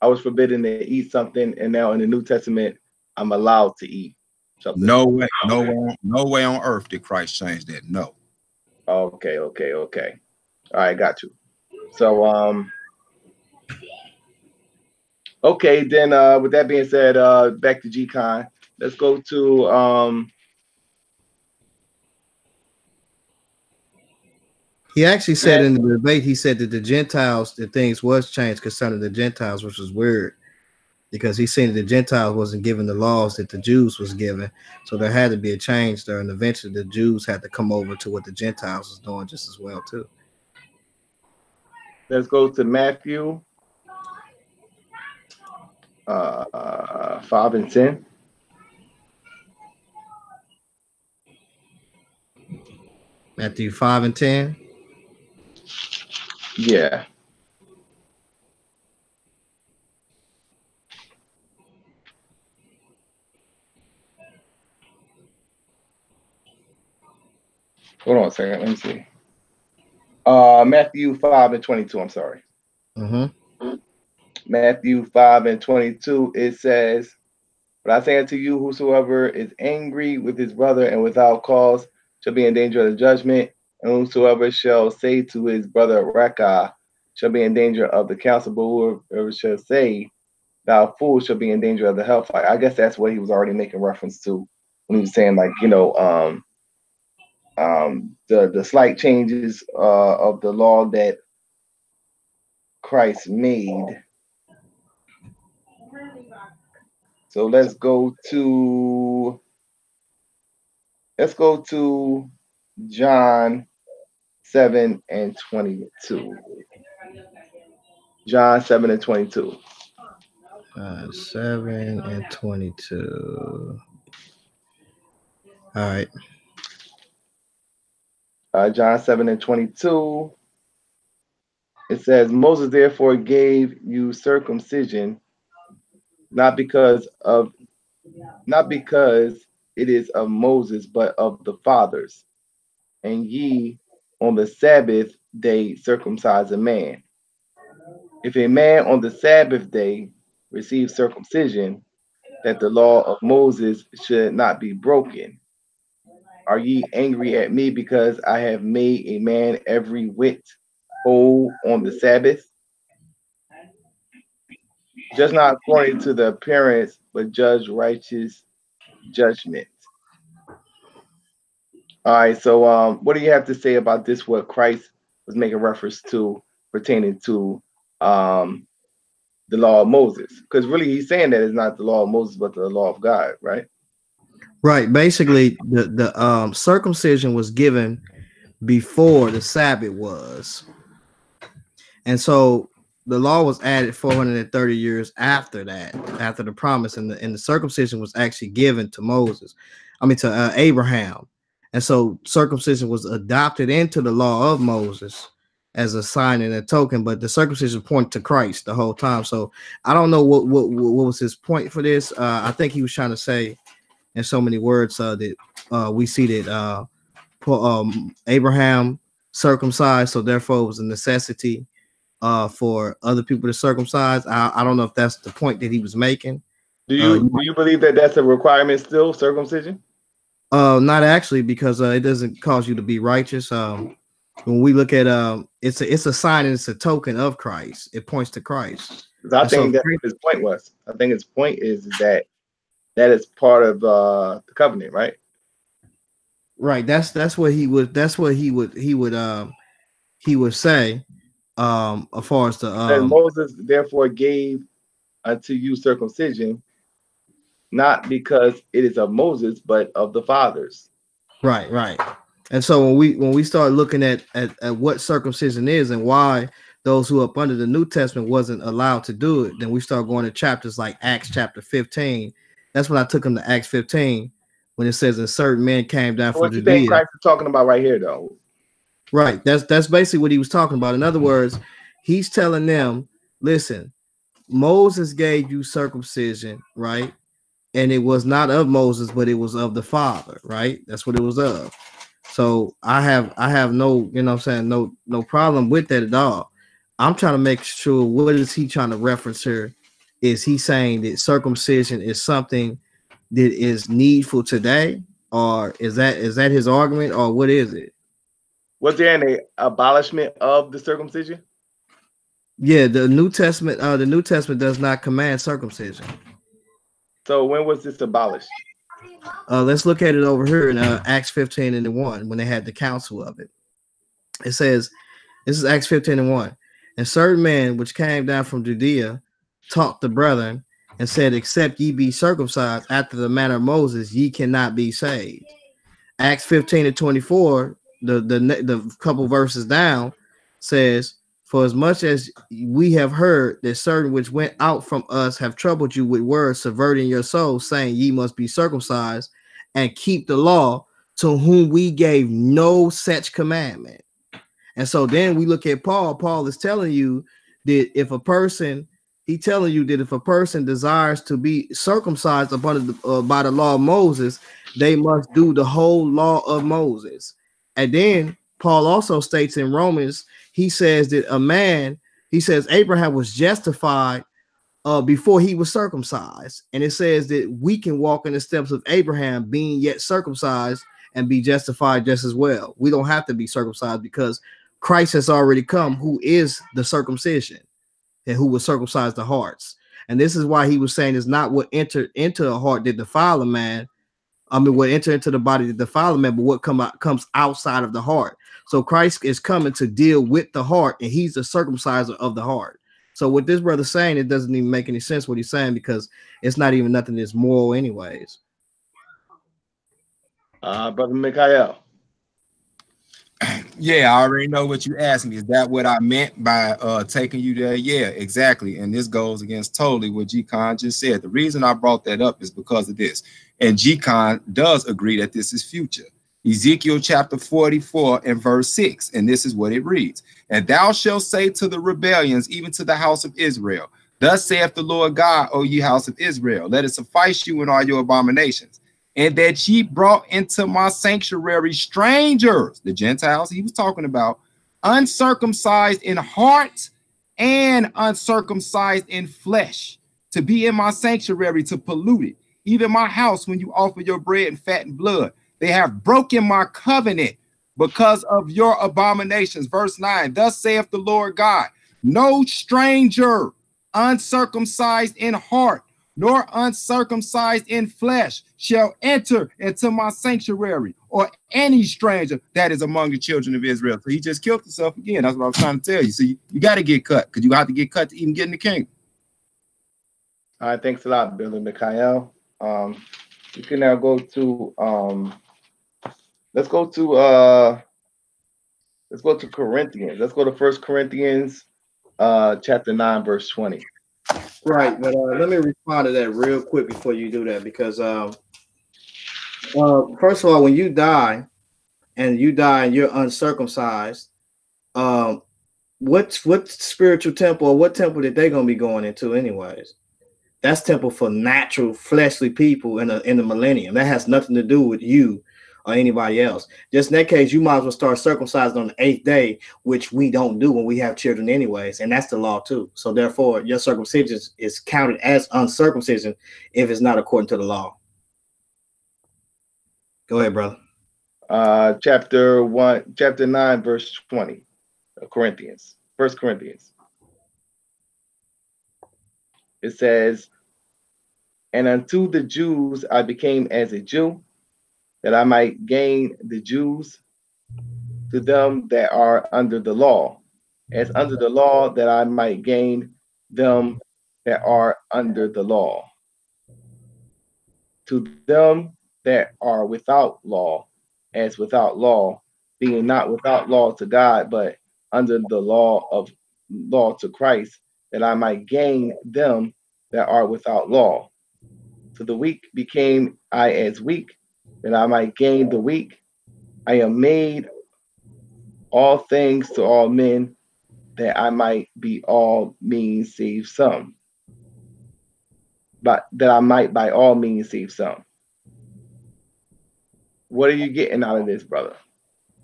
I was forbidden to eat something, and now in the New Testament, I'm allowed to eat something. No way, no way, no way on earth did Christ change that. No. Okay, okay, okay. All right, got you. So um Okay, then uh, with that being said, uh, back to GCon. Let's go to um, He actually said in the debate, he said that the Gentiles, the things was changed concerning the Gentiles, which was weird because he said the Gentiles wasn't given the laws that the Jews was given. So there had to be a change there. And eventually the Jews had to come over to what the Gentiles was doing just as well, too. Let's go to Matthew uh, 5 and 10. Matthew 5 and 10. Yeah. Hold on a second. Let me see. Uh, Matthew 5 and 22. I'm sorry. Mm-hmm. Matthew 5 and 22, it says, But I say unto you, whosoever is angry with his brother and without cause shall be in danger of the judgment, and whosoever shall say to his brother Raca shall be in danger of the council, but whoever shall say thou fool shall be in danger of the hellfire. I guess that's what he was already making reference to when he was saying like, you know, um, um, the the slight changes uh, of the law that Christ made. So let's go to let's go to John 7 and 22. John 7 and 22. Uh, seven and twenty-two. All right. uh, John 7 and 22. It says, Moses therefore gave you circumcision, not because of not because it is of Moses, but of the fathers. And ye on the Sabbath day circumcise a man. If a man on the Sabbath day receive circumcision, that the law of Moses should not be broken. Are ye angry at me because I have made a man every whit whole on the Sabbath? Just not according to the appearance, but judge righteous judgment. All right, so um, what do you have to say about this? What Christ was making reference to pertaining to um, the law of Moses? Because really, he's saying that it's not the law of Moses, but the law of God, right? Right. Basically, the the um circumcision was given before the Sabbath was, and so the law was added 430 years after that, after the promise, and the and the circumcision was actually given to Moses. I mean to uh, Abraham, and so circumcision was adopted into the law of Moses as a sign and a token, but the circumcision pointed to Christ the whole time. So I don't know what what what was his point for this. Uh, I think he was trying to say in so many words uh, that uh, we see that uh, um, Abraham circumcised, so therefore it was a necessity uh, for other people to circumcise. I, I don't know if that's the point that he was making. Do you Uh, do you believe that that's a requirement still, circumcision? Uh, not actually, because uh, it doesn't cause you to be righteous. Um, when we look at um, it's a it's a sign and it's a token of Christ. It points to Christ. I And so think that's what his point was. I think his point is that that is part of uh, the covenant, right? Right. That's that's what he would. That's what he would. He would. Um, he would say. Um, as far as the um, Moses therefore gave unto you circumcision, not because it is of Moses, but of the fathers. Right, right. And so when we when we start looking at, at at what circumcision is and why those who up under the New Testament wasn't allowed to do it, then we start going to chapters like Acts chapter 15. That's when I took them to Acts 15 when it says, "And certain men came down from What you think Judea." Christ is talking about right here, though? Right. That's that's basically what he was talking about. In other words, he's telling them, listen, Moses gave you circumcision, right? And it was not of Moses, but it was of the Father, right? That's what it was of. So I have I have no, you know what I'm saying, no no problem with that at all. I'm trying to make sure what is he trying to reference here? Is he saying that circumcision is something that is needful today, or is that is that his argument, or what is it? Was there an abolishment of the circumcision? Yeah, the New Testament, uh, the New Testament does not command circumcision. So when was this abolished? Uh, let's look at it over here in uh, Acts 15 and 1 when they had the council of it. It says, This is Acts 15 and 1. And certain men which came down from Judea taught the brethren and said, Except ye be circumcised after the manner of Moses, ye cannot be saved. Acts 15 and 24, the, the, the couple verses down says, For as much as we have heard that certain which went out from us have troubled you with words, subverting your souls, saying, Ye must be circumcised and keep the law, to whom we gave no such commandment. And so then we look at Paul. Paul is telling you that if a person, he telling you that if a person desires to be circumcised upon the, uh, by the law of Moses, they must do the whole law of Moses. And then Paul also states in Romans, he says that a man, he says Abraham was justified uh, before he was circumcised. And it says that we can walk in the steps of Abraham, being yet circumcised and be justified just as well. We don't have to be circumcised because Christ has already come, who is the circumcision and who will circumcise the hearts. And this is why he was saying it's not what entered into a heart that defile a man. I mean, what enter into the body that defile a man, but what come out comes outside of the heart. So Christ is coming to deal with the heart, and he's the circumciser of the heart. So what this brother's saying, it doesn't even make any sense what he's saying because it's not even nothing that's moral, anyways. Uh, brother Mikhail. <clears throat> Yeah, I already know what you asked me. Is that what I meant by uh taking you there? Yeah, exactly. And this goes against totally what G Con just said. The reason I brought that up is because of this. And G Con does agree that this is future. Ezekiel chapter 44 and verse 6. And this is what it reads. And thou shalt say to the rebellions, even to the house of Israel, Thus saith the Lord God, O ye house of Israel, let it suffice you in all your abominations and that ye brought into my sanctuary strangers, the Gentiles he was talking about, uncircumcised in heart and uncircumcised in flesh, to be in my sanctuary to pollute it. Even my house, when you offer your bread and fat and blood, they have broken my covenant because of your abominations. Verse 9 Thus saith the Lord God, no stranger uncircumcised in heart nor uncircumcised in flesh shall enter into my sanctuary, or any stranger that is among the children of Israel. So he just killed himself again. That's what I was trying to tell you. So you, you got to get cut because you have to get cut to even get in the kingdom. All right, thanks a lot, Billy Mikhail. Um, you can now go to um, let's go to uh, let's go to Corinthians. Let's go to First Corinthians, uh, chapter nine, verse twenty. Right, but uh, let me respond to that real quick before you do that because um, uh, first of all, when you die and you die and you're uncircumcised, um, what what spiritual temple or what temple that they gonna be going into anyways? That's temple for natural fleshly people in the in the millennium. That has nothing to do with you or anybody else. Just in that case, you might as well start circumcising on the eighth day, which we don't do when we have children, anyways, and that's the law too. So therefore, your circumcision is counted as uncircumcision if it's not according to the law. Go ahead, brother. Uh, chapter one, chapter nine, verse twenty, Corinthians, First Corinthians. It says, "And unto the Jews I became as a Jew." That I might gain the Jews to them that are under the law, as under the law that I might gain them that are under the law. To them that are without law, as without law, being not without law to God, but under the law of law to Christ, that I might gain them that are without law. To the weak became I as weak, that I might gain the weak. I am made all things to all men, that I might be all means save some. But that I might by all means save some. What are you getting out of this, brother?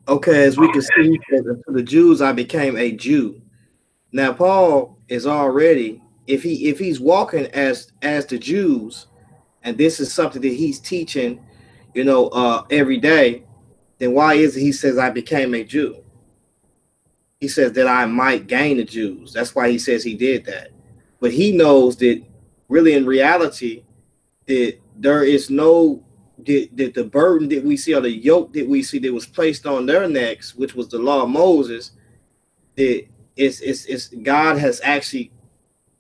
Okay, as we can see, the Jews, I became a Jew. Now, Paul is already, if he if he's walking as as the Jews, and this is something that he's teaching you know, uh, every day, then why is it he says I became a Jew? He says that I might gain the Jews. That's why he says he did that. But he knows that really in reality, that there is no that, that the burden that we see or the yoke that we see that was placed on their necks, which was the law of Moses, that it's, it's, it's God has actually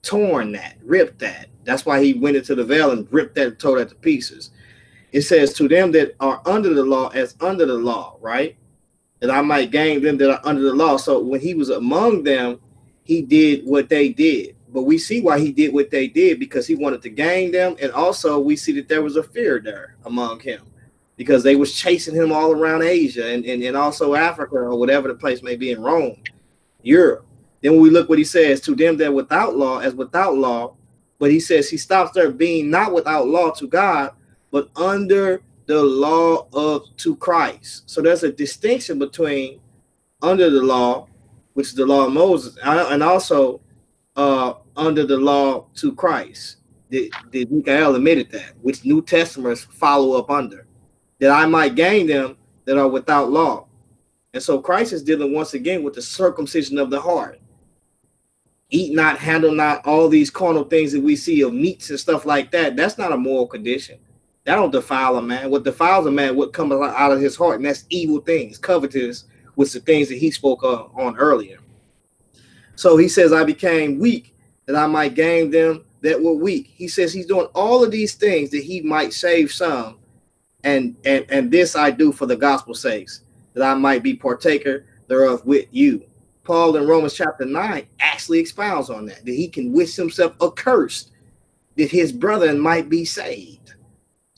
torn that, ripped that. That's why he went into the veil and ripped that, tore that to pieces it says to them that are under the law as under the law, right? That I might gain them that are under the law. So when he was among them, he did what they did. But we see why he did what they did because he wanted to gain them. And also we see that there was a fear there among him because they was chasing him all around Asia and, and, and also Africa or whatever the place may be in Rome, Europe. Then when we look what he says to them that without law as without law, but he says he stops there being not without law to God, but under the law of to Christ. So there's a distinction between under the law, which is the law of Moses, and also uh, under the law to Christ. Did Michael admitted that, which New Testaments follow up under, that I might gain them that are without law. And so Christ is dealing once again with the circumcision of the heart. eat not, handle not, all these carnal things that we see of meats and stuff like that, that's not a moral condition. That don't defile a man. What defiles a man, what comes out of his heart, and that's evil things, covetous, with the things that he spoke on earlier. So he says, I became weak that I might gain them that were weak. He says he's doing all of these things that he might save some. And and and this I do for the gospel's sakes, that I might be partaker thereof with you. Paul in Romans chapter 9 actually expounds on that, that he can wish himself accursed, that his brethren might be saved.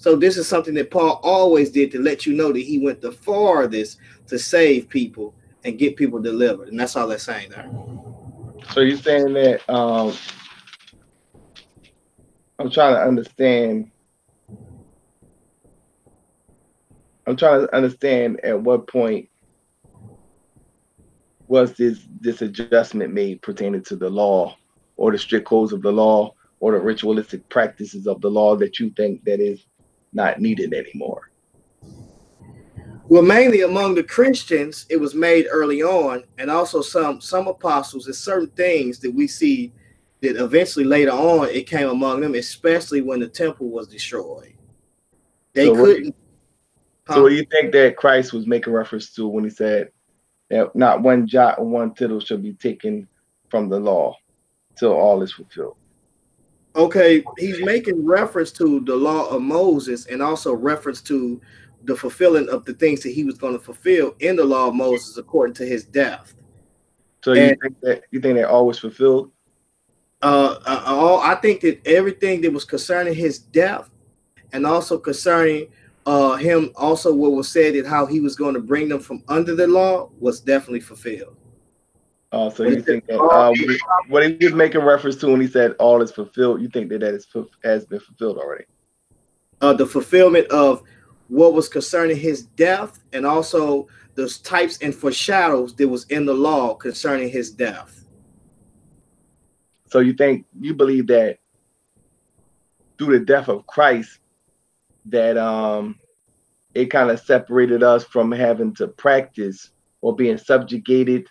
So this is something that Paul always did to let you know that he went the farthest to save people and get people delivered. And that's all they're saying there. So you're saying that um I'm trying to understand. I'm trying to understand at what point was this this adjustment made pertaining to the law or the strict codes of the law or the ritualistic practices of the law that you think that is not needed anymore? Well, mainly among the Christians, it was made early on, and also some some apostles and certain things that we see that eventually later on it came among them, especially when the temple was destroyed. They So couldn't. So what do you think that Christ was making reference to when he said that not one jot or one tittle shall be taken from the law till all is fulfilled? Okay, he's making reference to the law of Moses and also reference to the fulfilling of the things that he was going to fulfill in the law of Moses according to his death. So you think that you think they're always fulfilled? uh, uh, all I think that everything that was concerning his death, and also concerning uh him, also what was said and how he was going to bring them from under the law was definitely fulfilled. Uh, so you think that uh, what he was making reference to when he said all is fulfilled, you think that that is has been fulfilled already? Uh, the fulfillment of what was concerning his death, and also those types and foreshadows that was in the law concerning his death. So you think you believe that through the death of Christ, that um it kind of separated us from having to practice or being subjugated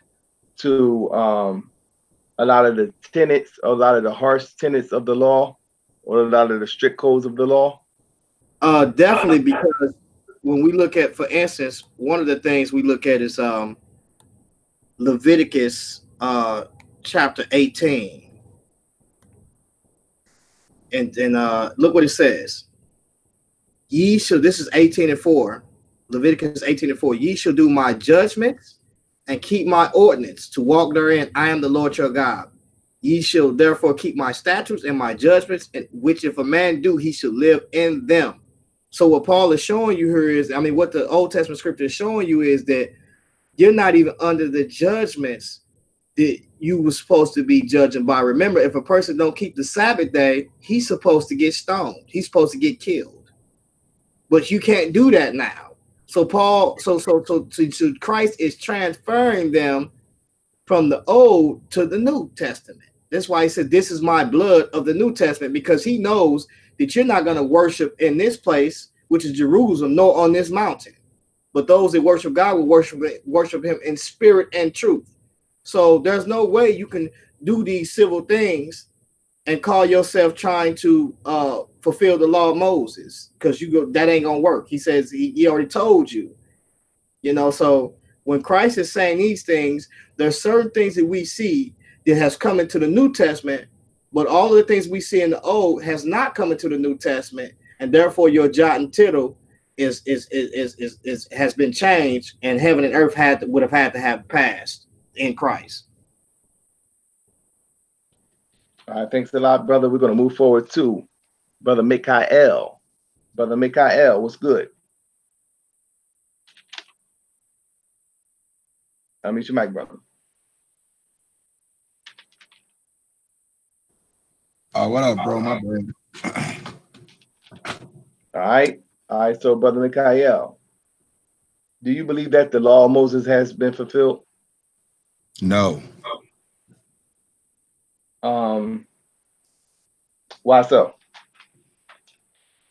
to um a lot of the tenets, a lot of the harsh tenets of the law, or a lot of the strict codes of the law. Uh, definitely because when we look at, for instance, one of the things we look at is um Leviticus uh chapter 18. And and uh look what it says. Ye shall this is 18 and 4. Leviticus 18 and 4. Ye shall do my judgments and keep my ordinance to walk therein. I am the Lord your God. Ye shall therefore keep my statutes and my judgments, and which if a man do, he shall live in them. So what Paul is showing you here is, I mean, what the Old Testament scripture is showing you is that you're not even under the judgments that you were supposed to be judging by. Remember, if a person don't keep the Sabbath day, he's supposed to get stoned. He's supposed to get killed. But you can't do that now. So Paul, so so so, so, so Christ is transferring them from the old to the New Testament. That's why he said, This is my blood of the New Testament, because he knows that you're not going to worship in this place, which is Jerusalem, nor on this mountain. But those that worship God will worship worship him in spirit and truth. So there's no way you can do these civil things and call yourself trying to uh, fulfill the law of Moses, because you go that ain't gonna work. He says he, he already told you, you know. So when Christ is saying these things, there's certain things that we see that has come into the New Testament, but all of the things we see in the Old has not come into the New Testament, and therefore your jot and tittle is is is is, is, is has been changed, and heaven and earth had to, would have had to have passed in Christ. All right, thanks a lot, brother. We're gonna move forward to brother Mikael. Brother Mikael, what's good? I'll meet your mic, brother. Oh, what up, bro? My bad. All right. All right. So, Brother Mikael, do you believe that the law of Moses has been fulfilled? No. Um, why so?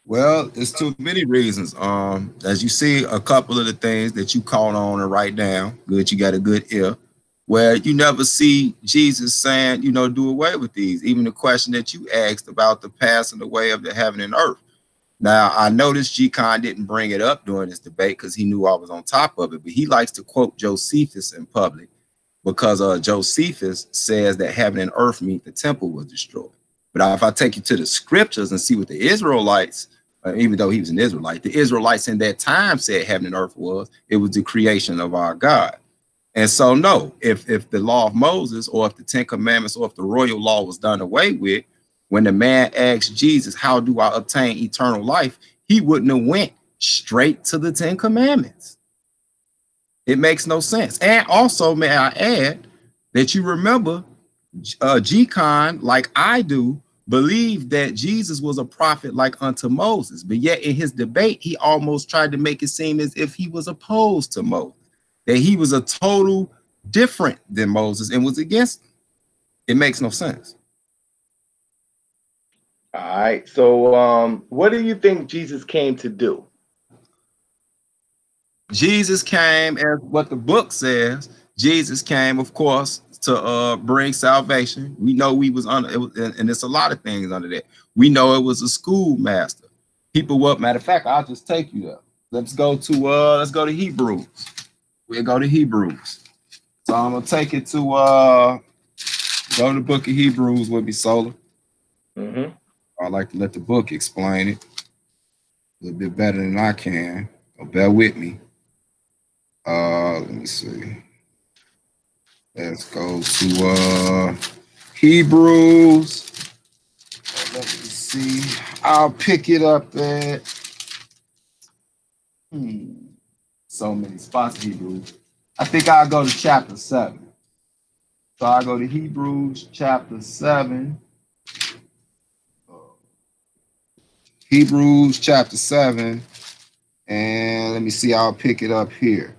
Well, it's too many reasons. Um, as you see, a couple of the things that you caught on and write down. Good, you got a good ear. where you never see Jesus saying, you know, do away with these. Even the question that you asked about the passing away of the heaven and earth. Now, I noticed G Con didn't bring it up during this debate because he knew I was on top of it, but he likes to quote Josephus in public because uh, Josephus says that heaven and earth meet the temple was destroyed. But if I take you to the scriptures and see what the Israelites, uh, even though he was an Israelite, the Israelites in that time said heaven and earth was, it was the creation of our God. And so, no, if if the law of Moses or if the Ten Commandments or if the royal law was done away with, when the man asked Jesus, "How do I obtain eternal life?" he wouldn't have went straight to the Ten Commandments. It makes no sense. And also, may I add that you remember, uh, G-Con, like I do, believed that Jesus was a prophet like unto Moses, but yet in his debate, he almost tried to make it seem as if he was opposed to Moses, that he was a total different than Moses and was against. Him. It makes no sense. All right. So, um, what do you think Jesus came to do? Jesus came, as what the book says. Jesus came, of course, to uh, bring salvation. We know we was under, it was, and it's a lot of things under that. We know it was a schoolmaster. People, what matter of fact, I'll just take you there. Let's go to uh, let's go to Hebrews. We'll go to Hebrews. So I'm gonna take it to uh, go to the book of Hebrews with me, Solar. Mm-hmm. I like to let the book explain it a little bit better than I can. So bear with me. Uh, let me see. Let's go to uh Hebrews. Let me see. I'll pick it up at hmm, so many spots. Hebrews. I think I'll go to chapter seven. So I'll go to Hebrews chapter seven. Hebrews chapter 7. And let me see, I'll pick it up here.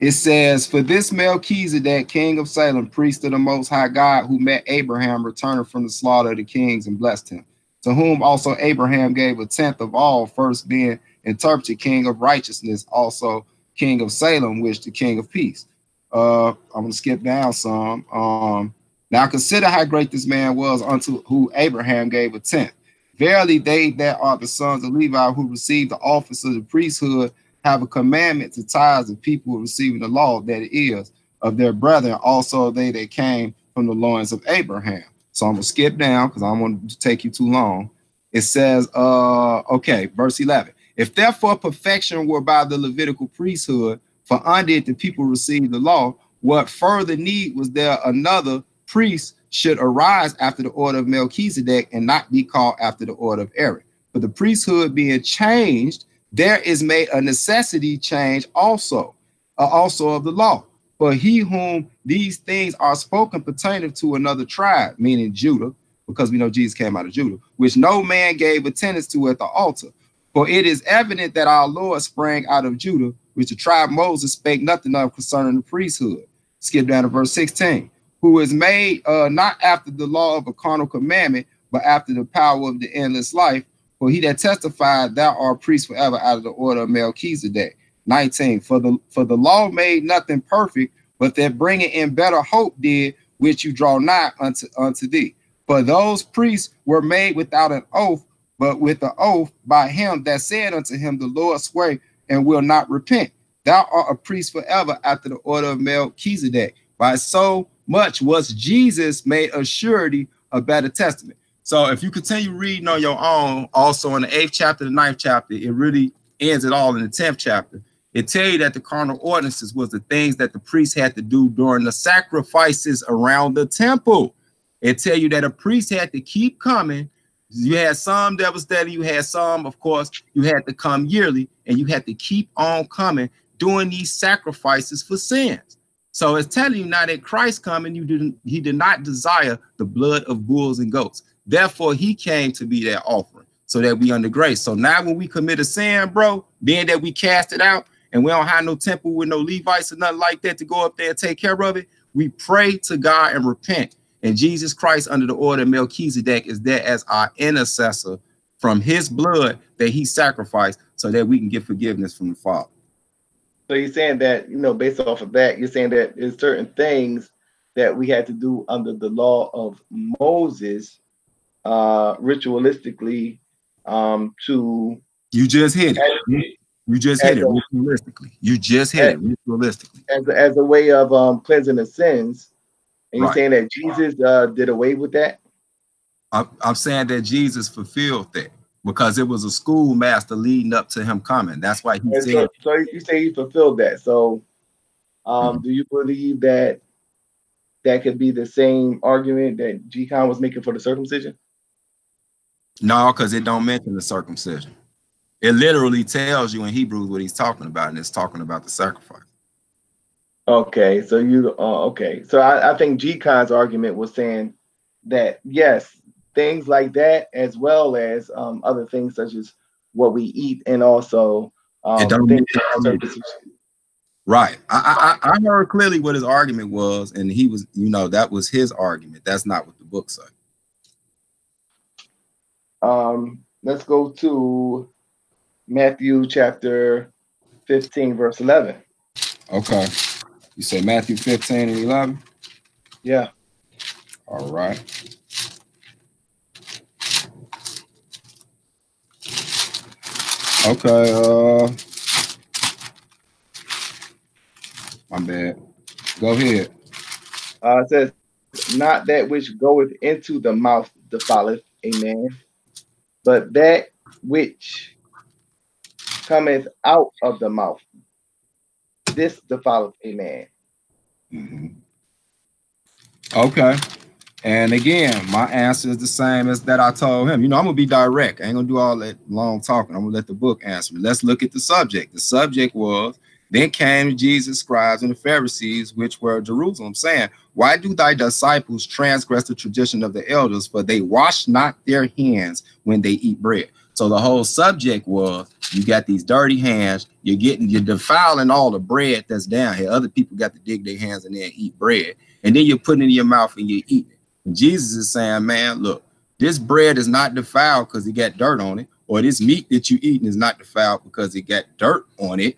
It says, For this Melchizedek, king of Salem, priest of the Most High God, who met Abraham, returning from the slaughter of the kings and blessed him, to whom also Abraham gave a tenth of all, first being interpreted king of righteousness, also king of Salem, which the king of peace. Uh, I'm going to skip down some. Um, now consider how great this man was unto who Abraham gave a tenth. Verily, they that are the sons of Levi who received the office of the priesthood have a commandment to tithe the people receiving the law that it is of their brethren, also they that came from the loins of Abraham. So I'm gonna skip down because I don't want to take you too long. It says, uh, okay, verse 11. If therefore perfection were by the Levitical priesthood, for under it the people received the law, what further need was there another priest should arise after the order of Melchizedek and not be called after the order of Aaron. But the priesthood being changed, there is made a necessity change also, uh, also of the law. For he whom these things are spoken pertaining to another tribe, meaning Judah, because we know Jesus came out of Judah, which no man gave attendance to at the altar. For it is evident that our Lord sprang out of Judah, which the tribe Moses spake nothing of concerning the priesthood. Skip down to verse 16 who is made uh, not after the law of a carnal commandment, but after the power of the endless life. For he that testified, thou art priest forever out of the order of Melchizedek. 19. For the for the law made nothing perfect, but that bringing in better hope did, which you draw nigh unto unto thee. For those priests were made without an oath, but with the oath by him that said unto him, The Lord swear and will not repent. Thou art a priest forever after the order of Melchizedek. By so much was Jesus made a surety a better testament. So if you continue reading on your own, also in the eighth chapter, the ninth chapter, it really ends it all in the tenth chapter. It tell you that the carnal ordinances was the things that the priest had to do during the sacrifices around the temple. It tell you that a priest had to keep coming. You had some that was steady, you had some, of course, you had to come yearly, and you had to keep on coming doing these sacrifices for sins. So it's telling you now that Christ coming, you didn't he did not desire the blood of bulls and goats. Therefore, he came to be that offering so that we under grace. So now when we commit a sin, bro, being that we cast it out and we don't have no temple with no Levites or nothing like that to go up there and take care of it, we pray to God and repent. And Jesus Christ, under the order of Melchizedek, is there as our intercessor from his blood that he sacrificed so that we can get forgiveness from the Father. So you're saying that, you know, based off of that, you're saying that there's certain things that we had to do under the law of Moses, uh, ritualistically, um, to You just hit it. You just hit it ritualistically. You just hit it ritualistically. as a, as a way of um, cleansing the sins. And you're saying that Jesus uh, did away with that? I'm, I'm saying that Jesus fulfilled that because it was a schoolmaster leading up to him coming. That's why he And said, so, so you say he fulfilled that. So, um, do you believe that that could be the same argument that G Con was making for the circumcision? No, because it don't mention the circumcision. It literally tells you in Hebrews what he's talking about, and it's talking about the sacrifice. Okay, so you uh, okay. So I, I think G Con's argument was saying that yes, things like that, as well as um, other things such as what we eat, and also um, things mean- like circumcision. Right. I, I I I heard clearly what his argument was, and he was, you know, that was his argument. That's not what the book said. Um, let's go to Matthew chapter 15, verse 11. Okay. You say Matthew 15 and 11? Yeah. All right. Okay, uh my bad. Go ahead. Uh, it says, Not that which goeth into the mouth defileth a man, but that which cometh out of the mouth. This defileth a man. Mhm. Okay. And again, my answer is the same as that I told him. You know, I'm gonna be direct. I ain't gonna do all that long talking. I'm gonna let the book answer. Let's look at the subject. The subject was then came Jesus, scribes, and the Pharisees, which were Jerusalem, saying, Why do thy disciples transgress the tradition of the elders? For they wash not their hands when they eat bread. So the whole subject was you got these dirty hands, you're getting you're defiling all the bread that's down here. Other people got to dig their hands in there and eat bread, and then you're putting it in your mouth and you're eating it. And Jesus is saying, Man, look, this bread is not defiled because it got dirt on it, or this meat that you eating is not defiled because it got dirt on it.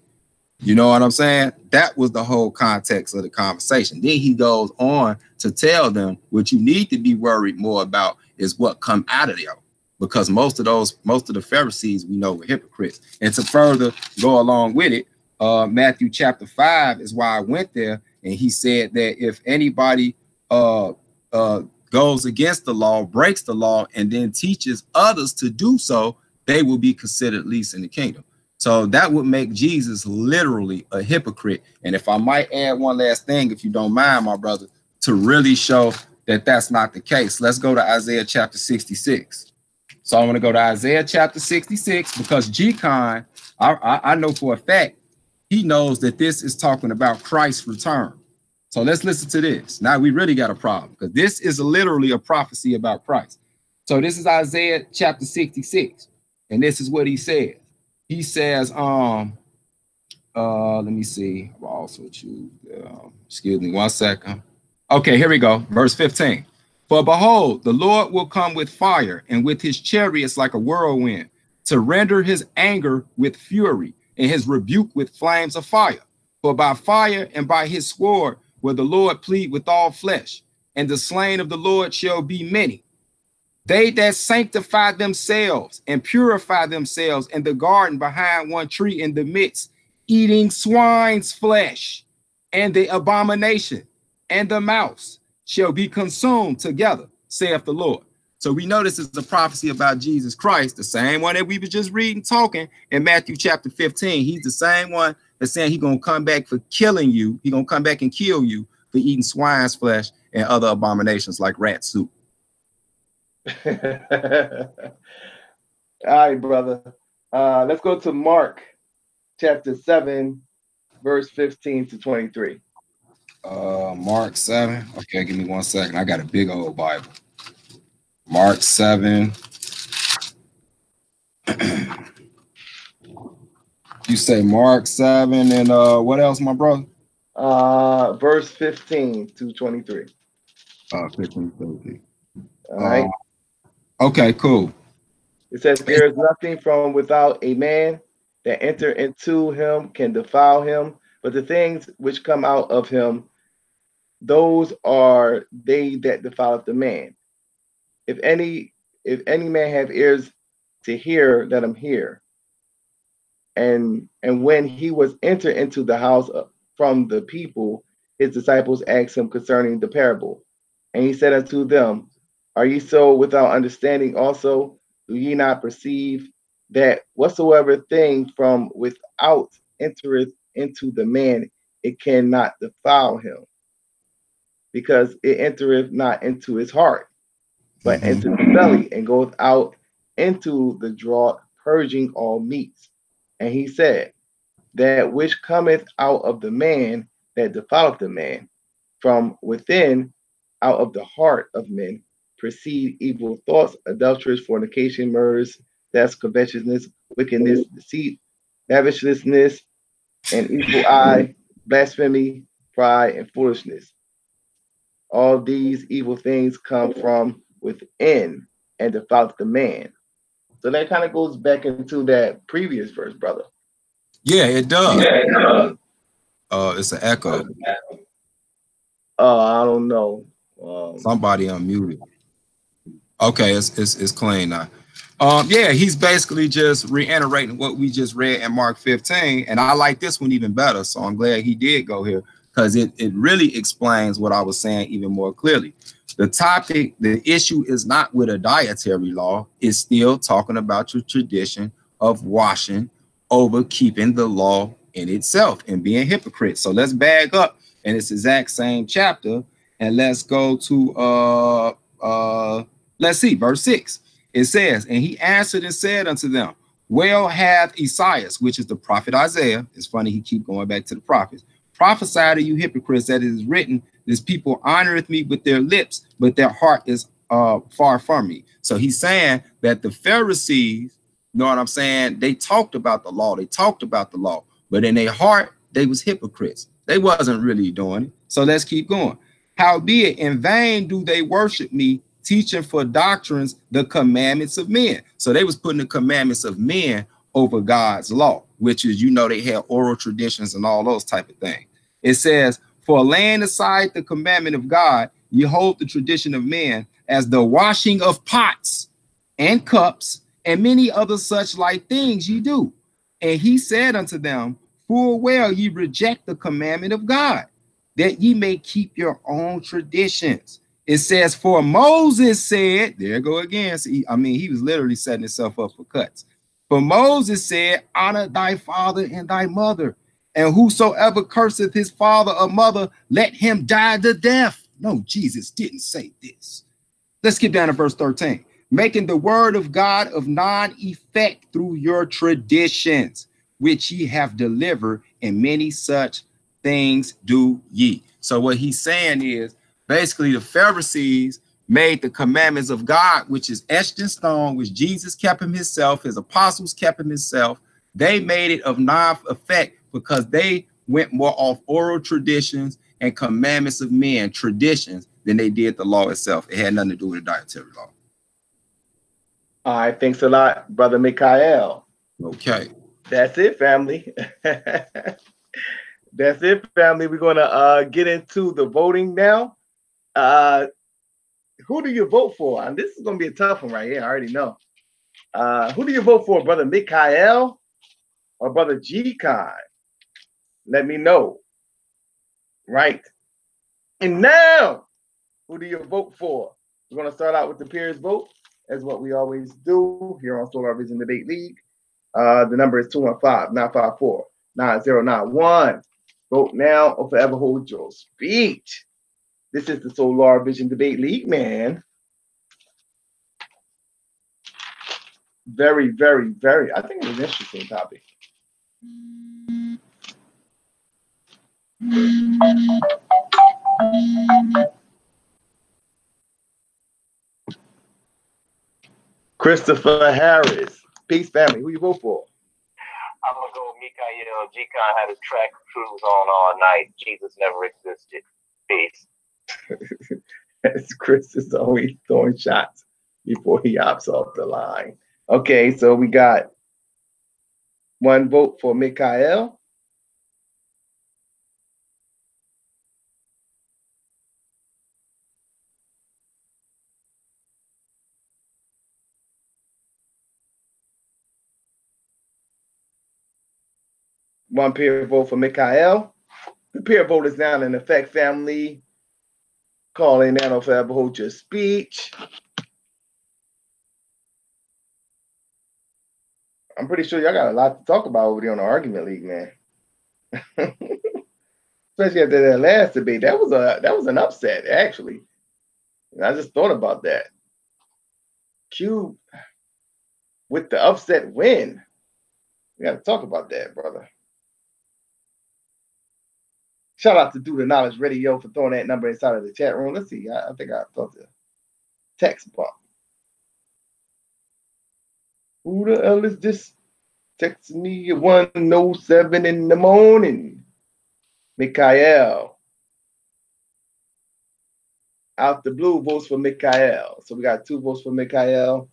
You know what I'm saying? That was the whole context of the conversation. Then he goes on to tell them what you need to be worried more about is what come out of there. Because most of those, most of the Pharisees we know were hypocrites. And to further go along with it, uh, Matthew chapter five is why I went there, and he said that if anybody uh, uh, goes against the law, breaks the law, and then teaches others to do so, they will be considered least in the kingdom. So that would make Jesus literally a hypocrite. And if I might add one last thing, if you don't mind, my brother, to really show that that's not the case, let's go to Isaiah chapter 66. So I'm going to go to Isaiah chapter 66 because G-Con, I, I, I know for a fact, he knows that this is talking about Christ's return. So let's listen to this. Now we really got a problem because this is literally a prophecy about Christ. So this is Isaiah chapter 66, and this is what he says. He says, um, uh, let me see. I'll also choose, um, excuse me one second. Okay, here we go. Verse 15. For behold, the Lord will come with fire and with his chariots like a whirlwind to render his anger with fury and his rebuke with flames of fire. For by fire and by his sword will the Lord plead with all flesh, and the slain of the Lord shall be many. They that sanctify themselves and purify themselves in the garden behind one tree in the midst, eating swine's flesh, and the abomination and the mouse shall be consumed together, saith the Lord. So we know this is a prophecy about Jesus Christ, the same one that we were just reading, talking in Matthew chapter 15. He's the same one that's saying he's gonna come back for killing you. He's gonna come back and kill you for eating swine's flesh and other abominations like rat soup. <laughs> All right, brother. Uh, let's go to Mark chapter 7, verse 15 to 23. Uh, Mark 7. Okay, give me one second. I got a big old Bible. Mark 7. <clears throat> you say Mark 7 and uh what else, my brother? Uh, verse 15 to 23. Uh 15 13. All right. Okay, cool. It says, There is nothing from without a man that enter into him can defile him, but the things which come out of him, those are they that defileth the man. If any if any man have ears to hear, let him hear. And and when he was entered into the house from the people, his disciples asked him concerning the parable. And he said unto them, Are ye so without understanding also? Do ye not perceive that whatsoever thing from without entereth into the man, it cannot defile him, because it entereth not into his heart, but mm-hmm. into the belly, and goeth out into the draught, purging all meats. And he said, That which cometh out of the man, that defileth the man, from within, out of the heart of men, proceed evil thoughts, adulteries, fornication, murders, that's covetousness, wickedness, deceit, lavishness, and evil eye, blasphemy, pride, and foolishness. All these evil things come from within and defile the man. So that kind of goes back into that previous verse, brother. Yeah, it does. Yeah. Uh, it's an echo. Uh, I don't know. Um, Somebody unmuted. Okay, it's, it's it's clean now. Um, yeah, he's basically just reiterating what we just read in Mark 15. And I like this one even better. So I'm glad he did go here because it, it really explains what I was saying even more clearly. The topic, the issue is not with a dietary law, it's still talking about your tradition of washing over keeping the law in itself and being hypocrite. So let's bag up in this exact same chapter and let's go to uh uh let's see verse 6 it says, And he answered and said unto them, Well hath Esaias, which is the prophet Isaiah, it's funny he keep going back to the prophets, prophesy to you hypocrites that it is written, This people honoreth me with their lips, but their heart is uh, far from me. So he's saying that the Pharisees, you know what I'm saying? They talked about the law, they talked about the law, but in their heart, they was hypocrites. They wasn't really doing it. So let's keep going. Howbeit, in vain do they worship me, teaching for doctrines the commandments of men. So they was putting the commandments of men over God's law, which is, you know, they had oral traditions and all those type of things. It says, for laying aside the commandment of God, you hold the tradition of men as the washing of pots and cups and many other such like things you do. And he said unto them, full well ye reject the commandment of God, that ye may keep your own traditions. It says, For Moses said, there go again. I mean, he was literally setting himself up for cuts. For Moses said, Honor thy father and thy mother, and whosoever curseth his father or mother, let him die the death. No, Jesus didn't say this. Let's get down to verse 13. Making the word of God of non effect through your traditions, which ye have delivered, and many such things do ye. So, what he's saying is, basically the Pharisees made the commandments of God, which is etched in stone, which Jesus kept him himself, his apostles kept him himself. They made it of non-effect because they went more off oral traditions and commandments of men, traditions, than they did the law itself. It had nothing to do with the dietary law. All right, thanks a lot, brother Mikhail. Okay. That's it, family. <laughs> That's it, family. We're gonna uh, get into the voting now. Uh, who do you vote for? And this is going to be a tough one right here. I already know. Uh, who do you vote for, brother Mikhail or brother G Con? Let me know. Right. And now, who do you vote for? We're going to start out with the peers vote, as what we always do here on Solar Vision Debate League. Uh, the number is 215 954 9091. Vote now or forever hold your speech. This is the Solar Vision Debate League, man. Very, very, very, I think it's an interesting topic. Christopher Harris. Peace, family. Who you vote for? I'm gonna go Mikael. G-Con had a track cruise on all night. Jesus never existed. Peace. <laughs> as Chris is always throwing shots before he opts off the line. Okay, so we got one vote for Mikhail. One peer vote for Mikhail. The peer vote is now in effect, family. Calling forever hold your speech. I'm pretty sure y'all got a lot to talk about over there on the argument league, man. <laughs> Especially after that last debate. That was a that was an upset, actually. And I just thought about that. Cube with the upset win. We got to talk about that, brother. Shout out to Do the Knowledge Radio for throwing that number inside of the chat room. Let's see. I, I think I thought the text bump. Who the hell is this? Text me at 107 in the morning. Mikhail. Out the blue votes for Mikhail. So we got two votes for Mikhail.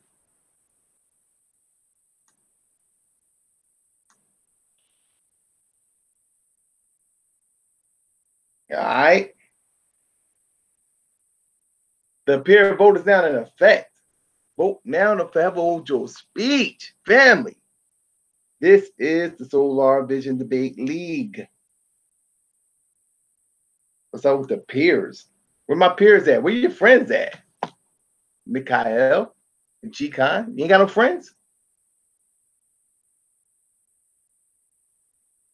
All right. The peer vote is now in effect. Vote now to hold your speech, family. This is the Solar Vision Debate League. What's up with the peers? Where my peers at? Where your friends at? Mikhail and G-Con? You ain't got no friends?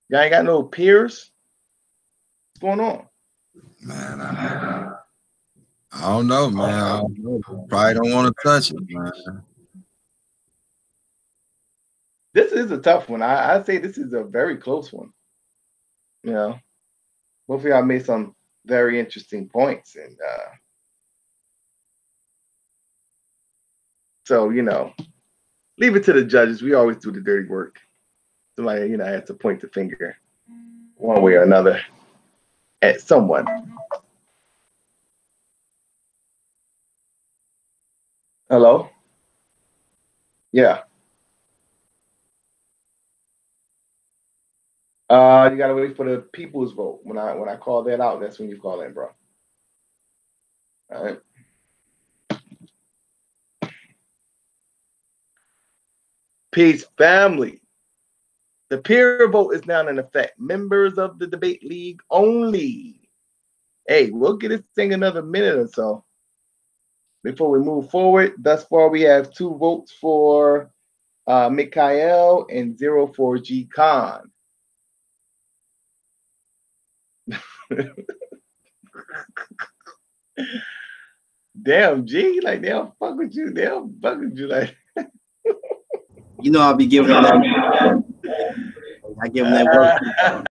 Y'all ain't got no peers? What's going on? Man, I, I don't know, man. I don't know. Probably don't want to touch it, man. This is a tough one. I, I say this is a very close one. You know, both of y'all made some very interesting points, and uh, so you know, leave it to the judges. We always do the dirty work. Somebody, you know, has to point the finger one way or another at someone. Hello? Yeah. Uh, you gotta wait for the people's vote. When I when I call that out, that's when you call in, bro. All right. Peace, family. The peer vote is now in effect. Members of the debate league only. Hey, we'll get this thing another minute or so before we move forward. Thus far, we have two votes for uh, Mikhail and zero for G Con. <laughs> damn, G, like they'll fuck with you. They'll fuck with you, like. <laughs> You know, I'll be giving them <laughs> that. I give them that work.